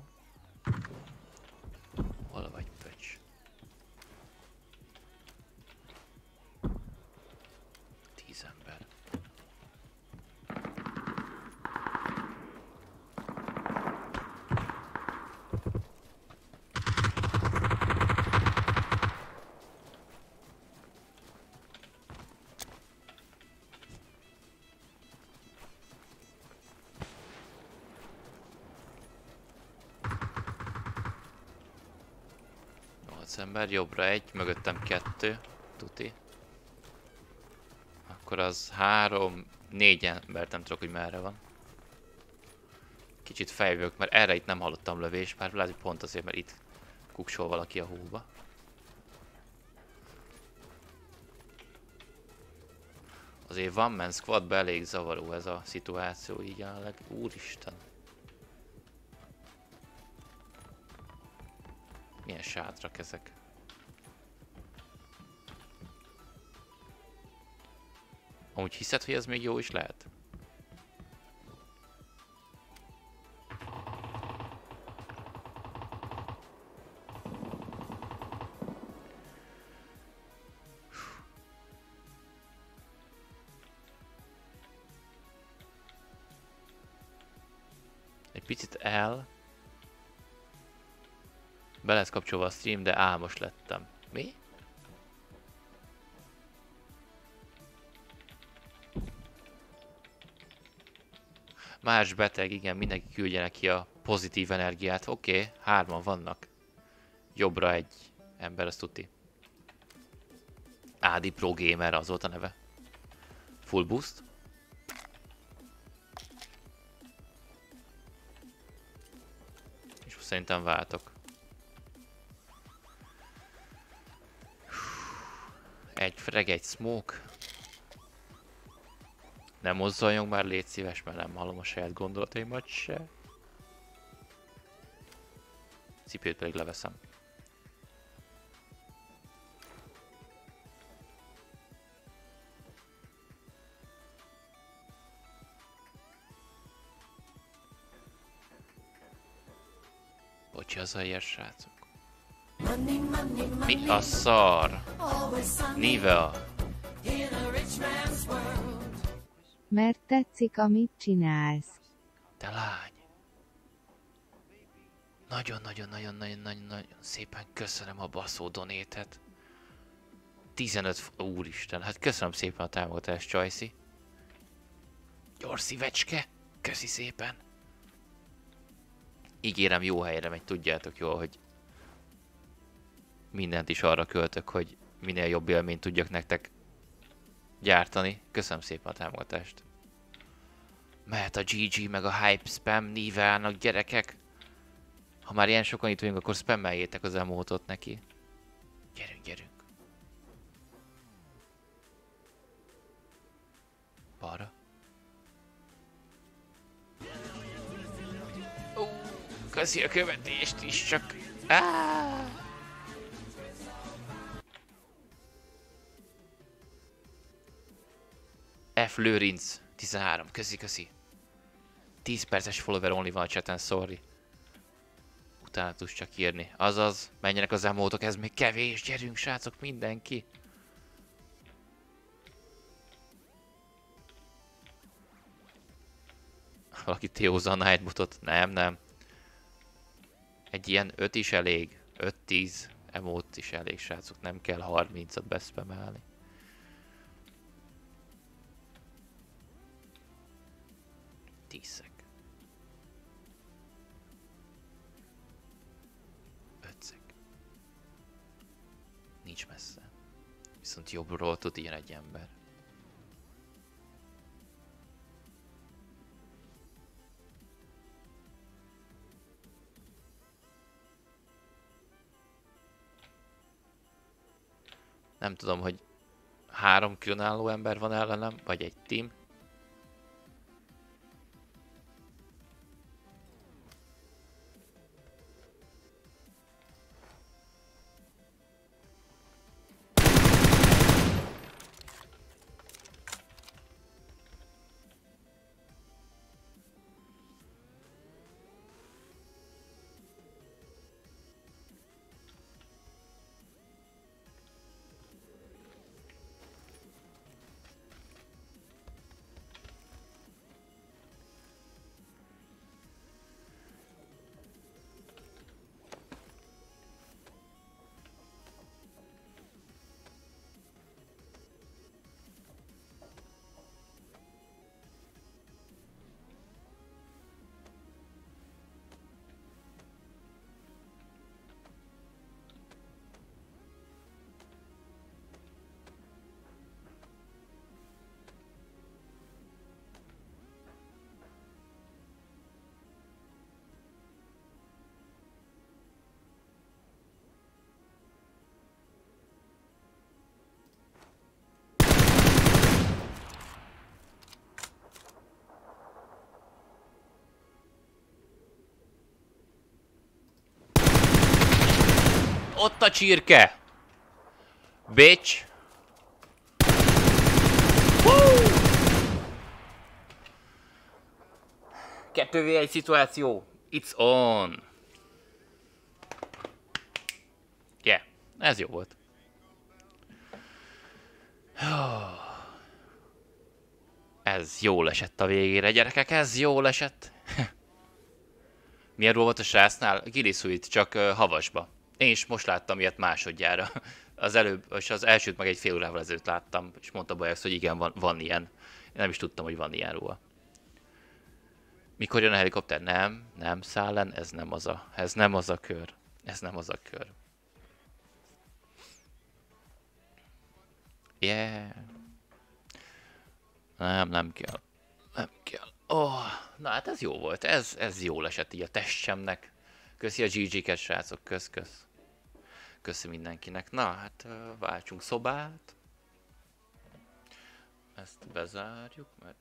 Ember, jobbra egy, mögöttem kettő, tuti. Akkor az három, négy embert nem tudok, hogy merre van. Kicsit fejvők, mert erre itt nem hallottam lövés, bár lehet, hogy pont azért, mert itt kuksol valaki a hóba. Azért van man squadba elég zavaró ez a szituáció így jelenleg. Úristen. Milyen sátrak ezek? Amúgy hiszed, hogy ez még jó is lehet? Egy picit el. Be lesz kapcsolva a stream, de álmos lettem. Mi? Más beteg, igen, mindenki küldje neki a pozitív energiát. Oké, okay, hárman vannak. Jobbra egy ember, azt tuti. Ádi Pro Gamer az volt a neve. Full boost. És szerintem váltok. Egy freg, egy smoke. Nem mozzaljunk már, légy szíves, mert nem hallom a saját gondolataimat se. Cipőt pedig leveszem. Bocsi, az a ilyes srácok. Mi a szar? Nivea.
Mert tetszik, amit csinálsz.
Te lány. Nagyon-nagyon-nagyon-nagyon-nagyon szépen köszönöm a baszó donétet. 15 f- úristen, hát köszönöm szépen a támogatást, Csajci. Gyors szívecske, köszi szépen. Ígérem jó helyre megy, tudjátok jól, hogy mindent is arra költök, hogy minél jobb élményt tudjak nektek gyártani. Köszönöm szépen a támogatást. Mehet a GG meg a Hype Spam nívelnek gyerekek. Ha már ilyen sokan itt vagyunk, akkor spammeljétek az emótot neki. Gyerünk, gyerünk. Balra. Ó, köszi a követést is, csak... Áh! F. Lőrinc, 13, köszi, köszi. 10 perces follower only van a chaten, sorry. Utána tudsz csak írni. Azaz, menjenek az emótok, ez még kevés, gyerünk srácok, mindenki. Valaki téhozza a Nightbotot? Nem, nem. Egy ilyen 5 is elég. 5-10 emót is elég, srácok. Nem kell 30-at bespamelni. Tízszek. Ötszek. Nincs messze. Viszont jobbról tud ilyen egy ember. Nem tudom, hogy három különálló ember van ellenem, vagy egy team. Ott a csirke! Bitch! Woo! Kettő v egy szituáció. It's on. Yeah, ez jó volt. Ez jól esett a végére, gyerekek, ez jól esett. Milyen volt a srácnál? Gillisuit, csak havasba. Én is most láttam ilyet másodjára. Az előbb, és az elsőt meg egy fél órával ezelőtt láttam, és mondta Bajax, hogy igen, van, van ilyen. Én nem is tudtam, hogy van ilyen róla. Mikor jön a helikopter? Nem, nem, szállen, ez nem az a, ez nem az a kör. Ez nem az a kör. Yeah. Nem, nem kell. Nem kell. Oh, na hát ez jó volt. Ez, ez jól esett így a testemnek. Köszi a GG-ket, srácok. Kösz, kösz. Köszi mindenkinek. Na, hát váltsunk szobát. Ezt bezárjuk, mert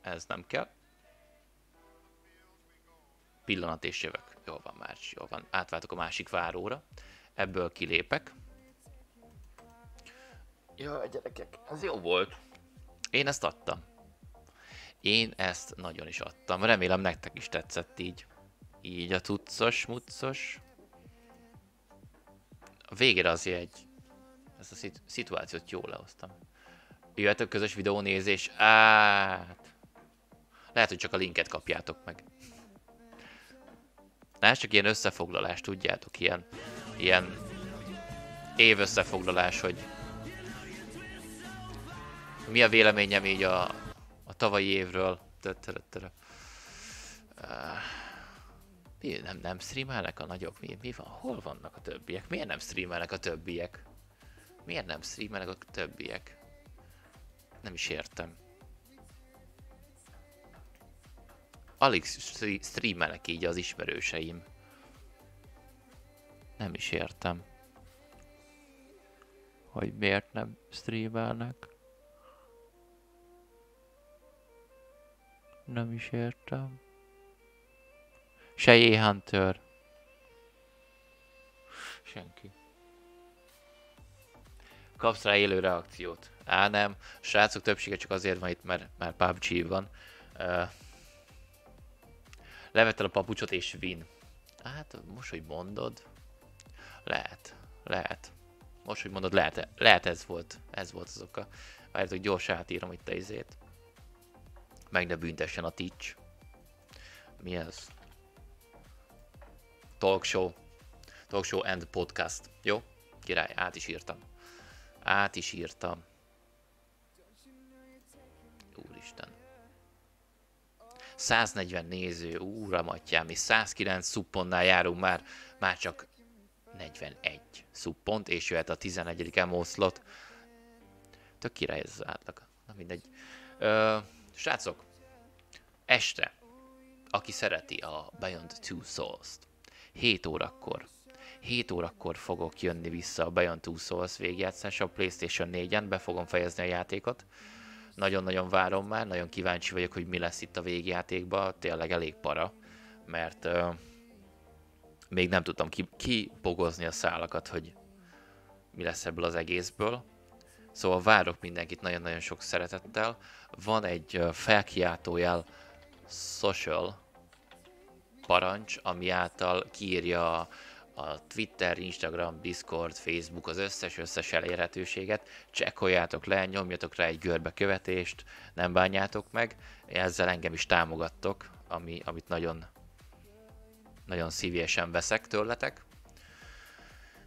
ez nem kell. Pillanat és jövök. Jól van, már jól van. Átváltok a másik váróra. Ebből kilépek. Jaj, gyerekek, ez jó volt. Én ezt adtam. Én ezt nagyon is adtam. Remélem nektek is tetszett így. Így a tuccos, muccos. A végére azért egy... Ezt a szit- szituációt jól lehoztam. Jöhet a közös videónézés. Át. Lehet, hogy csak a linket kapjátok meg. Ez csak ilyen összefoglalás, tudjátok, ilyen, ilyen év összefoglalás, hogy mi a véleményem így a, a tavalyi évről. Tötötötö. Uh, mi, nem, nem streamelnek a nagyok? Mi, mi van? Hol vannak a többiek? Miért nem streamelnek a többiek? Miért nem streamelnek a többiek? Nem is értem. Alig stre- streamelnek így az ismerőseim. Nem is értem. Hogy miért nem streamelnek. Nem is értem. Se Hunter. Senki. Kapsz rá élő reakciót. Á nem, a srácok többsége csak azért van itt, mert, mert PUBG van. Uh, levettel a papucsot és win. Hát most, hogy mondod, lehet, lehet. Most, hogy mondod, lehet, lehet ez volt, ez volt az oka. Várjátok, gyorsan átírom itt a izét. Meg ne büntessen a Teach. Mi ez? Talk show. Talk show and podcast. Jó? Király, át is írtam. Át is írtam. Úristen. 140 néző, úram atyám, és 109 szupponnál járunk már, már csak 41 szuppont, és jöhet a 11. emoszlot. Tök király ez az átlag. Na mindegy. Ö, srácok, este, aki szereti a Beyond Two Souls-t, 7 órakor, 7 órakor fogok jönni vissza a Beyond Two Souls végjátszásra a Playstation 4-en, be fogom fejezni a játékot. Nagyon-nagyon várom már, nagyon kíváncsi vagyok, hogy mi lesz itt a végjátékban, tényleg elég para, mert uh, még nem tudtam ki, kibogozni a szálakat, hogy mi lesz ebből az egészből. Szóval várok mindenkit nagyon-nagyon sok szeretettel. Van egy felkiáltójel social parancs, ami által kiírja a Twitter, Instagram, Discord, Facebook, az összes összes elérhetőséget. Csekkoljátok le, nyomjatok rá egy görbe követést, nem bánjátok meg. Ezzel engem is támogattok, ami, amit nagyon, nagyon szívesen veszek tőletek.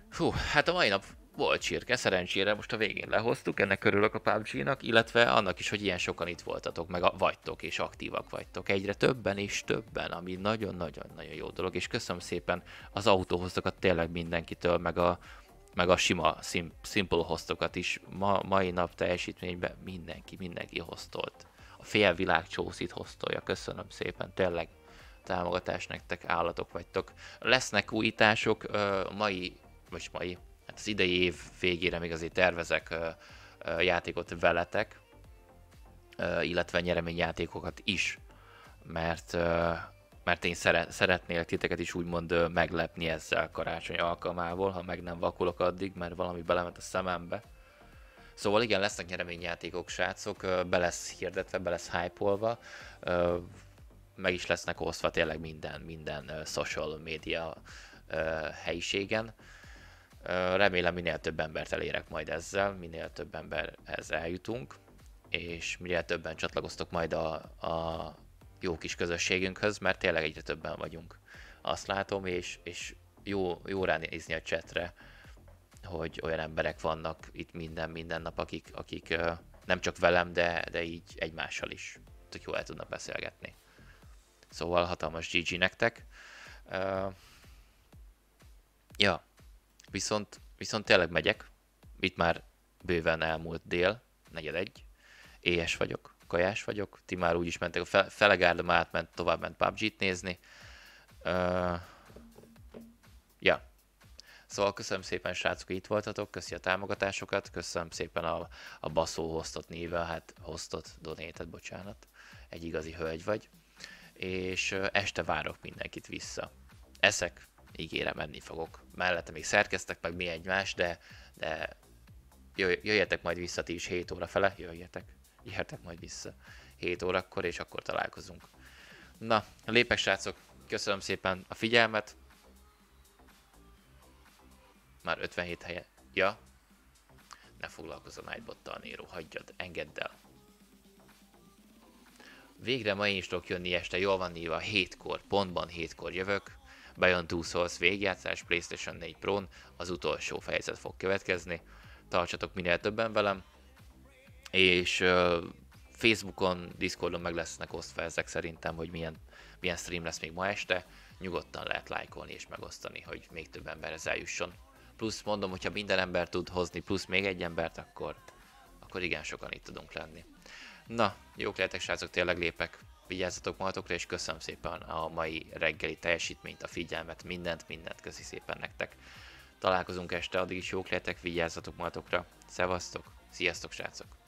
Fú, hát a mai nap volt csirke, szerencsére most a végén lehoztuk, ennek örülök a PUBG-nak, illetve annak is, hogy ilyen sokan itt voltatok, meg a, vagytok és aktívak vagytok. Egyre többen és többen, ami nagyon-nagyon-nagyon jó dolog, és köszönöm szépen az autóhoztokat tényleg mindenkitől, meg a, meg a sima sim, simple hoztokat is. Ma, mai nap teljesítményben mindenki, mindenki hoztolt. A félvilág csószit hoztolja, köszönöm szépen, tényleg támogatás nektek, állatok vagytok. Lesznek újítások, mai, vagy mai, hát az idei év végére még azért tervezek játékot veletek, illetve nyereményjátékokat is, mert, mert én szere, szeretnélek titeket is úgymond meglepni ezzel karácsony alkalmából, ha meg nem vakulok addig, mert valami belement a szemembe. Szóval igen, lesznek nyereményjátékok, srácok, be lesz hirdetve, be lesz hype meg is lesznek osztva tényleg minden, minden social media helyiségen. Remélem minél több embert elérek majd ezzel, minél több emberhez eljutunk, és minél többen csatlakoztok majd a, a jó kis közösségünkhöz, mert tényleg egyre többen vagyunk. Azt látom, és, és jó, jó ránézni a chatre, hogy olyan emberek vannak itt minden, minden nap, akik, akik nem csak velem, de, de így egymással is, hogy jó el tudnak beszélgetni. Szóval hatalmas GG nektek. Uh, ja, viszont, viszont tényleg megyek. Itt már bőven elmúlt dél, negyed egy. Éhes vagyok, kajás vagyok. Ti már úgyis mentek, a fe, fele gárdom átment, tovább ment PUBG-t nézni. Uh, ja, Szóval köszönöm szépen srácok, hogy itt voltatok, köszi a támogatásokat, köszönöm szépen a, a baszó hoztott néve, hát hoztott, donétet, bocsánat, egy igazi hölgy vagy, és este várok mindenkit vissza. Eszek, ígérem, menni fogok. Mellette még szerkeztek meg mi egymás, de, de jöjjetek majd vissza ti is 7 óra fele, jöjjetek, jöjjetek majd vissza 7 órakor, és akkor találkozunk. Na, lépek srácok, köszönöm szépen a figyelmet, már 57 helye. Ja. Ne foglalkozz a Nightbottal, Nero, hagyjad, engedd el. Végre ma én is tudok jönni este, jól van írva, 7-kor, pontban 7-kor jövök. Bejön Two Souls végjátszás, Playstation 4 pro az utolsó fejezet fog következni. Tartsatok minél többen velem. És uh, Facebookon, Discordon meg lesznek osztva ezek szerintem, hogy milyen, milyen stream lesz még ma este. Nyugodtan lehet lájkolni és megosztani, hogy még több emberhez eljusson plusz mondom, hogyha minden ember tud hozni, plusz még egy embert, akkor, akkor igen sokan itt tudunk lenni. Na, jók lehetek srácok, tényleg lépek. Vigyázzatok magatokra, és köszönöm szépen a mai reggeli teljesítményt, a figyelmet, mindent, mindent köszi szépen nektek. Találkozunk este, addig is jók lehetek, vigyázzatok magatokra. Szevasztok, sziasztok srácok!